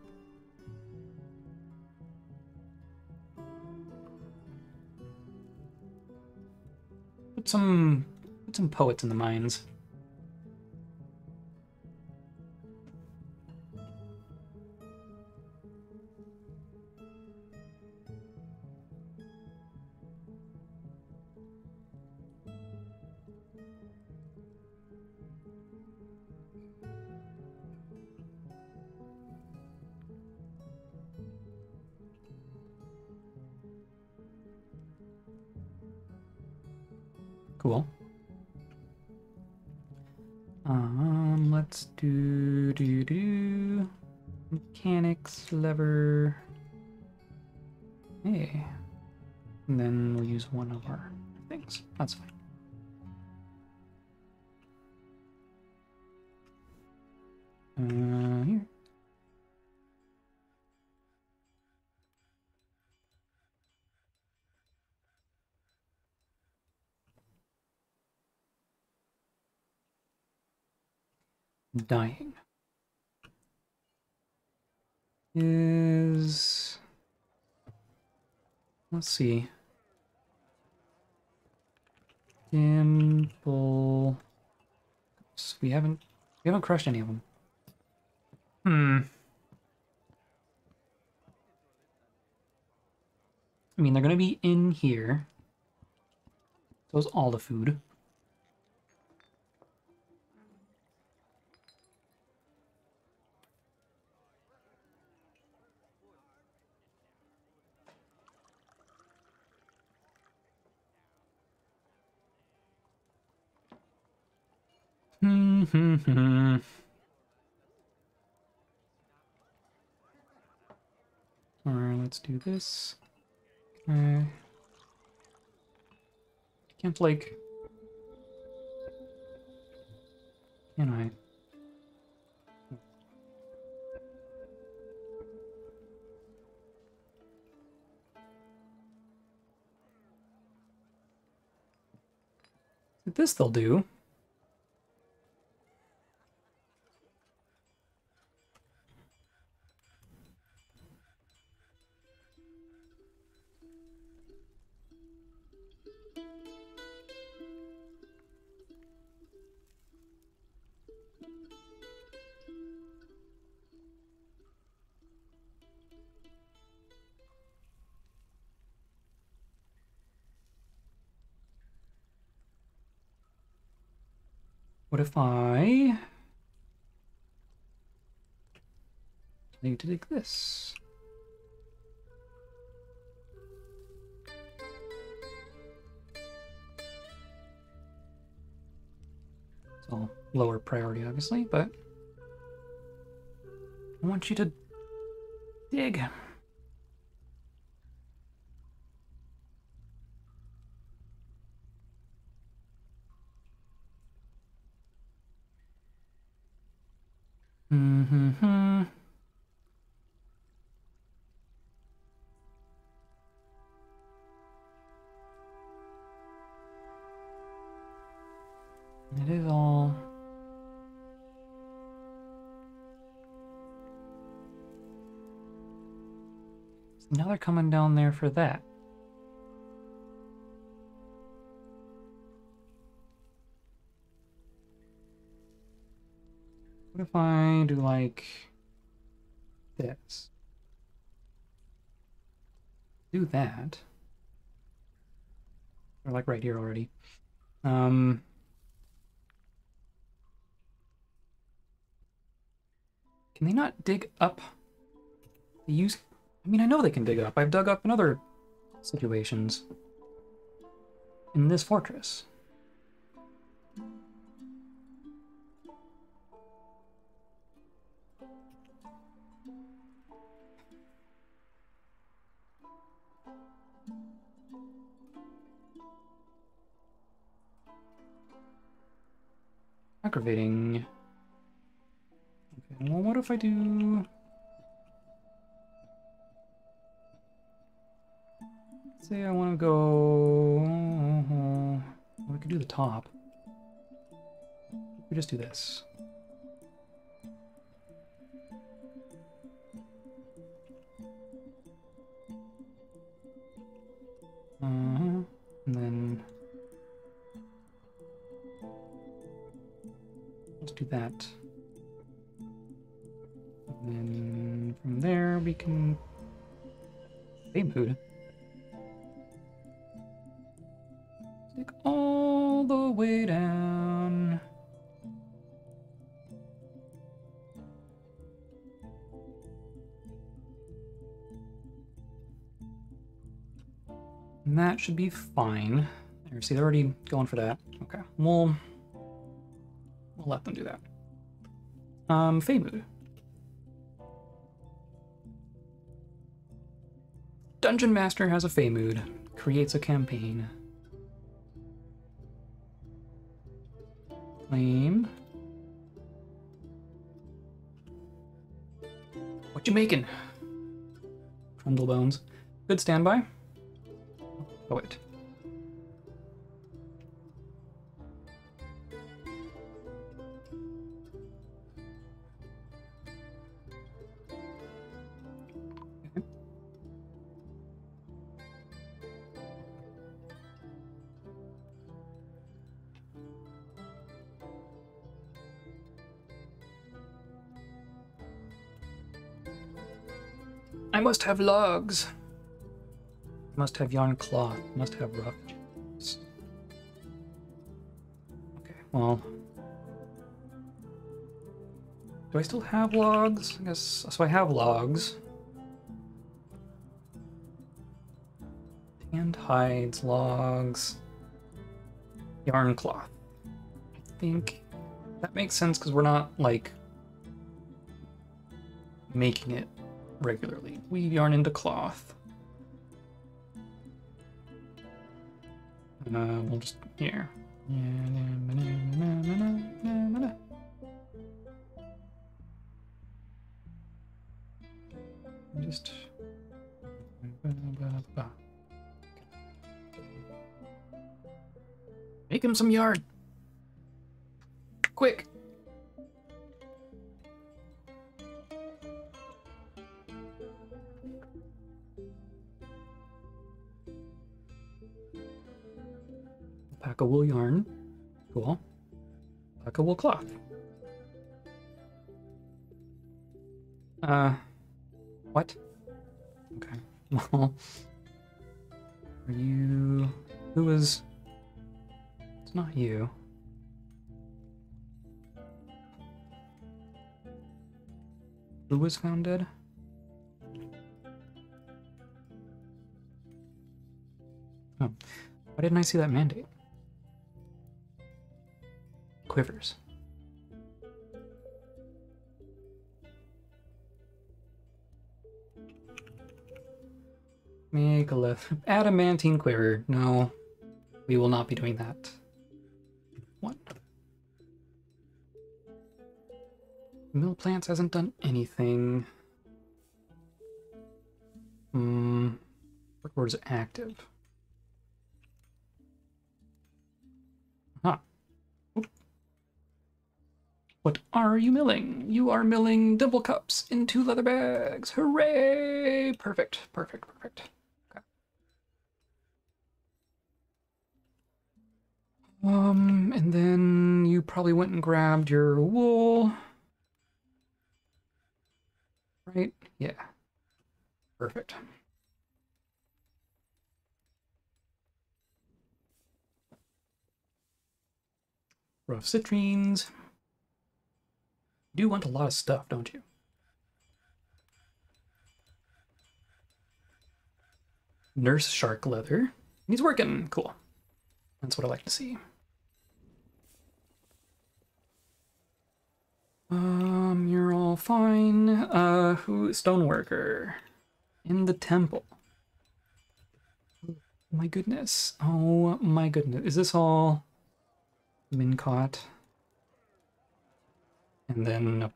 [SPEAKER 1] Put some, put some poets in the mines. Lever. Hey, and then we'll use one of our things. That's fine. Uh, here. dying is let's see Gimble. We haven't we haven't crushed any of them. Hmm. I mean, they're gonna be in here. So is all the food. Mm-hmm. Alright, let's do this. Okay. Can't like... Can I? This they'll do. If I need to dig this? It's all lower priority, obviously, but I want you to dig. Coming down there for that. What if I do like this? Do that. Or like right here already. Um, can they not dig up? They use. I mean, I know they can dig up. I've dug up in other situations in this fortress. Aggravating. Okay, well, what if I do... Say I want to go... Well, we could do the top. We just do this. Uh -huh. And then let's do that. And then from there we can stay mood. Should be fine. There, see, they're already going for that. Okay, we'll, we'll let them do that. Um, Fey mood. Dungeon Master has a Fey mood, creates a campaign. Claim. What you making? Trundle bones. Good standby. Oh, wait. I must have logs. Must have yarn cloth. Must have rough. Okay, well. Do I still have logs? I guess so I have logs. Tanned hides, logs, yarn cloth. I think that makes sense because we're not like making it regularly. Weave yarn into cloth. Uh, we'll just here. Just make him some yard. Cloth. Uh, what? Okay. Well, are you? Who is? It's not you. Who was found dead? Oh, why didn't I see that mandate? quivers. Left. Adamantine quiver. No, we will not be doing that. What? Mill plants hasn't done anything. Hmm. Record is active. What are you milling? You are milling dimple cups into leather bags. Hooray! Perfect, perfect, perfect. Um, and then you probably went and grabbed your wool. Right? Yeah. Perfect. Rough citrines do want a lot of stuff, don't you? Nurse shark leather. He's working. Cool. That's what I like to see. Um, you're all fine. Uh, who? Stoneworker. In the temple. my goodness. Oh my goodness. Is this all Mincot? And then,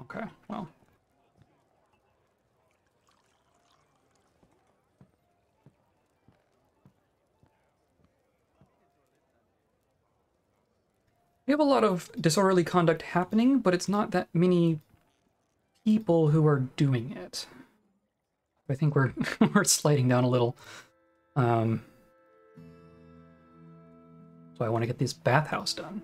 [SPEAKER 1] okay, well. We have a lot of disorderly conduct happening, but it's not that many people who are doing it. I think we're we're sliding down a little. Um, so I want to get this bathhouse done.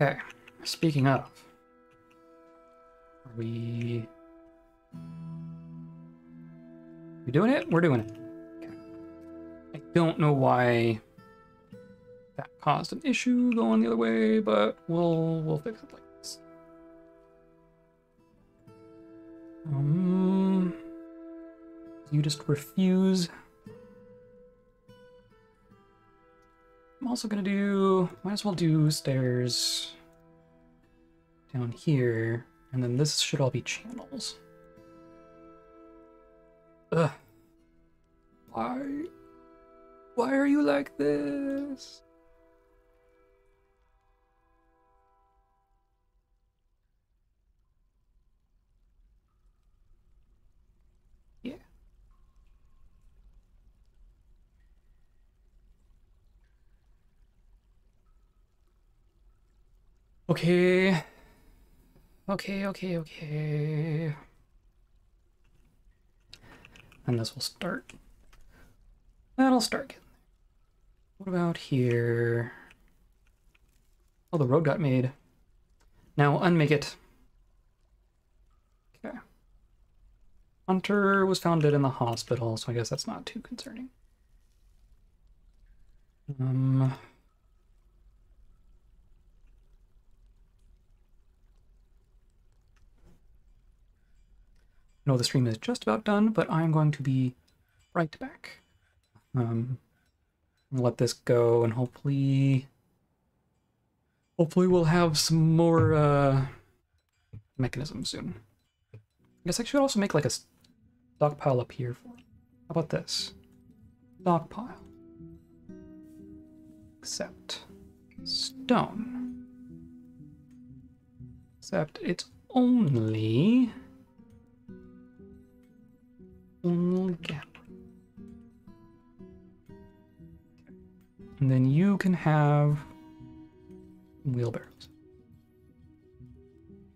[SPEAKER 1] Okay, speaking of, we we doing it? We're doing it. Okay. I don't know why that caused an issue going the other way, but we'll we'll fix it like this. Um, you just refuse. I'm also gonna do. Might as well do stairs down here, and then this should all be channels. Ugh. Why? Why are you like this? Yeah. Okay. Okay, okay, okay. And this will start. That'll start getting What about here? Oh, the road got made. Now unmake it. Okay. Hunter was found dead in the hospital, so I guess that's not too concerning. Um... know the stream is just about done, but I'm going to be right back. Um, let this go, and hopefully, hopefully we'll have some more uh, mechanisms soon. I guess I should also make like a stockpile up here for. How about this? Stockpile. Except stone. Except it's only gap. And then you can have wheelbarrows.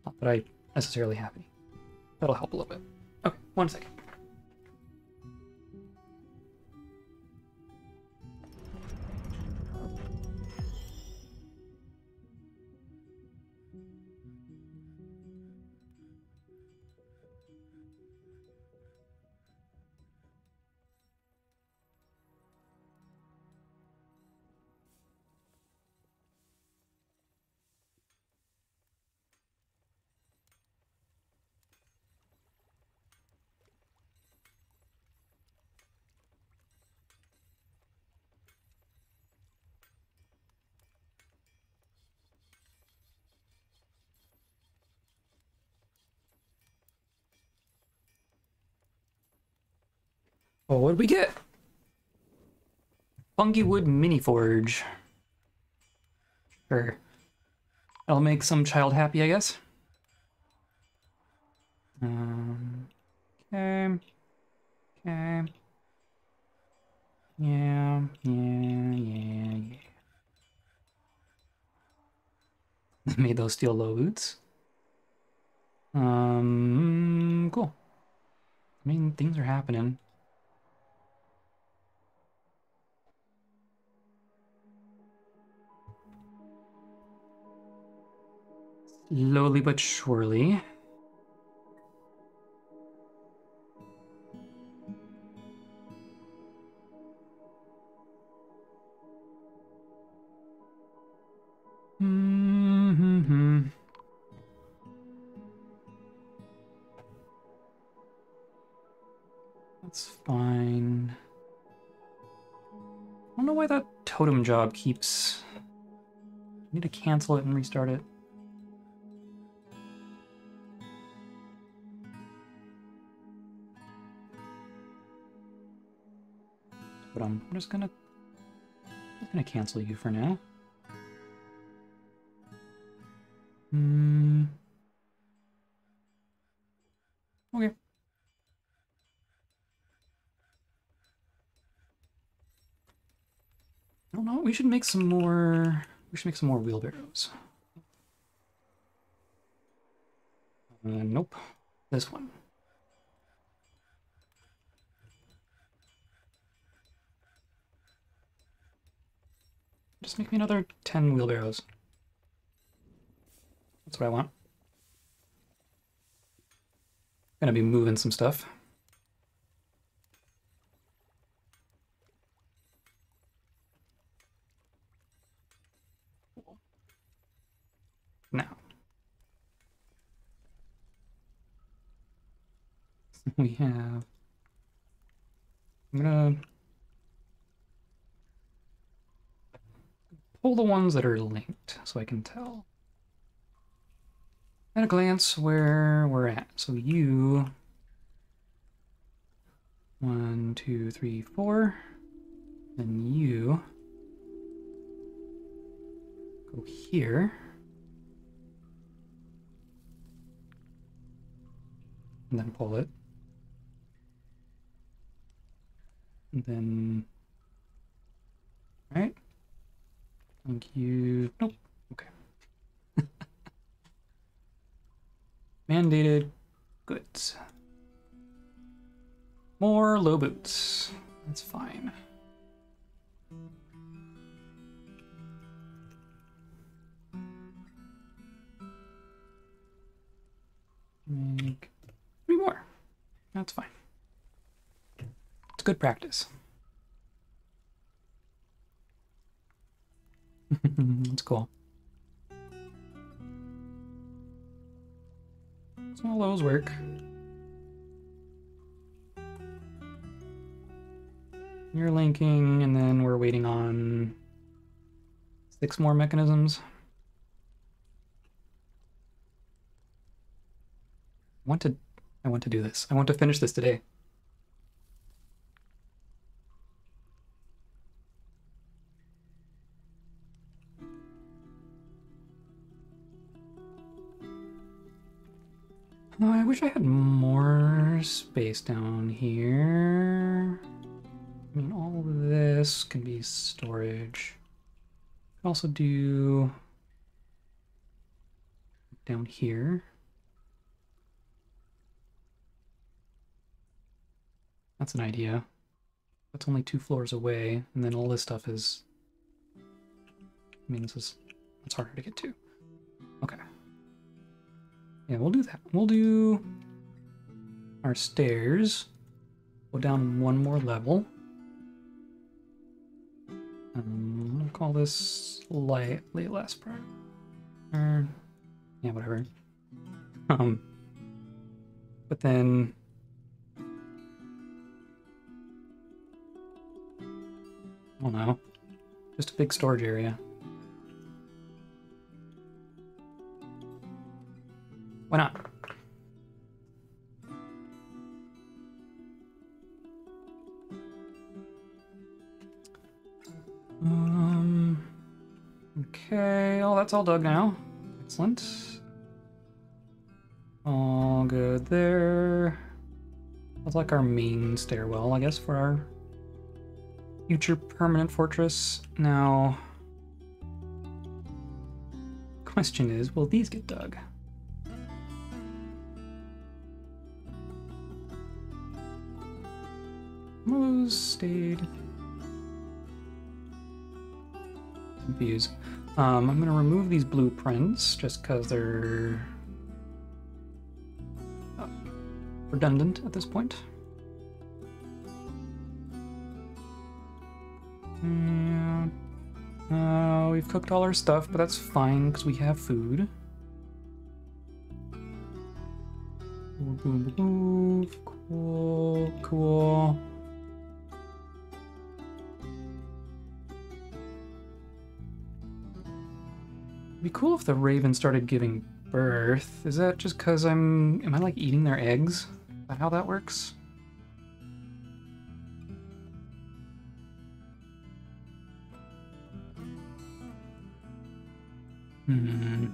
[SPEAKER 1] Not that I necessarily have any. That'll help a little bit. Okay, one second. Oh, what did we get? Funky Wood Mini Forge. Sure. That'll make some child happy, I guess. Um, okay. Okay. Yeah, yeah, yeah, yeah. Made those steel low boots. Um, cool. I mean, things are happening. Slowly but surely. Mm-hmm. That's fine. I don't know why that totem job keeps... I need to cancel it and restart it. But I'm just gonna I'm gonna cancel you for now. Hmm. Okay. I don't know. We should make some more. We should make some more wheelbarrows. Uh, nope. This one. Just make me another 10 wheelbarrows. That's what I want. Gonna be moving some stuff. Now. We have... I'm gonna pull the ones that are linked so I can tell at a glance where we're at. So you, one, two, three, four, then you go here. And then pull it. And then, right? Thank you. Nope. Okay. Mandated goods. More low boots. That's fine. Make three more. That's fine. It's good practice. That's cool. So all those work. You're linking, and then we're waiting on six more mechanisms. I want to I want to do this. I want to finish this today. Wish I had more space down here. I mean, all of this can be storage. Could also do down here. That's an idea. That's only two floors away, and then all this stuff is... I mean, this is... It's harder to get to. Okay. Yeah, we'll do that. We'll do our stairs. Go down one more level. Um, I'm call this slightly less part. Or, yeah, whatever. Um, but then I don't know. Just a big storage area. Why not? Um, okay, oh, that's all dug now. Excellent. All good there. That's like our main stairwell, I guess, for our future permanent fortress. Now, question is, will these get dug? Stayed. Confused. Um, I'm gonna remove these blueprints just because they're uh, redundant at this point. Uh, we've cooked all our stuff, but that's fine because we have food. Cool, cool. It'd be cool if the raven started giving birth. Is that just because I'm... Am I, like, eating their eggs? Is that how that works? Hmm.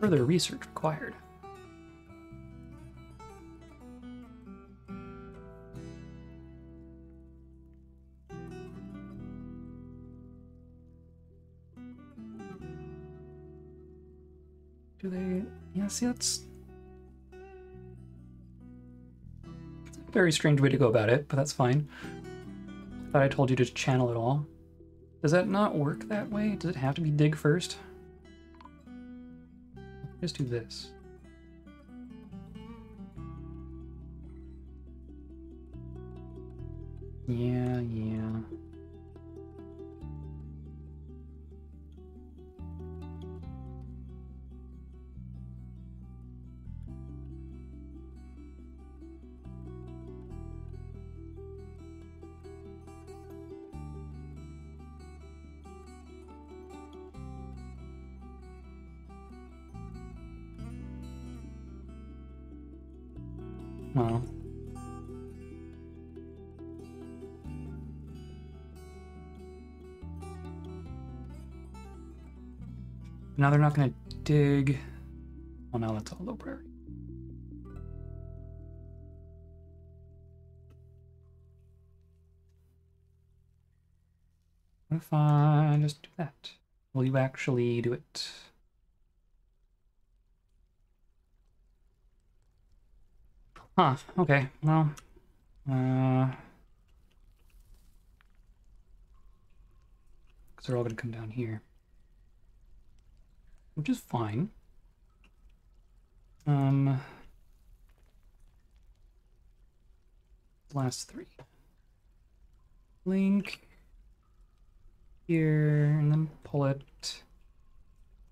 [SPEAKER 1] Further research required. It's a very strange way to go about it, but that's fine. Thought I told you to channel it all. Does that not work that way? Does it have to be dig first? Just do this. Yeah, yeah. Now they're not going to dig. Well, now that's all low priority. What if I just do that? Will you actually do it? Huh, okay, well, uh, because they're all going to come down here, which is fine. Um, last three. Link here, and then pull it.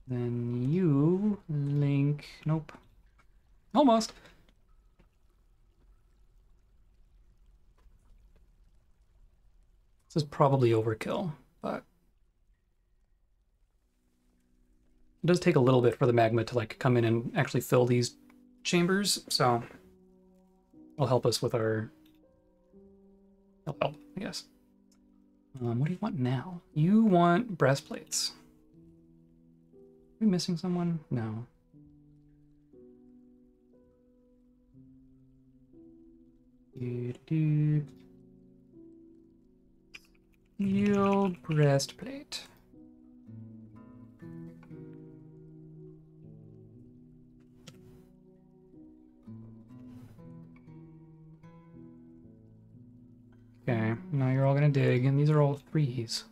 [SPEAKER 1] Then you link, nope, almost. This is probably overkill, but it does take a little bit for the magma to like come in and actually fill these chambers, so it'll help us with our it'll help, I guess. Um, what do you want now? You want breastplates. Are we missing someone? No. Steel breastplate. Now you're all gonna dig, and these are all threes.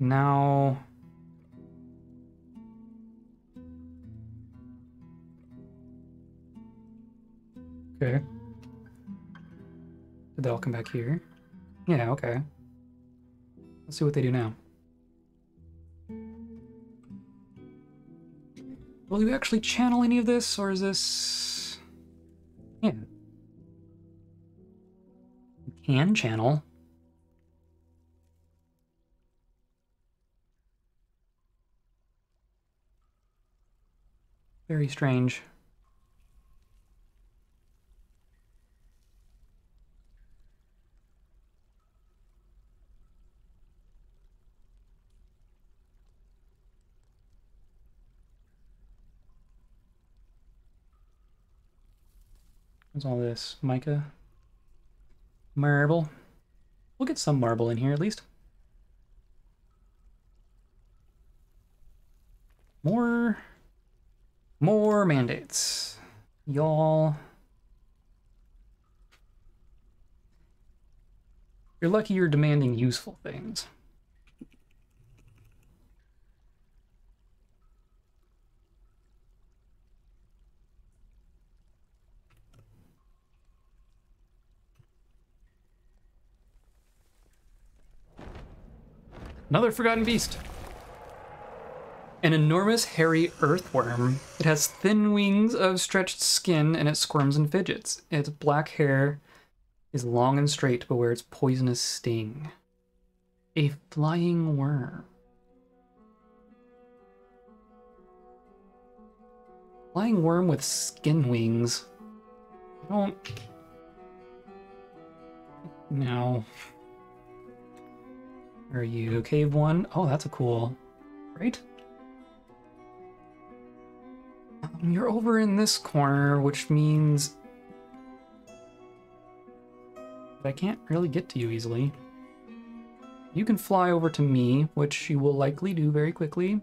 [SPEAKER 1] Now... Okay. Did they all come back here? Yeah, okay. Let's see what they do now. Will you actually channel any of this, or is this... Yeah. You can channel. Very strange. What's all this? Mica? Marble? We'll get some marble in here at least. More... More mandates. Y'all... You're lucky you're demanding useful things. Another forgotten beast. An enormous hairy earthworm. It has thin wings of stretched skin and it squirms and fidgets. Its black hair is long and straight but wears poisonous sting. A flying worm. Flying worm with skin wings. I don't... No. Are you? Cave one? Oh, that's a cool. Right? You're over in this corner, which means I can't really get to you easily. You can fly over to me, which you will likely do very quickly,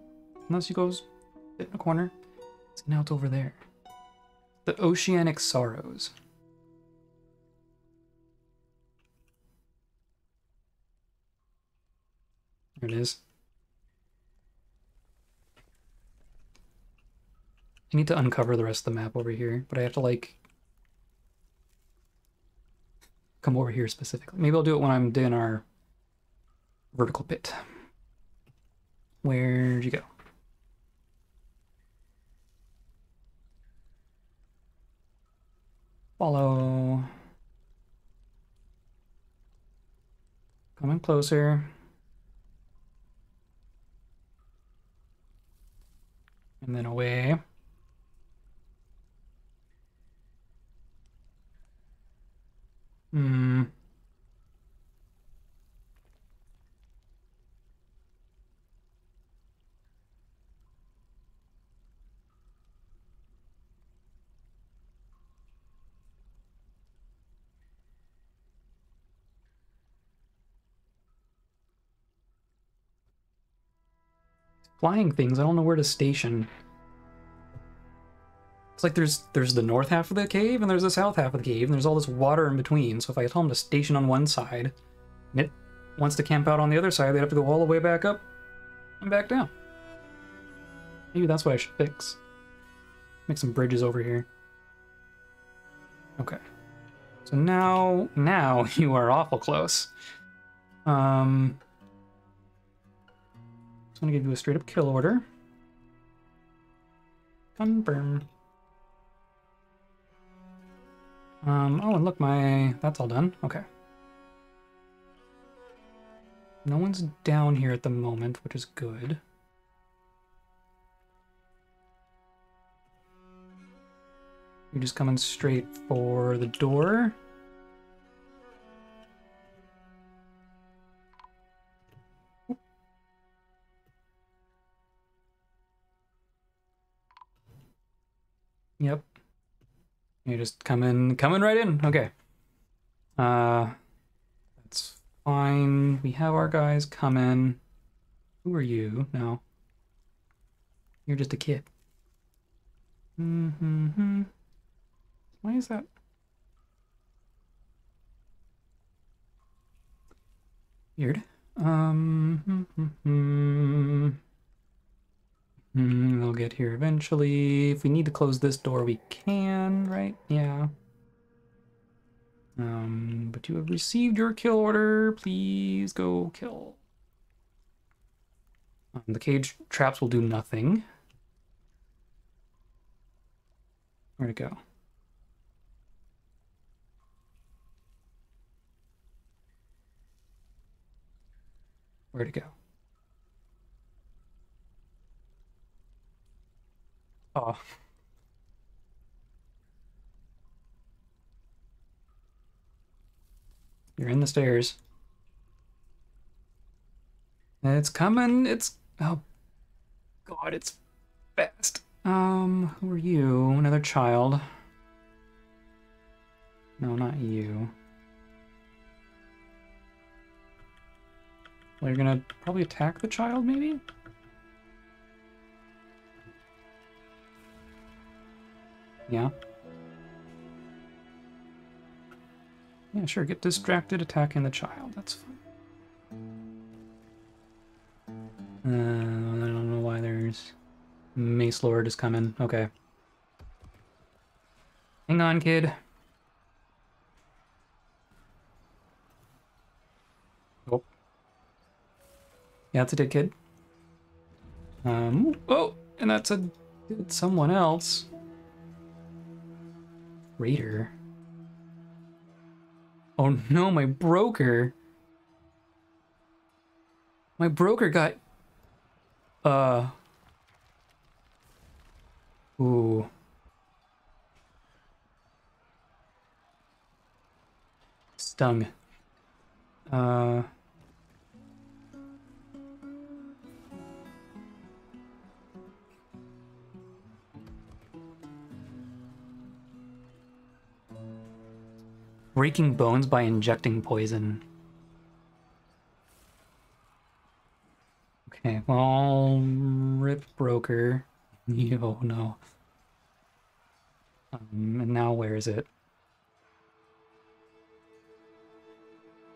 [SPEAKER 1] unless you go sit in a corner. So now it's over there. The Oceanic Sorrows. There it is. I need to uncover the rest of the map over here, but I have to like come over here specifically. Maybe I'll do it when I'm doing our vertical pit. Where'd you go? Follow. Coming closer. And then away. Hmm. Flying things, I don't know where to station. It's like there's there's the north half of the cave and there's the south half of the cave and there's all this water in between. So if I tell them to station on one side and it wants to camp out on the other side, they have to go all the way back up and back down. Maybe that's what I should fix. Make some bridges over here. Okay. So now, now you are awful close. Um, I'm gonna give you a straight up kill order. Confirm. Um, oh, and look, my... That's all done. Okay. No one's down here at the moment, which is good. You're just coming straight for the door. Yep. You're just coming, coming right in. Okay. Uh, that's fine. We have our guys coming. Who are you? No. You're just a kid. Mm-hmm. Why is that? Weird. Um. Hmm, hmm, hmm. Mm, they'll get here eventually. If we need to close this door, we can, right? Yeah. Um, but you have received your kill order. Please go kill. Um, the cage traps will do nothing. Where'd it go? Where'd it go? Oh. You're in the stairs. It's coming. It's oh god, it's fast. Um, who are you? Another child. No, not you. Well, you're gonna probably attack the child, maybe? Yeah. Yeah, sure. Get distracted attacking the child. That's fine. Uh, I don't know why there's... Mace Lord is coming. Okay. Hang on, kid. Oh. Yeah, it's a dead kid. Um, oh, and that's a someone else. Oh no, my broker. My broker got... Uh... Ooh. Stung. Uh... breaking bones by injecting poison. Okay, well, rip broker. Yo, no. Um, and now where is it?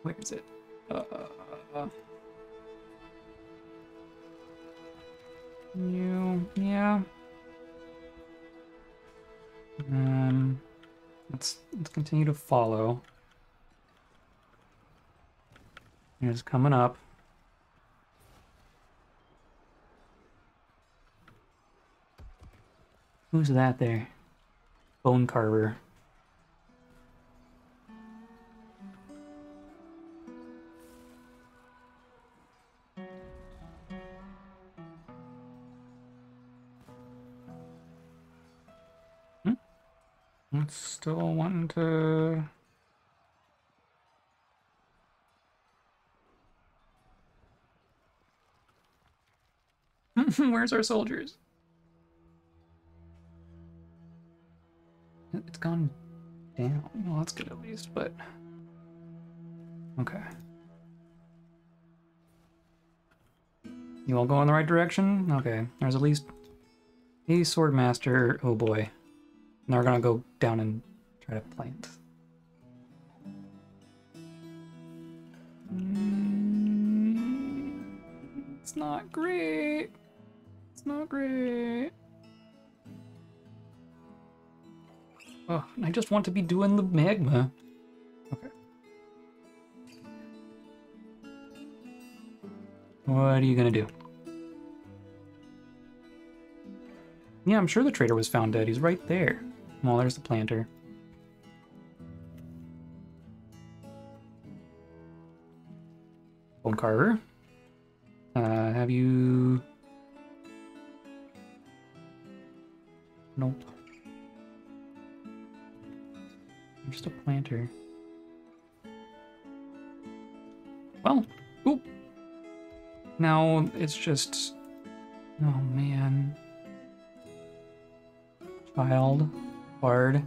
[SPEAKER 1] Where is it? Uh, you, yeah. Um, let's let's continue to follow. It's coming up. Who's that there? Bone carver. I'm still wanting to. Where's our soldiers? It's gone down. Well, that's good at least, but. Okay. You all go in the right direction? Okay. There's at least a sword master. Oh boy. Now we're gonna go down and try to plant. Mm, It's not great. It's not great. Oh, I just want to be doing the magma. Okay. What are you gonna do? Yeah, I'm sure the trader was found dead. He's right there. Well, there's the planter. Bone carver. Uh, have you... Nope. I'm just a planter. Well, oop. Now it's just... Oh, man. Child. Bard.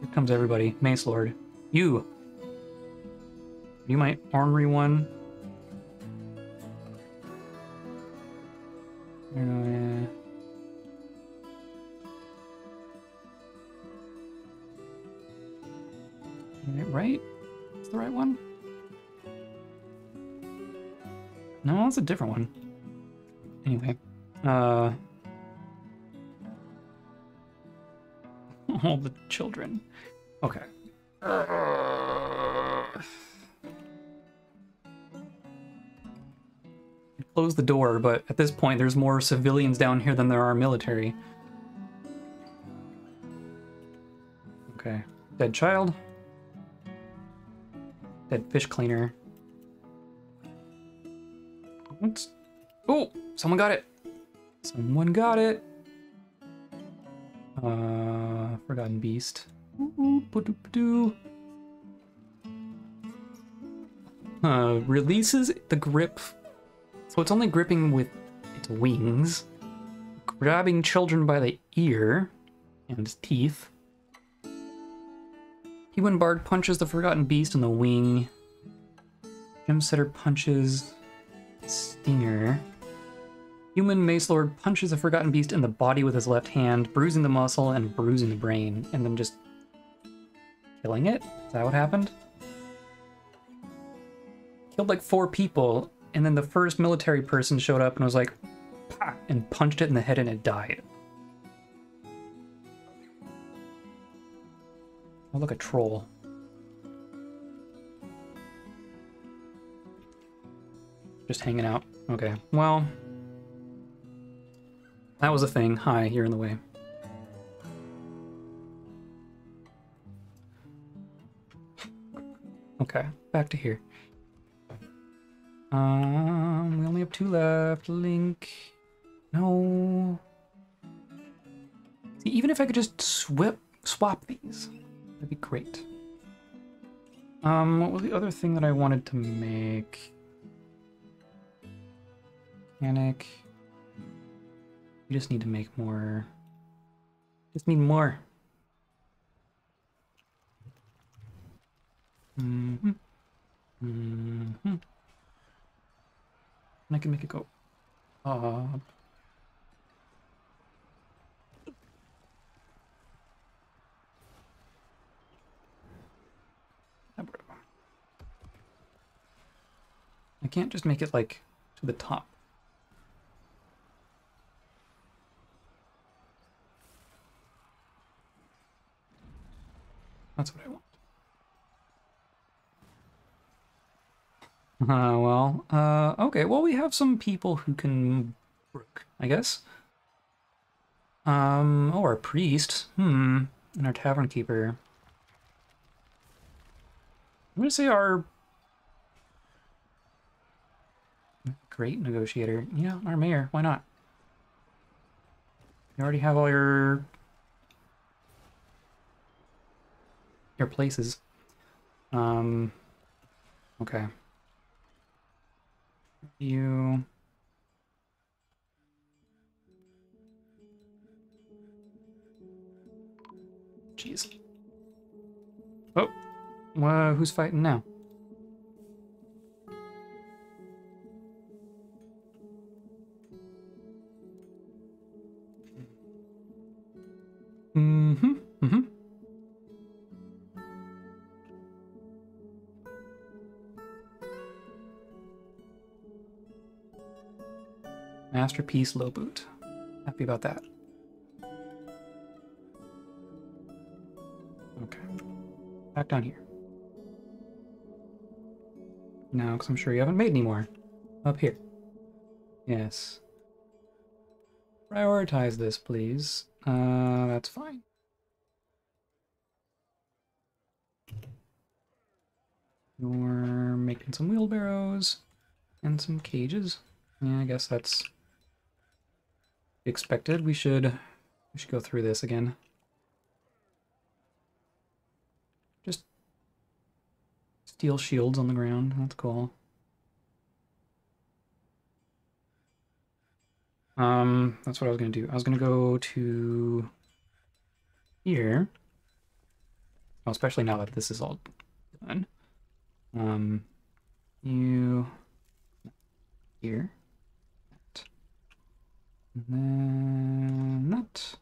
[SPEAKER 1] Here comes everybody. Mace Lord. You! You my ornery one. Uh, right? Is the right one? No, that's a different one. Anyway, uh, all the children. Okay. Close the door, but at this point, there's more civilians down here than there are military. Okay. Dead child. Dead fish cleaner. Oops. Oh, someone got it. Someone got it. Uh, Forgotten Beast. Uh, releases the grip. So it's only gripping with its wings. Grabbing children by the ear and teeth. Human Bard punches the Forgotten Beast in the wing. Gem Setter punches Stinger. Human Mace Lord punches a Forgotten Beast in the body with his left hand, bruising the muscle and bruising the brain, and then just killing it? Is that what happened? Killed like four people, and then the first military person showed up and was like, Pah! and punched it in the head and it died. Oh, look, a troll. Just hanging out. Okay, well. That was a thing. Hi, you're in the way. Okay, back to here. Um, we only have two left. Link. No. See, even if I could just swip, swap these, that'd be great. Um, what was the other thing that I wanted to make? Mechanic. We just need to make more. Just need more. Mm-hmm. Mm-hmm. I can make it go up. I can't just make it like to the top. That's what I want. Uh, well, uh, okay, well, we have some people who can work, I guess. Um, oh, our priest, hmm, and our tavern keeper. I'm gonna say our great negotiator. Yeah, our mayor, why not? You already have all your your places. Um, okay. You. Jeez. Oh, well, who's fighting now? Mm-hmm. Mm-hmm. Masterpiece low boot. Happy about that. Okay. Back down here. No, because I'm sure you haven't made any more. Up here. Yes. Prioritize this, please. Uh, that's fine. You're making some wheelbarrows and some cages. Yeah, I guess that's expected. We should we should go through this again. Just steel shields on the ground. That's cool. Um, that's what I was gonna do. I was gonna go to here. Well, especially now that this is all done. Um, you here. And then that.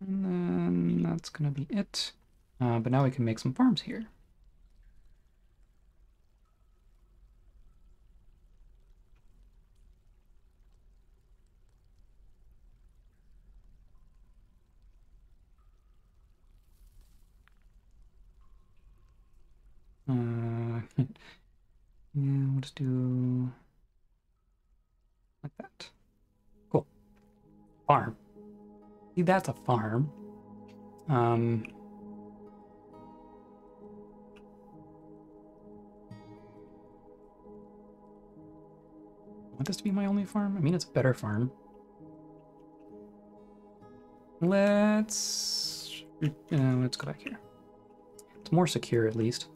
[SPEAKER 1] And then that's gonna be it. Uh, but now we can make some farms here. Uh, yeah, we'll just do like that. Farm. See, that's a farm. Um, want this to be my only farm? I mean, it's a better farm. Let's uh, let's go back here. It's more secure, at least.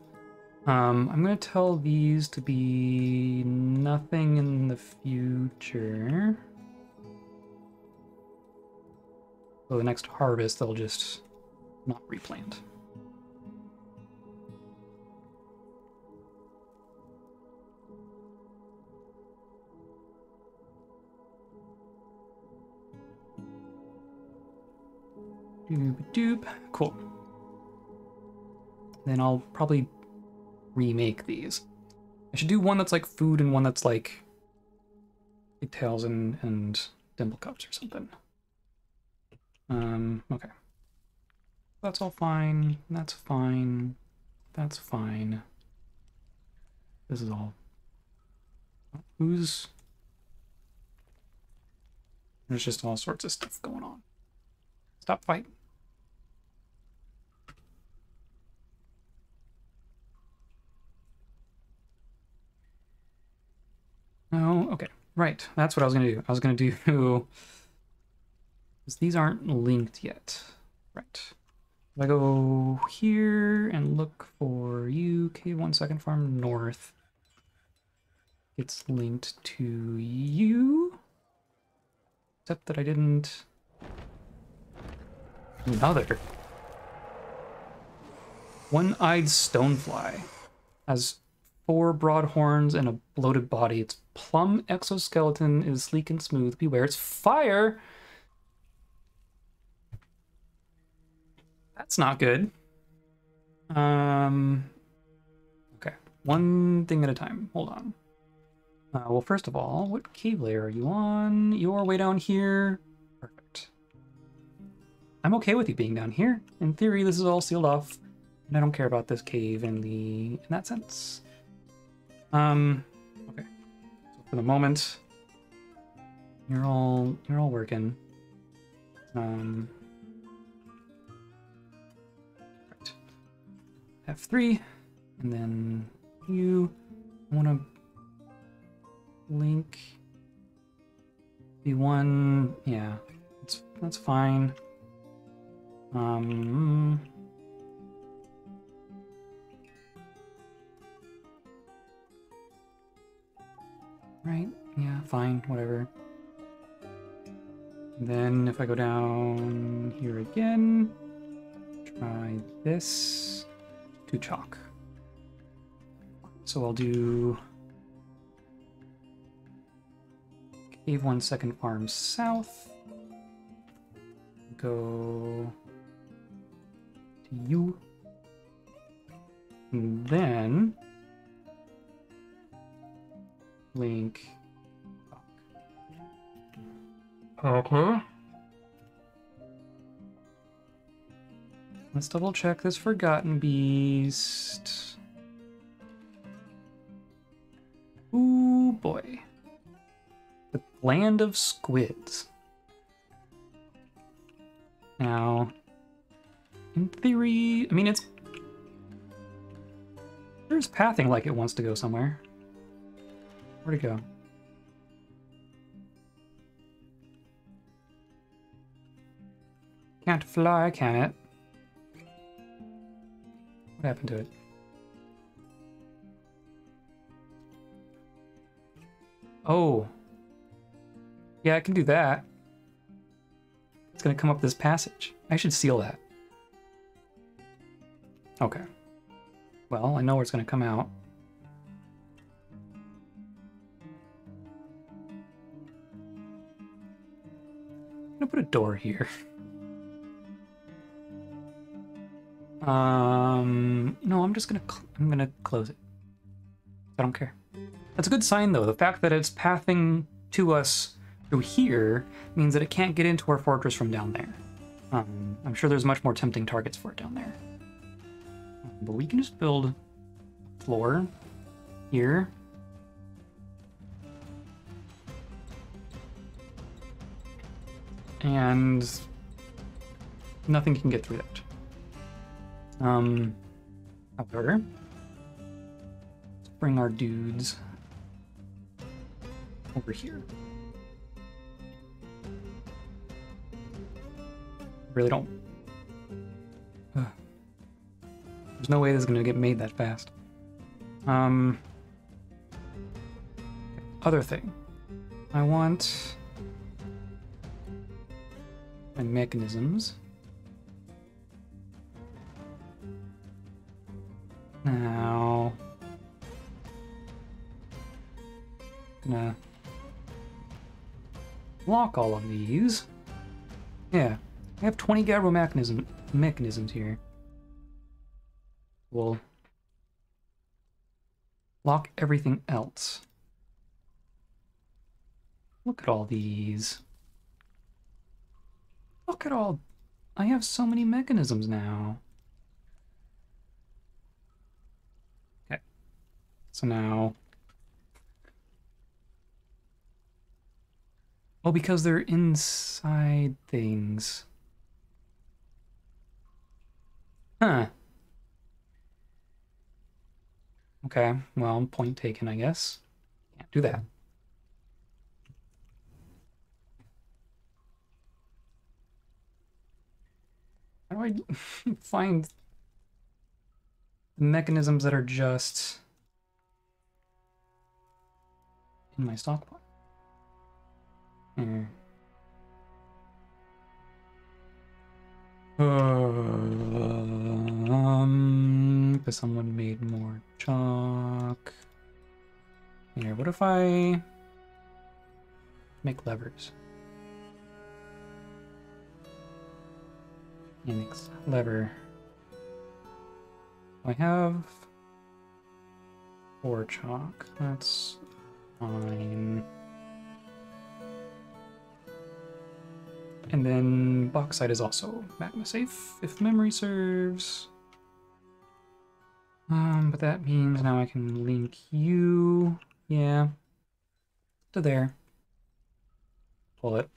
[SPEAKER 1] Um, I'm going to tell these to be nothing in the future. So the next harvest, they'll just not replant. Doop doop. Cool. Then I'll probably remake these. I should do one that's like food and one that's like pigtails and, and dimple cups or something. Um, okay. That's all fine. That's fine. That's fine. This is all. Who's. There's just all sorts of stuff going on. Stop fighting. Oh, okay. Right. That's what I was going to do. I was going to do... Because these aren't linked yet. Right. If I go here and look for you, K1 second farm north, it's linked to you. Except that I didn't... Another. One-eyed stonefly has four broad horns and a bloated body. Its plum exoskeleton is sleek and smooth. Beware, it's fire. That's not good. Um. Okay, one thing at a time. Hold on. Uh, well, first of all, what cave layer are you on? You're way down here. Perfect. I'm okay with you being down here. In theory, this is all sealed off, and I don't care about this cave in the in that sense. Um, okay. So for the moment, you're all you're all working. Um, F3, and then you want to link the one. Yeah, that's that's fine. Um. Right, yeah, fine, whatever. And then if I go down here again, try this to chalk. So I'll do cave one second farm south. Go to you. And then link.
[SPEAKER 2] Okay.
[SPEAKER 1] Let's double check this Forgotten Beast. Ooh boy. The Land of Squids. Now, in theory, I mean, it's. There's pathing like it wants to go somewhere. Where'd it go? Can't fly, can it? What happened to it? Oh. Yeah, I can do that. It's gonna come up this passage. I should seal that. Okay. Well, I know where it's gonna come out. I'm gonna put a door here. Um, no, I'm just gonna I'm gonna close it. I don't care. That's a good sign though. The fact that it's pathing to us through here means that it can't get into our fortress from down there. Um, I'm sure there's much more tempting targets for it down there. Um, but we can just build floor here. And nothing can get through that. Um, however, let's bring our dudes over here. Really don't. Ugh. There's no way this is gonna get made that fast. Um, other thing, I want my mechanisms. Now, gonna lock all of these. Yeah, I have 20 gyro mechanism mechanisms here. We'll lock everything else. Look at all these. Look at all. I have so many mechanisms now. So now. Oh, because they're inside things. Huh. Okay, well, point taken, I guess. Can't do that. How do I find the mechanisms that are just in my stockpile? Hmm. Um, because someone made more chalk. Here, what if I make levers? Phoenix lever. I have four chalk. That's And then bauxite is also magma safe, if memory serves. Um, but that means now I can link you, yeah, to there. Pull it,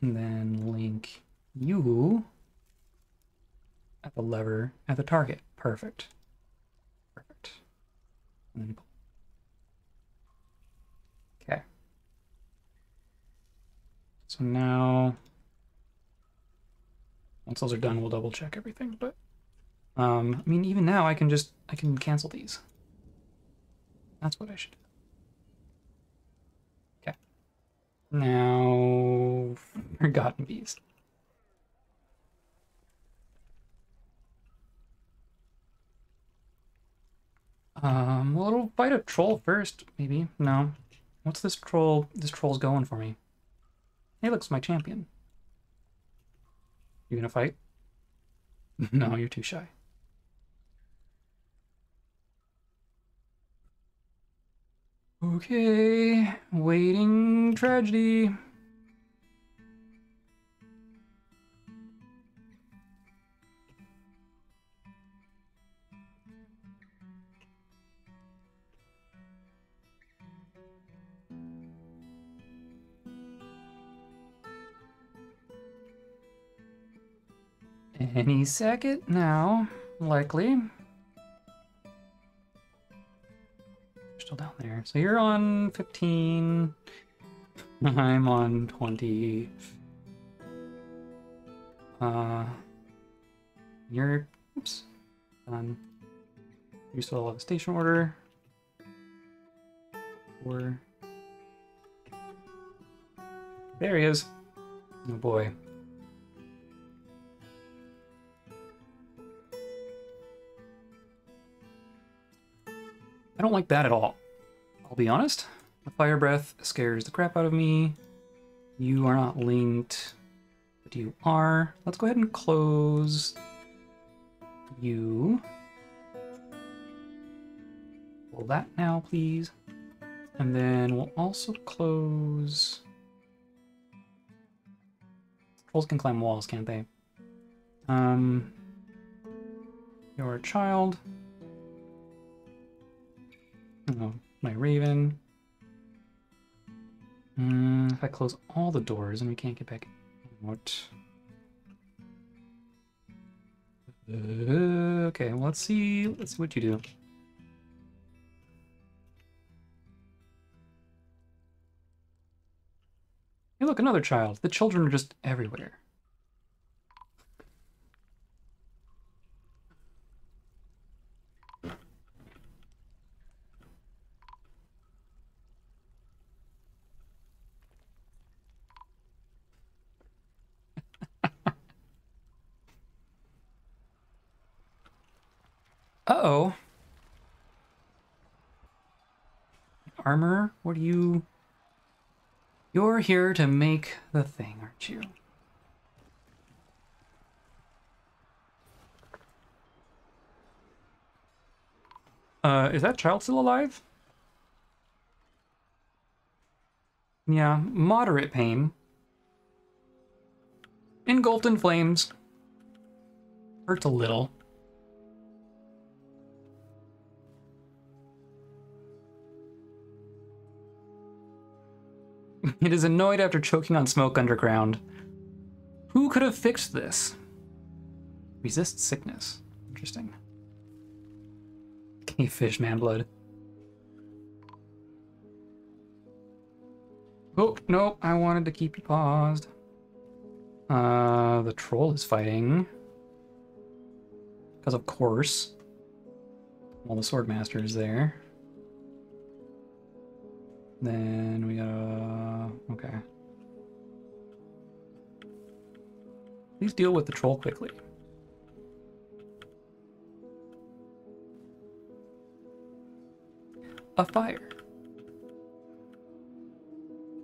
[SPEAKER 1] and then link you at the lever at the target. Perfect. Perfect. And then pull. Okay. So now once those are done, we'll double check everything. But um, I mean, even now, I can just I can cancel these. That's what I should do. Okay. Now, Forgotten Beast. Um, well, it'll fight a troll first, maybe. No. What's this troll? This troll's going for me. Hey, looks my champion. You gonna fight? no, you're too shy. Okay, waiting tragedy. Any second now, likely. Still down there. So you're on 15. I'm on 20. Uh, you're, oops, done. You still have a station order. Four. There he is. Oh boy. I don't like that at all. I'll be honest. The fire breath scares the crap out of me. You are not linked, but you are. Let's go ahead and close you. Pull that now, please. And then we'll also close... Trolls can climb walls, can't they? Um, you're a child. Oh, my raven. Mm, if I close all the doors and we can't get back out. Uh, okay, well, let's see. Let's see what you do. Hey, look, another child. The children are just everywhere. Uh-oh. Armor, what are you... You're here to make the thing, aren't you? Uh, is that child still alive? Yeah, moderate pain. Engulfed in flames. Hurts a little. It is annoyed after choking on smoke underground. Who could have fixed this? Resist sickness. Interesting. Can you fish man blood? Oh, no, I wanted to keep you paused. Uh, the troll is fighting. Because of course. All the swordmaster is there. Then we gotta... Okay. Please deal with the troll quickly. a fire.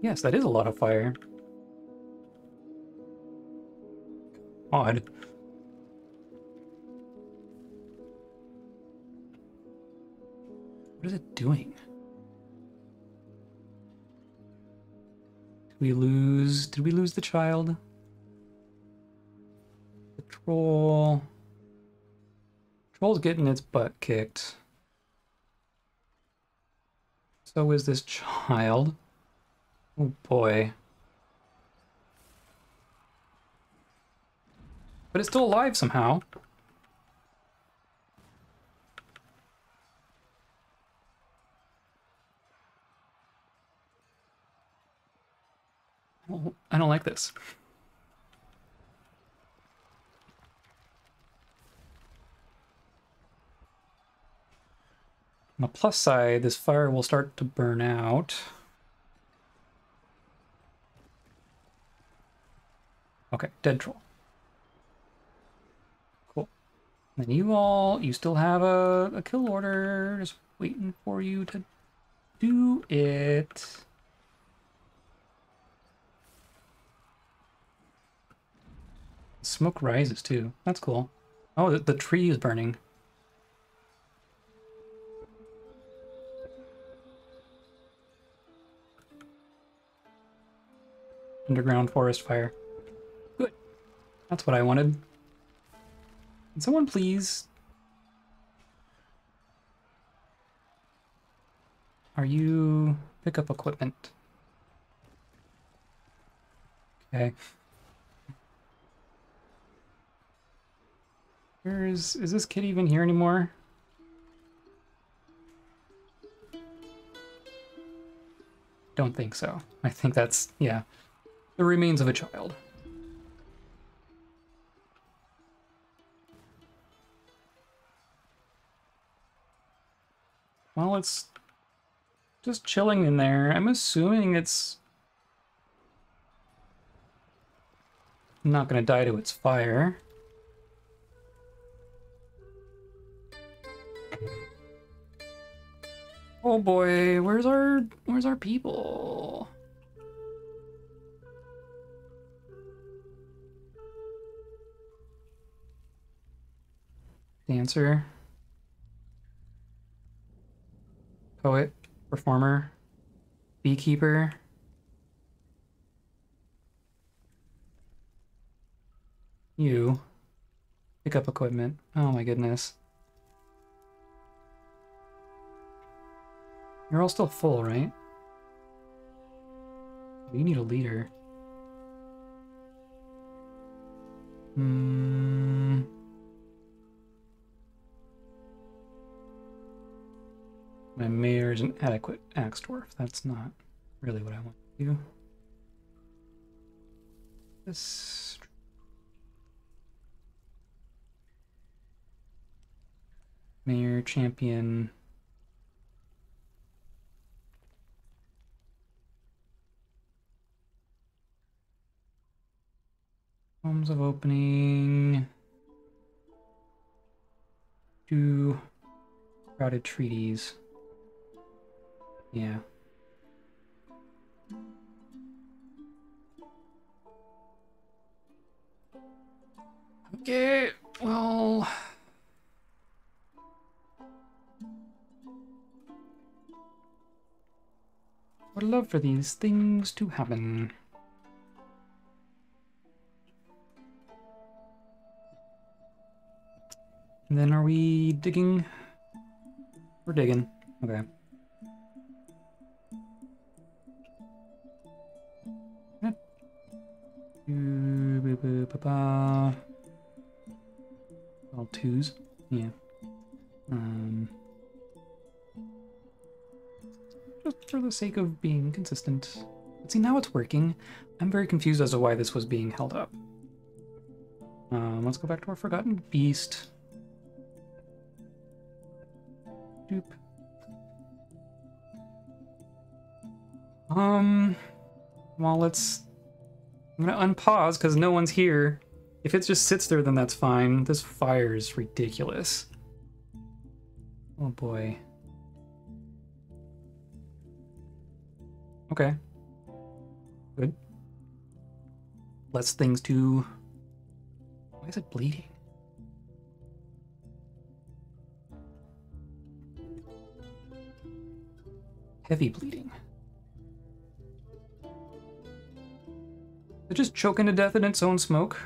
[SPEAKER 1] Yes, that is a lot of fire. Odd. What is it doing? We lose? Did we lose the child? The troll. Troll's getting its butt kicked. So is this child. Oh boy. But it's still alive somehow. I don't like this. On the plus side, this fire will start to burn out. Okay, dead troll. Cool. And you all, you still have a, a kill order just waiting for you to do it. Smoke rises too. That's cool. Oh, the, the tree is burning. Underground forest fire. Good. That's what I wanted. Can someone please... Are you... Pick up equipment. Okay. Where is... Is this kid even here anymore? Don't think so. I think that's... Yeah. The remains of a child. Well, it's just chilling in there. I'm assuming it's not going to die to its fire. Oh boy, where's our where's our people? Dancer. Poet, performer, beekeeper. You. Pick up equipment. Oh my goodness. You're all still full, right? You need a leader. Hmm. My mayor is an adequate axe dwarf. That's not really what I want to do. This. Mayor, champion. Homes of opening. Two crowded treaties. Yeah. Okay, well... Would love for these things to happen. And then are we digging? We're digging. Okay. All twos. Yeah. Um, just for the sake of being consistent. But see, now it's working. I'm very confused as to why this was being held up. Um, let's go back to our Forgotten Beast. Um, well, let's I'm gonna unpause because no one's here. If it just sits there, then that's fine. This fire is ridiculous. Oh boy. Okay. Good. Less things to. Why is it bleeding? Heavy bleeding. It just choking to death in its own smoke?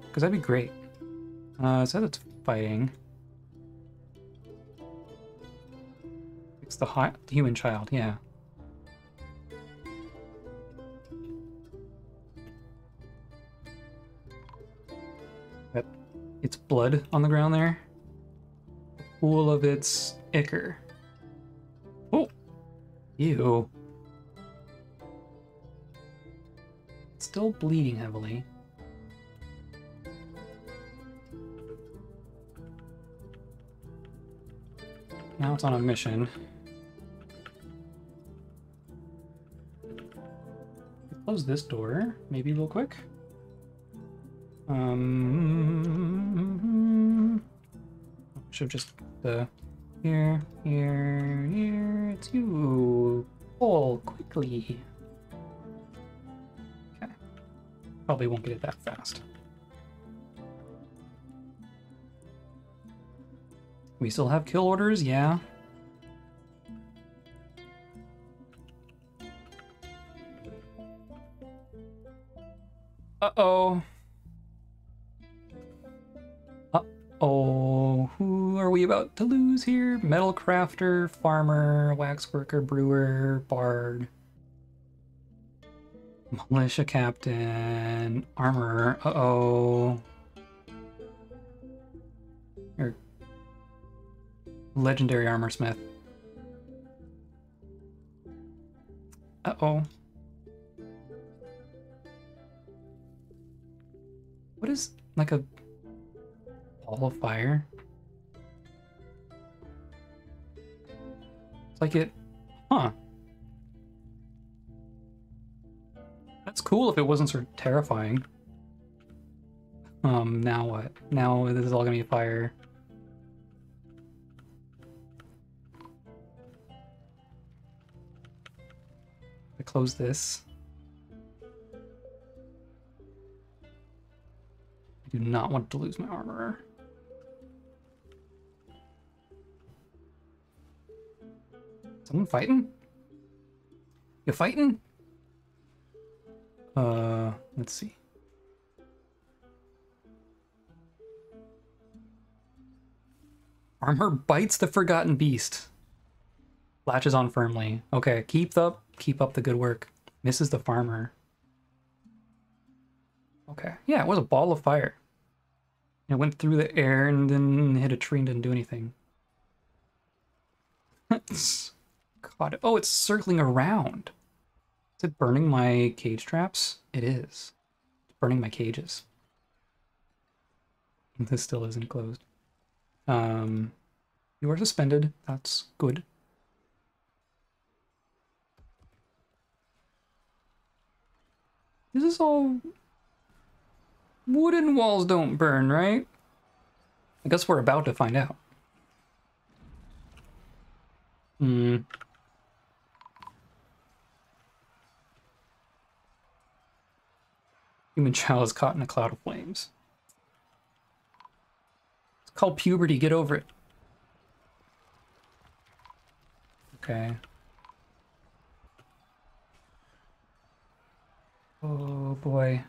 [SPEAKER 1] Because that'd be great. Uh, it says it's fighting. It's the, the human child, yeah. Got its blood on the ground there. Pool of its ichor. Ew. Still bleeding heavily. Now it's on a mission. Close this door, maybe real quick. Um, should have just uh, here, here, here. It's you. Pull quickly. Okay. Probably won't get it that fast. We still have kill orders, yeah. About to lose here? Metal crafter, farmer, waxworker, brewer, bard. Militia captain, armorer. Uh-oh. Or legendary armor smith. Uh-oh. What is like a ball of fire? It's like it, huh? That's cool if it wasn't sort of terrifying. Um, now what? Now this is all gonna be fire. I close this. I do not want to lose my armorer. Someone fighting? You fighting? Uh, let's see. Armor bites the forgotten beast. Latches on firmly. Okay, keep up, keep up the good work. Misses the farmer. Okay, yeah, it was a ball of fire. It went through the air and then hit a tree and didn't do anything. God, oh, it's circling around. Is it burning my cage traps? It is. It's burning my cages. This still isn't closed. Um, you are suspended. That's good. This is all wooden walls don't burn, right? I guess we're about to find out. Hmm. Human child is caught in a cloud of flames. It's called puberty, get over it. Okay. Oh boy.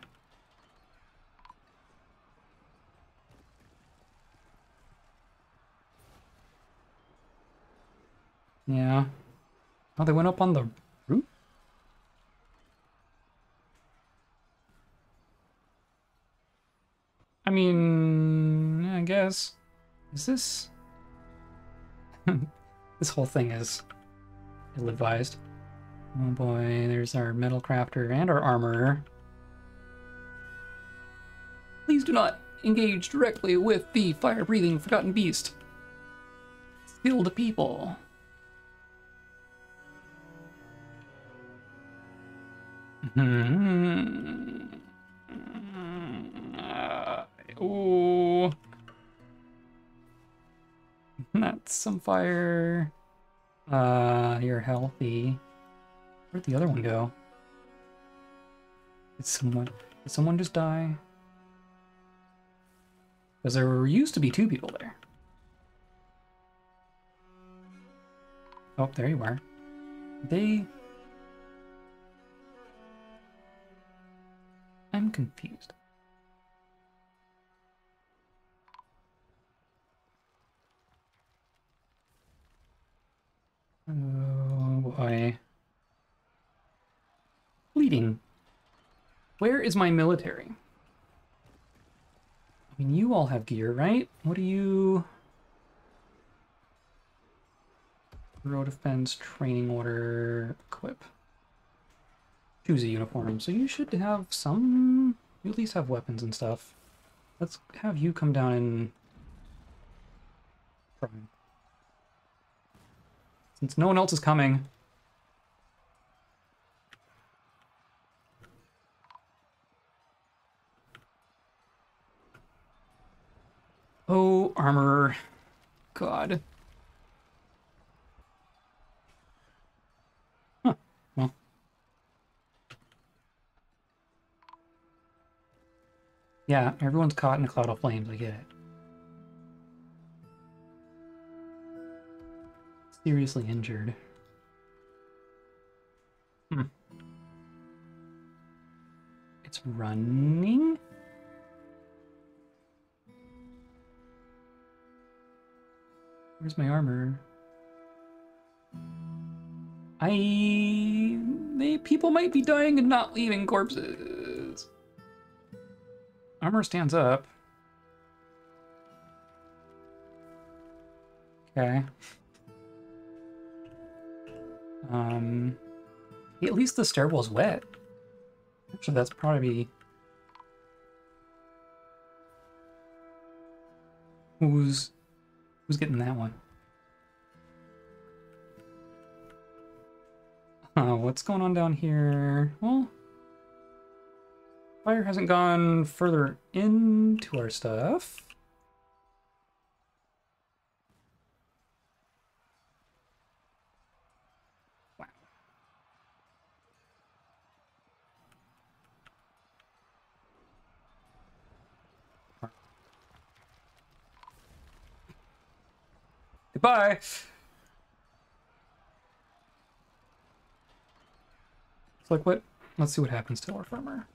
[SPEAKER 1] Yeah. Oh, they went up on the I mean, I guess. Is this... this whole thing is ill-advised. Oh boy, there's our metal crafter and our armorer. Please do not engage directly with the fire-breathing forgotten beast. Still the people. Hmm. Ooh. That's some fire. Uh, you're healthy. Where'd the other one go? Did someone did someone just die? Because there used to be two people there. Oh, there you are. They I'm confused. Oh boy. Bleeding. Where is my military? I mean, you all have gear, right? What do you... Road defense, training order, equip. Choose a uniform. So you should have some... You at least have weapons and stuff. Let's have you come down and... Since no one else is coming. Oh, armor. God. Well. Yeah, everyone's caught in a cloud of flames, I get it. Seriously injured. Hmm. It's running? Where's my armor? I... They, people might be dying and not leaving corpses. Armor stands up. Okay. Um, at least the stairwell's wet. Actually, that's probably who's who's getting that one. Uh, what's going on down here? Well, fire hasn't gone further into our stuff. Goodbye. It's like what? Let's see what happens to our farmer.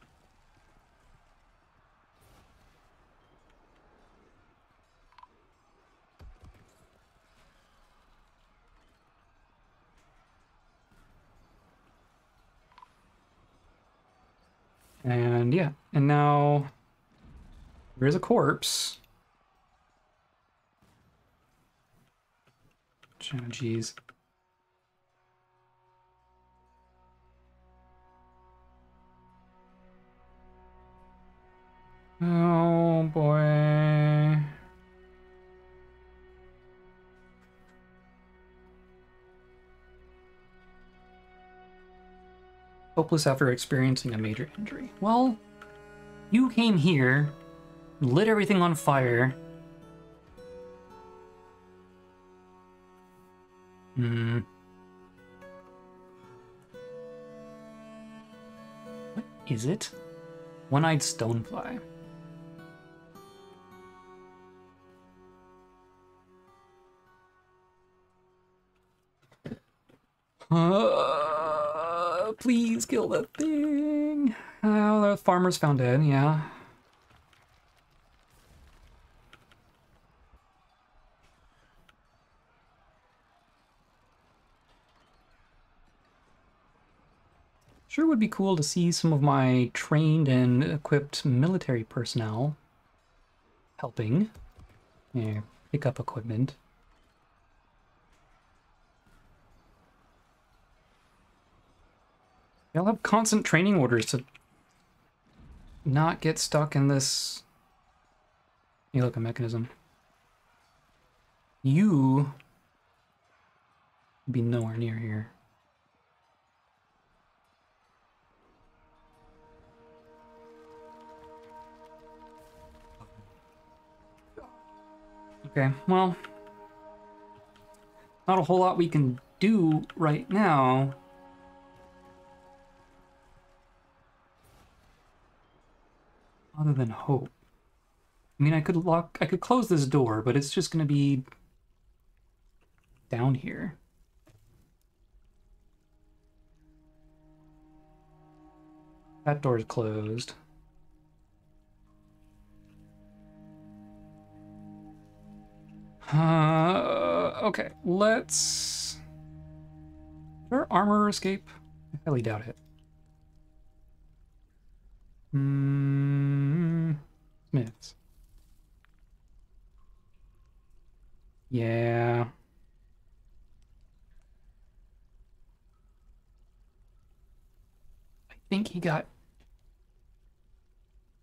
[SPEAKER 1] And yeah, and now there's a corpse. Jeez. Oh boy. Hopeless after experiencing a major injury. Well, you came here, lit everything on fire, Hmm. What is it? One-eyed stonefly. Uh, please kill that thing. Oh, the farmer's found dead, yeah. Sure would be cool to see some of my trained and equipped military personnel helping yeah, pick up equipment. They'll have constant training orders to not get stuck in this you look a mechanism. You be nowhere near here. Okay, well, not a whole lot we can do right now. Other than hope. I mean, I could lock, I could close this door, but it's just going to be down here. That door is closed. Uh, okay, let's. Or armor escape? I highly doubt it. Hmm. Smiths. Yeah. I think he got.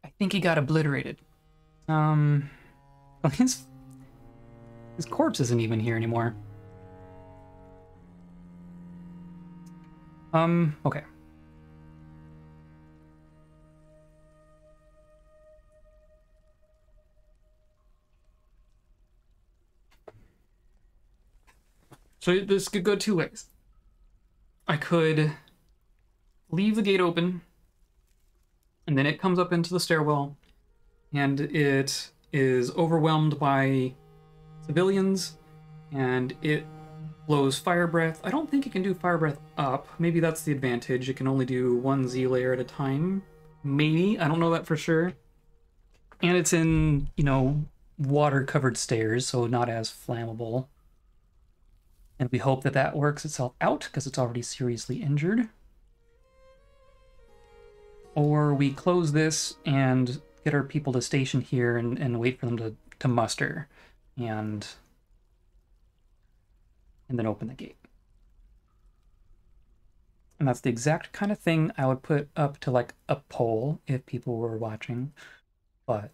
[SPEAKER 1] I think he got obliterated. Um. His his corpse isn't even here anymore. Um, okay. So this could go two ways. I could leave the gate open, and then it comes up into the stairwell, and it is overwhelmed by civilians, and it blows fire breath. I don't think it can do fire breath up. Maybe that's the advantage. It can only do one Z layer at a time. Maybe. I don't know that for sure. And it's in, you know, water covered stairs, so not as flammable. And we hope that that works itself out because it's already seriously injured. Or we close this and get our people to station here and, and wait for them to, to muster and and then open the gate. And that's the exact kind of thing I would put up to like a poll if people were watching. But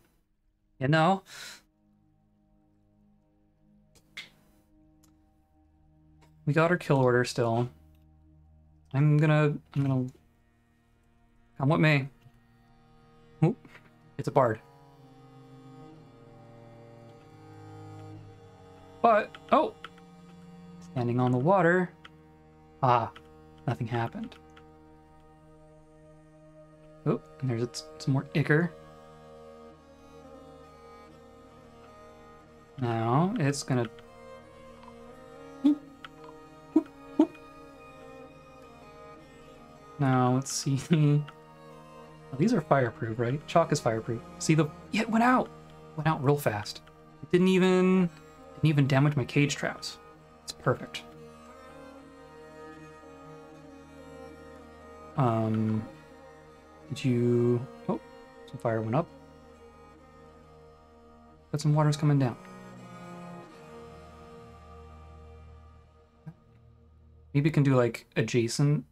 [SPEAKER 1] you know, we got our kill order still. I'm gonna I'm gonna come with me. Oop, it's a bard. But, oh! Standing on the water. Ah, nothing happened. Oh, and there's some more ichor. Now, it's gonna... Now, let's see. These are fireproof, right? Chalk is fireproof. See the... Yeah, it went out! Went out real fast. It didn't even... Didn't even damage my cage traps. It's perfect. Um, did you... Oh, some fire went up. But some water's coming down. Maybe we can do like adjacent.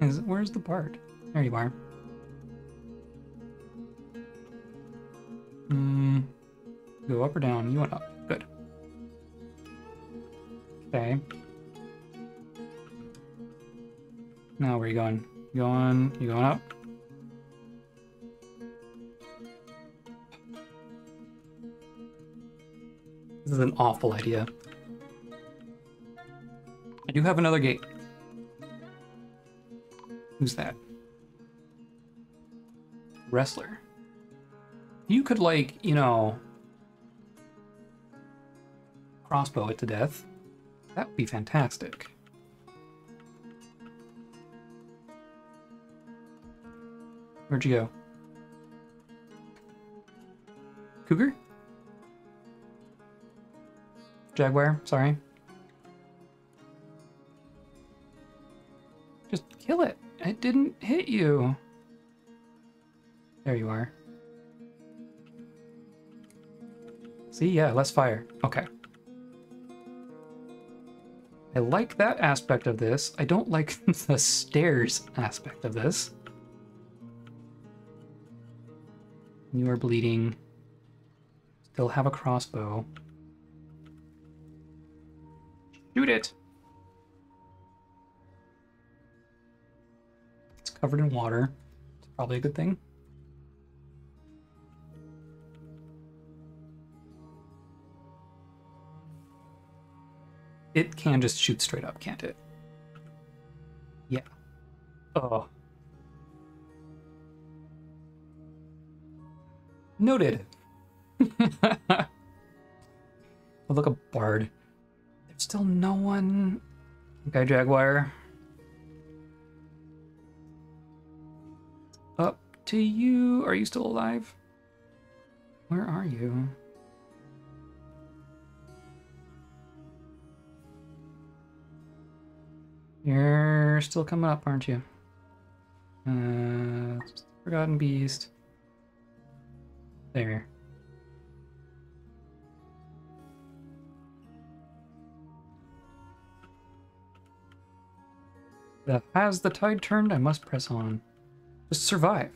[SPEAKER 1] Is where's the part? There you are. Mm, go up or down? You went up. Good. Okay. Now where are you going? You going? You going up? This is an awful idea. I do have another gate. Who's that? Wrestler you could like, you know, crossbow it to death. That would be fantastic. Where'd you go? Cougar? Jaguar, sorry. Just kill it. It didn't hit you. There you are. See, yeah, less fire. Okay. I like that aspect of this. I don't like the stairs aspect of this. You are bleeding. Still have a crossbow. Shoot it! It's covered in water. It's probably a good thing. It can just shoot straight up, can't it? Yeah. Oh. Noted. oh, look, a bard. There's still no one. Okay, Jaguar. Up to you. Are you still alive? Where are you? You're still coming up, aren't you? Uh, Forgotten Beast. There. The has the tide turned? I must press on. Just survive.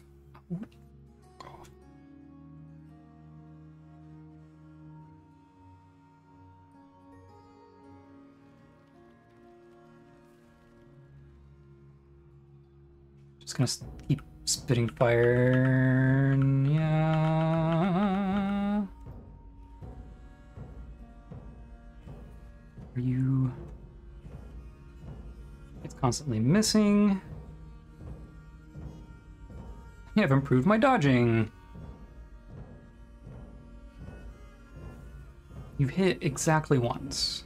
[SPEAKER 1] Just gonna keep spitting fire. Yeah. Are you? It's constantly missing. I have improved my dodging. You've hit exactly once.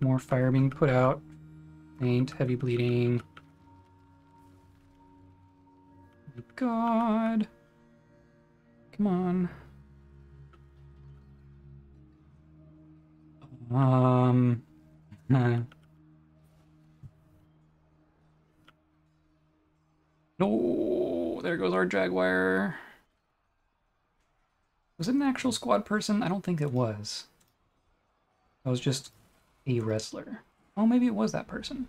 [SPEAKER 1] More fire being put out. Faint, heavy bleeding. God. Come on. Um. No, there goes our Jaguar. Was it an actual squad person? I don't think it was. I was just a wrestler. Oh, maybe it was that person.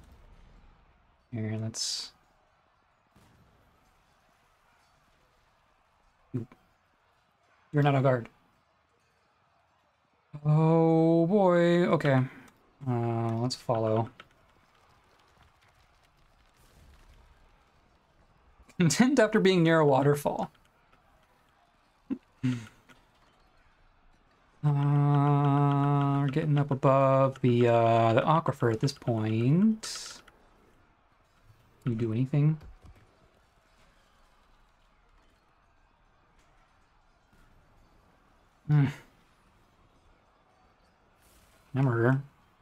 [SPEAKER 1] Here, let's. You- You're not a guard. Oh boy. Okay. Uh, let's follow. Content after being near a waterfall. Uh, we're getting up above the uh, the aquifer at this point. Can you do anything? Hmm. Do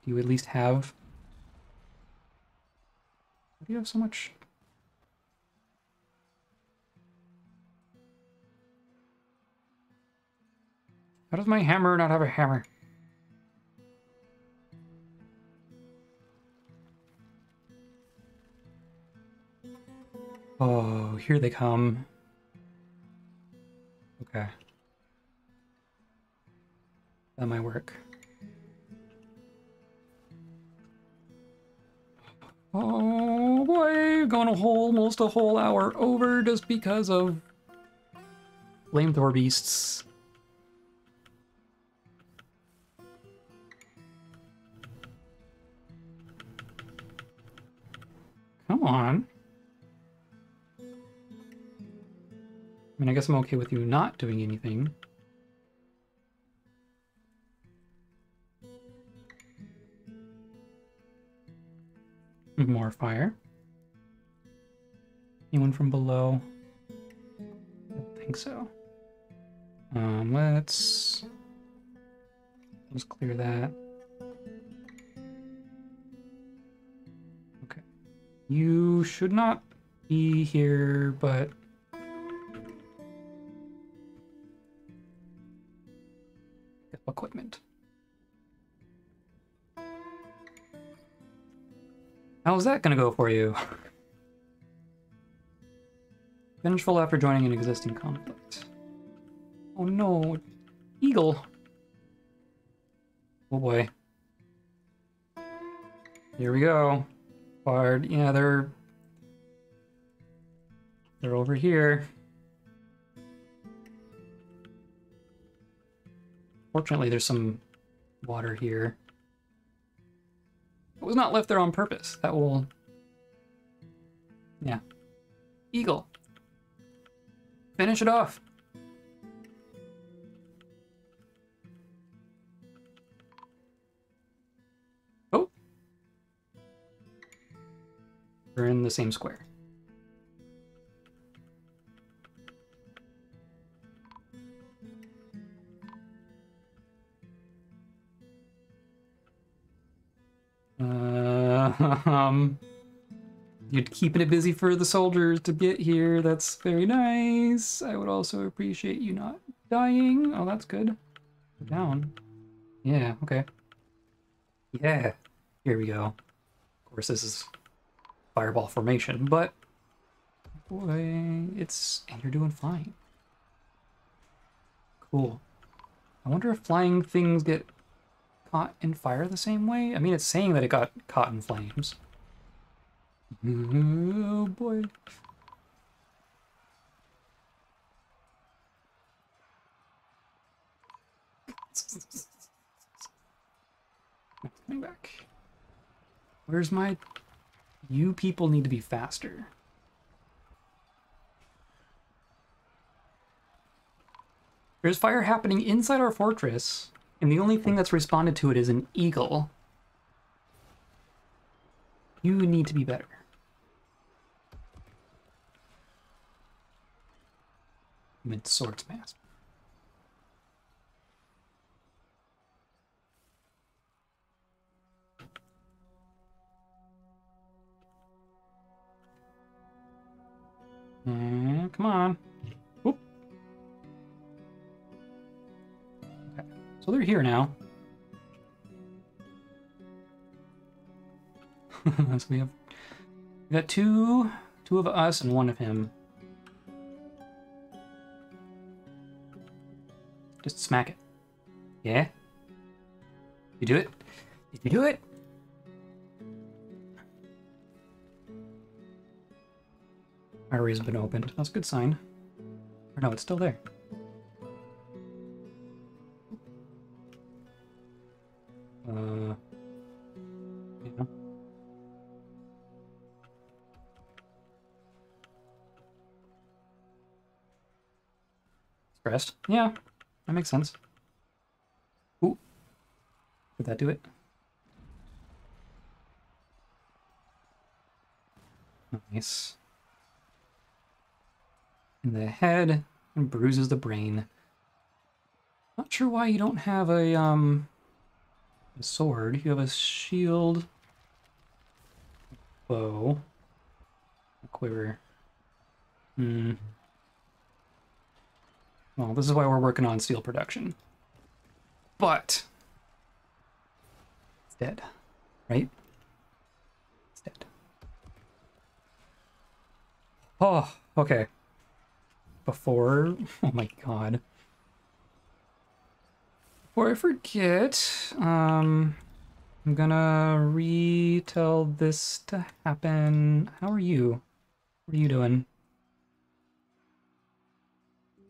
[SPEAKER 1] you at least have? Do you have so much? How does my hammer not have a hammer? Oh, here they come. Okay. That might work. Oh boy, gone a whole almost a whole hour over just because of flamethrower beasts. Come on. I mean, I guess I'm okay with you not doing anything. More fire. Anyone from below? I don't think so. Um, let's let's clear that. You should not be here, but equipment. How's that gonna go for you? Vengeful after joining an existing conflict. Oh no, Eagle. Oh boy. Here we go. Bard, yeah, they're they're over here. Fortunately, there's some water here. It was not left there on purpose. That will. Yeah. Eagle. Finish it off. We're in the same square. Uh, um, you're keeping it busy for the soldiers to get here. That's very nice. I would also appreciate you not dying. Oh, that's good. Down. Yeah, okay. Yeah, here we go. Of course, this is fireball formation, but boy, it's and you're doing fine. Cool. I wonder if flying things get caught in fire the same way? I mean, it's saying that it got caught in flames. Oh boy. Coming back. Where's my... You people need to be faster. There's fire happening inside our fortress, and the only thing that's responded to it is an eagle. You need to be better. I meant Mm, come on. Whoop. Okay. So they're here now. so we have we got two two of us and one of him. Just smack it. Yeah? You do it? Did you do it? Artery's been opened. That's a good sign. Or no, it's still there. Uh, yeah. Expressed. Yeah, that makes sense. Ooh. Did that do it? Nice. In the head and bruises the brain. Not sure why you don't have a um a sword. You have a shield, bow, a quiver. Hmm. Well, this is why we're working on steel production. But it's dead, right? It's dead. Oh, okay. Before, oh my god. Before I forget, um, I'm gonna retell this to happen. How are you? What are you doing?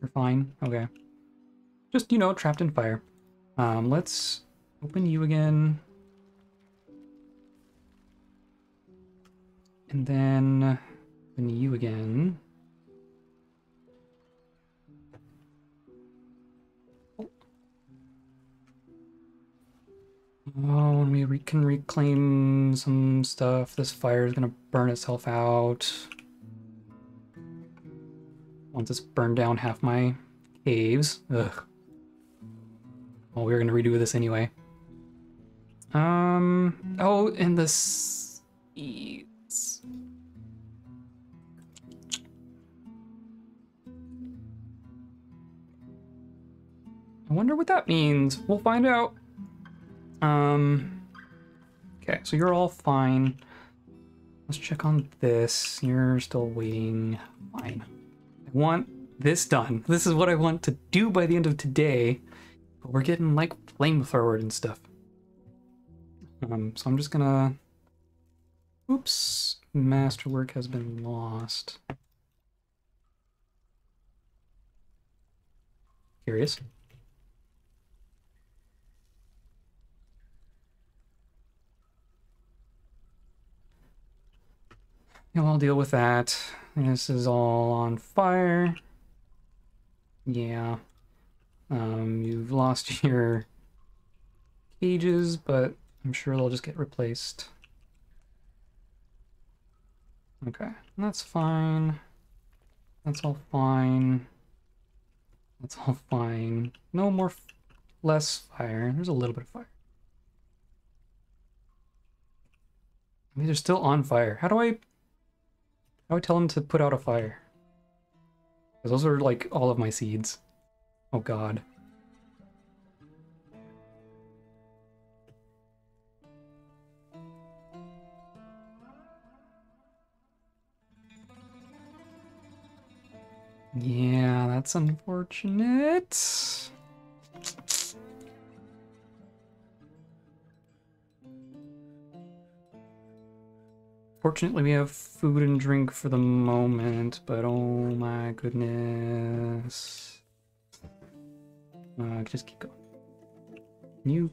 [SPEAKER 1] You're fine? Okay. Just, you know, trapped in fire. Um, let's open you again. And then open you again. Oh, and we re can reclaim some stuff. This fire is gonna burn itself out. Once it's burned down half my caves. Ugh. Well, we are gonna redo this anyway. Um. Oh, and the seeds. I wonder what that means. We'll find out. Um. Okay, so you're all fine. Let's check on this. You're still waiting. Fine. I want this done. This is what I want to do by the end of today. But we're getting like flamethrowered and stuff. Um, so I'm just gonna. Oops. Masterwork has been lost. Curious. Yeah, I'll deal with that. This is all on fire. Yeah. Um, you've lost your cages, but I'm sure they'll just get replaced. Okay, that's fine. That's all fine. That's all fine. No more, less fire. There's a little bit of fire. These are still on fire. How do I, how would tell him to put out a fire? 'Cause those are like all of my seeds. Oh god. Yeah, that's unfortunate. Fortunately, we have food and drink for the moment, but oh my goodness. Uh, just keep going. You.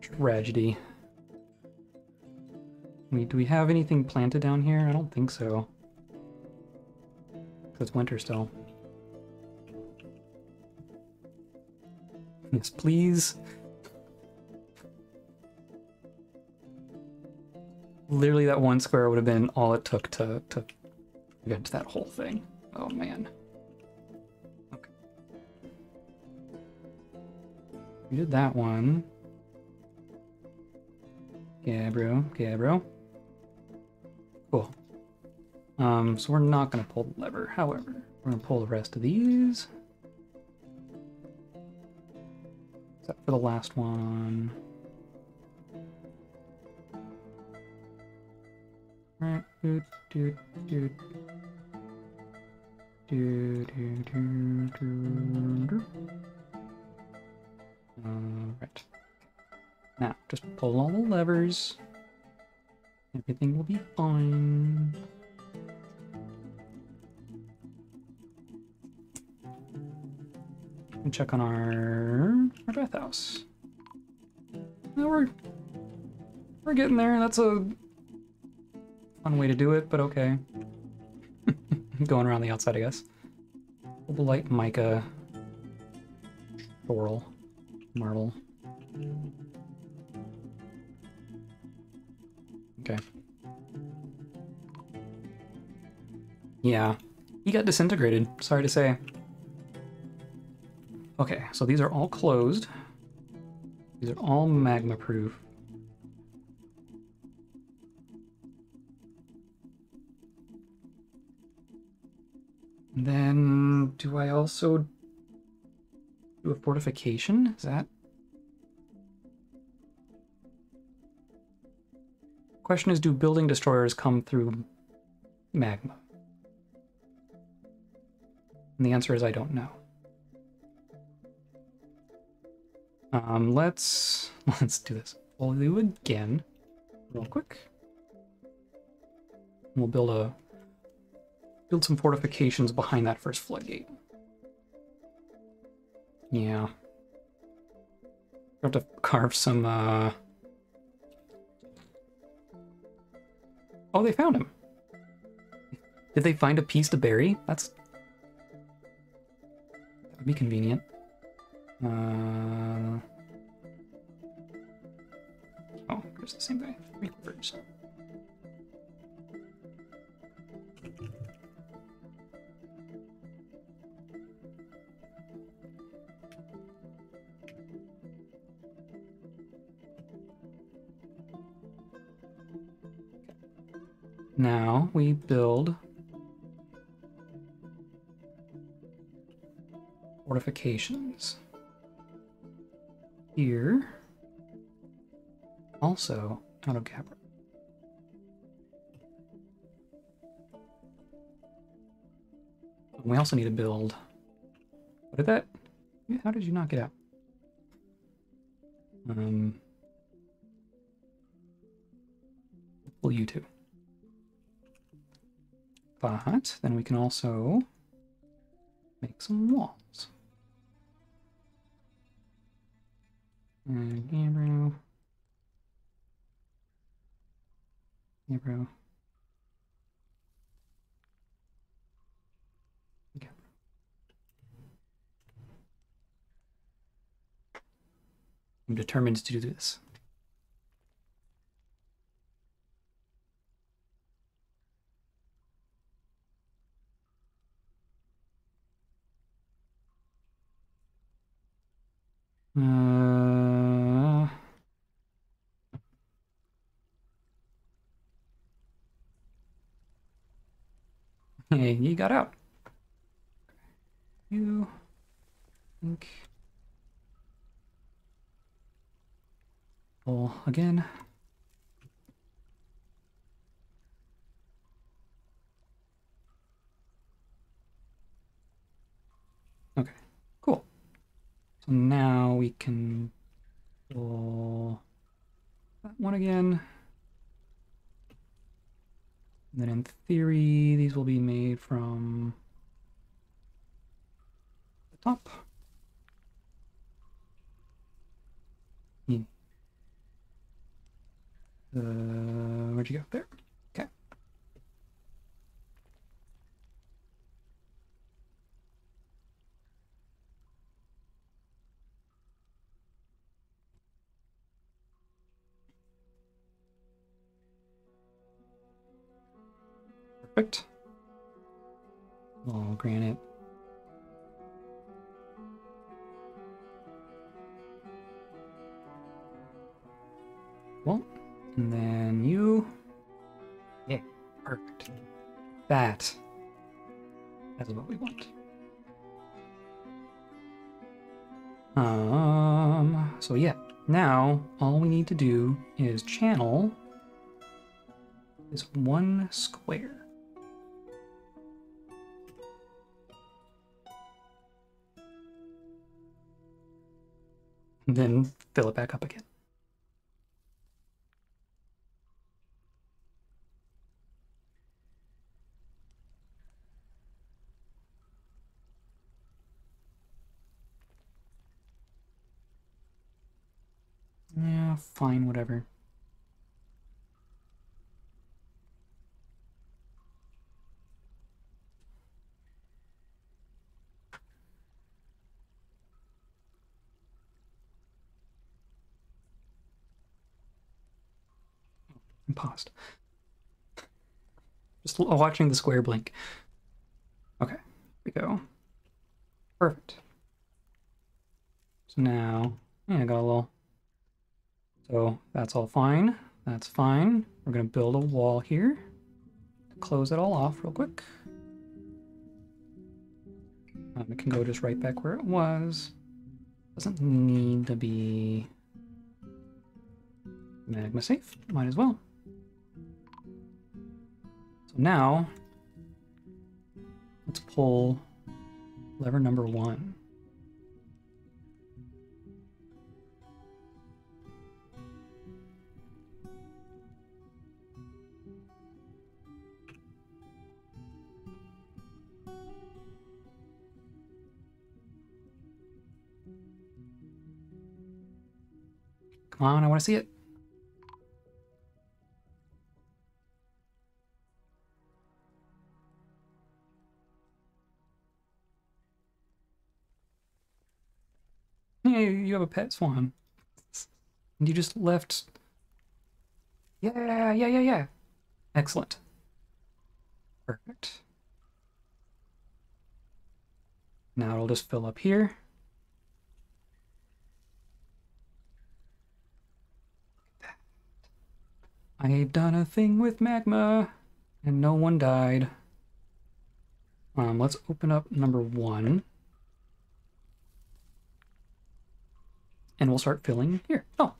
[SPEAKER 1] Tragedy. We, do we have anything planted down here? I don't think so. it's winter still. Yes, please. Literally, that one square would have been all it took to, to get to that whole thing. Oh, man. Okay. We did that one. Yeah, bro. Cool. Um, so we're not going to pull the lever. However, we're going to pull the rest of these. Except for the last one. Right, do, do, do. Do, do, do. Alright. Now, just pull all the levers. Everything will be fine. And check on our, our bathhouse. No, we're we're getting there. That's a fun way to do it, but okay. Going around the outside, I guess. The light mica floral marble. Okay. Yeah, he got disintegrated. Sorry to say. Okay, so these are all closed. These are all magma proof. Then, do I also do a fortification? Is that? Question is, do building destroyers come through magma? And the answer is I don't know. Um, let's let's do this. We'll do again, real quick. We'll build a build some fortifications behind that first floodgate. Yeah. We Have to carve some. uh... Oh, they found him. Did they find a piece to bury? That's that would be convenient. Uh... Oh, here's the same guy. Three quarters. Now we build fortifications. Here. Also, out of Capra. We also need to build. What did that? How did you knock it out? Um. Pull you two. But then we can also make some walls. And. Zero. Okay. I'm determined to do this. Uh, hey, you got out. You think. Pull again. Okay. Now we can pull that one again. And then in theory, these will be made from the top. Hmm. Uh, where'd you go? There. Perfect. Granite. Well, and then you. Yeah, perfect. That. That's what we want. Um, so yeah, now all we need to do is channel this one square. And then fill it back up again. Yeah, fine, whatever. Paused. Just watching the square blink. Okay, we go. Perfect. So now, yeah, I got a little. So that's all fine. That's fine. We're gonna build a wall here. Close it all off real quick. Um, it can go just right back where it was. Doesn't need to be magma safe. Might as well. So now, let's pull lever number one. Come on, I want to see it. Hey, you have a pet swan. And you just left. Yeah, yeah, yeah, yeah. Excellent. Perfect. Now it'll just fill up here. I've done a thing with magma, and no one died. Um, let's open up number one. And we'll start filling here. Oh.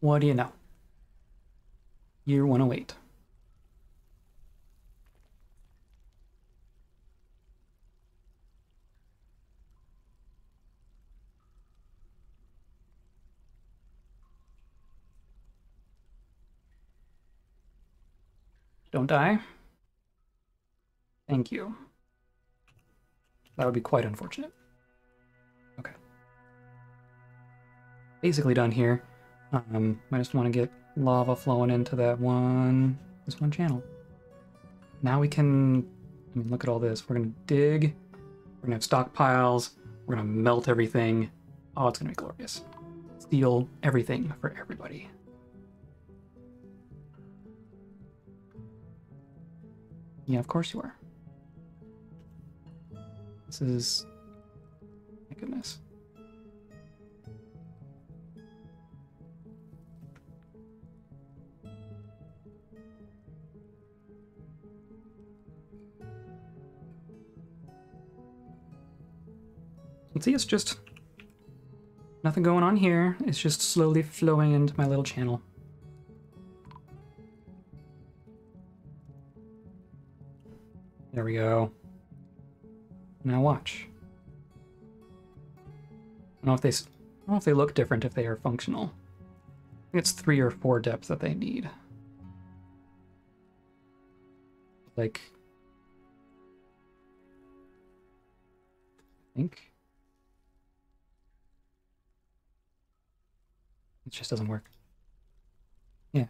[SPEAKER 1] What do you know? Year 108. Don't die. Thank you. That would be quite unfortunate. Basically done here. Um, I just want to get lava flowing into that one, this one channel. Now we can, I mean, look at all this. We're gonna dig, we're gonna have stockpiles, we're gonna melt everything. Oh, it's gonna be glorious. Steal everything for everybody. Yeah, of course you are. This is. My goodness. And see, it's just nothing going on here. It's just slowly flowing into my little channel. There we go. Now watch. I don't know if they, I don't know if they look different if they are functional. I think it's three or four depth that they need. Like, I think it just doesn't work. Yeah.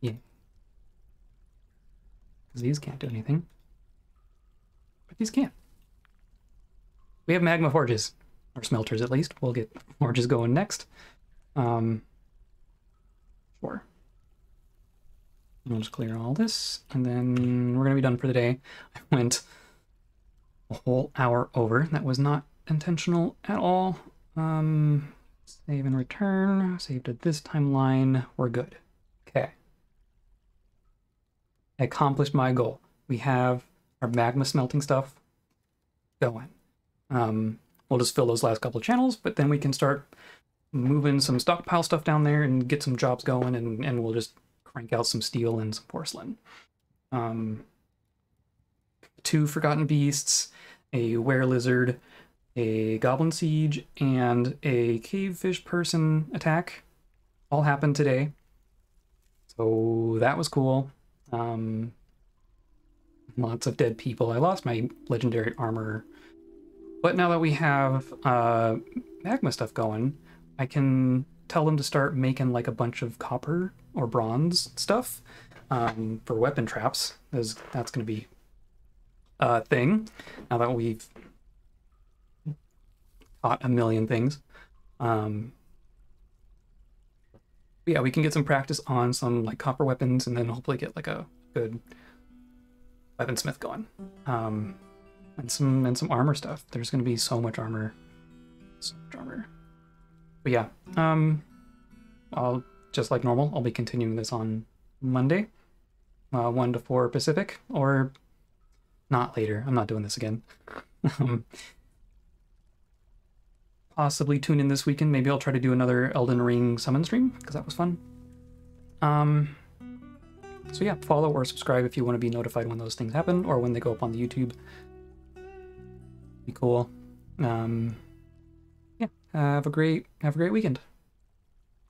[SPEAKER 1] Yeah. Because these can't do anything. But these can. We have magma forges, or smelters at least. We'll get forges going next. Um, sure. I'll just clear all this, and then we're gonna be done for the day. I went a whole hour over. That was not intentional at all. Um, save and return. Saved at this timeline. We're good. Okay. I accomplished my goal. We have our magma smelting stuff going. Um, we'll just fill those last couple of channels, but then we can start moving some stockpile stuff down there and get some jobs going, and, and we'll just crank out some steel and some porcelain. Um, two Forgotten Beasts, a Were Lizard, a Goblin Siege, and a Cave Fish Person attack all happened today. So that was cool. Um, lots of dead people. I lost my legendary armor. But now that we have uh, magma stuff going, I can tell them to start making like a bunch of copper or bronze stuff um, for weapon traps, because that's going to be a thing now that we've a million things. Um, yeah, we can get some practice on some like copper weapons, and then hopefully get like a good weaponsmith going, um, and some and some armor stuff. There's going to be so much armor, so much armor. But yeah, um, I'll just like normal. I'll be continuing this on Monday, uh, one to four Pacific, or not later. I'm not doing this again. um, possibly tune in this weekend. Maybe I'll try to do another Elden Ring summon stream because that was fun. Um, so yeah, follow or subscribe if you want to be notified when those things happen or when they go up on the YouTube. Be cool. Um, yeah, have a great have a great weekend.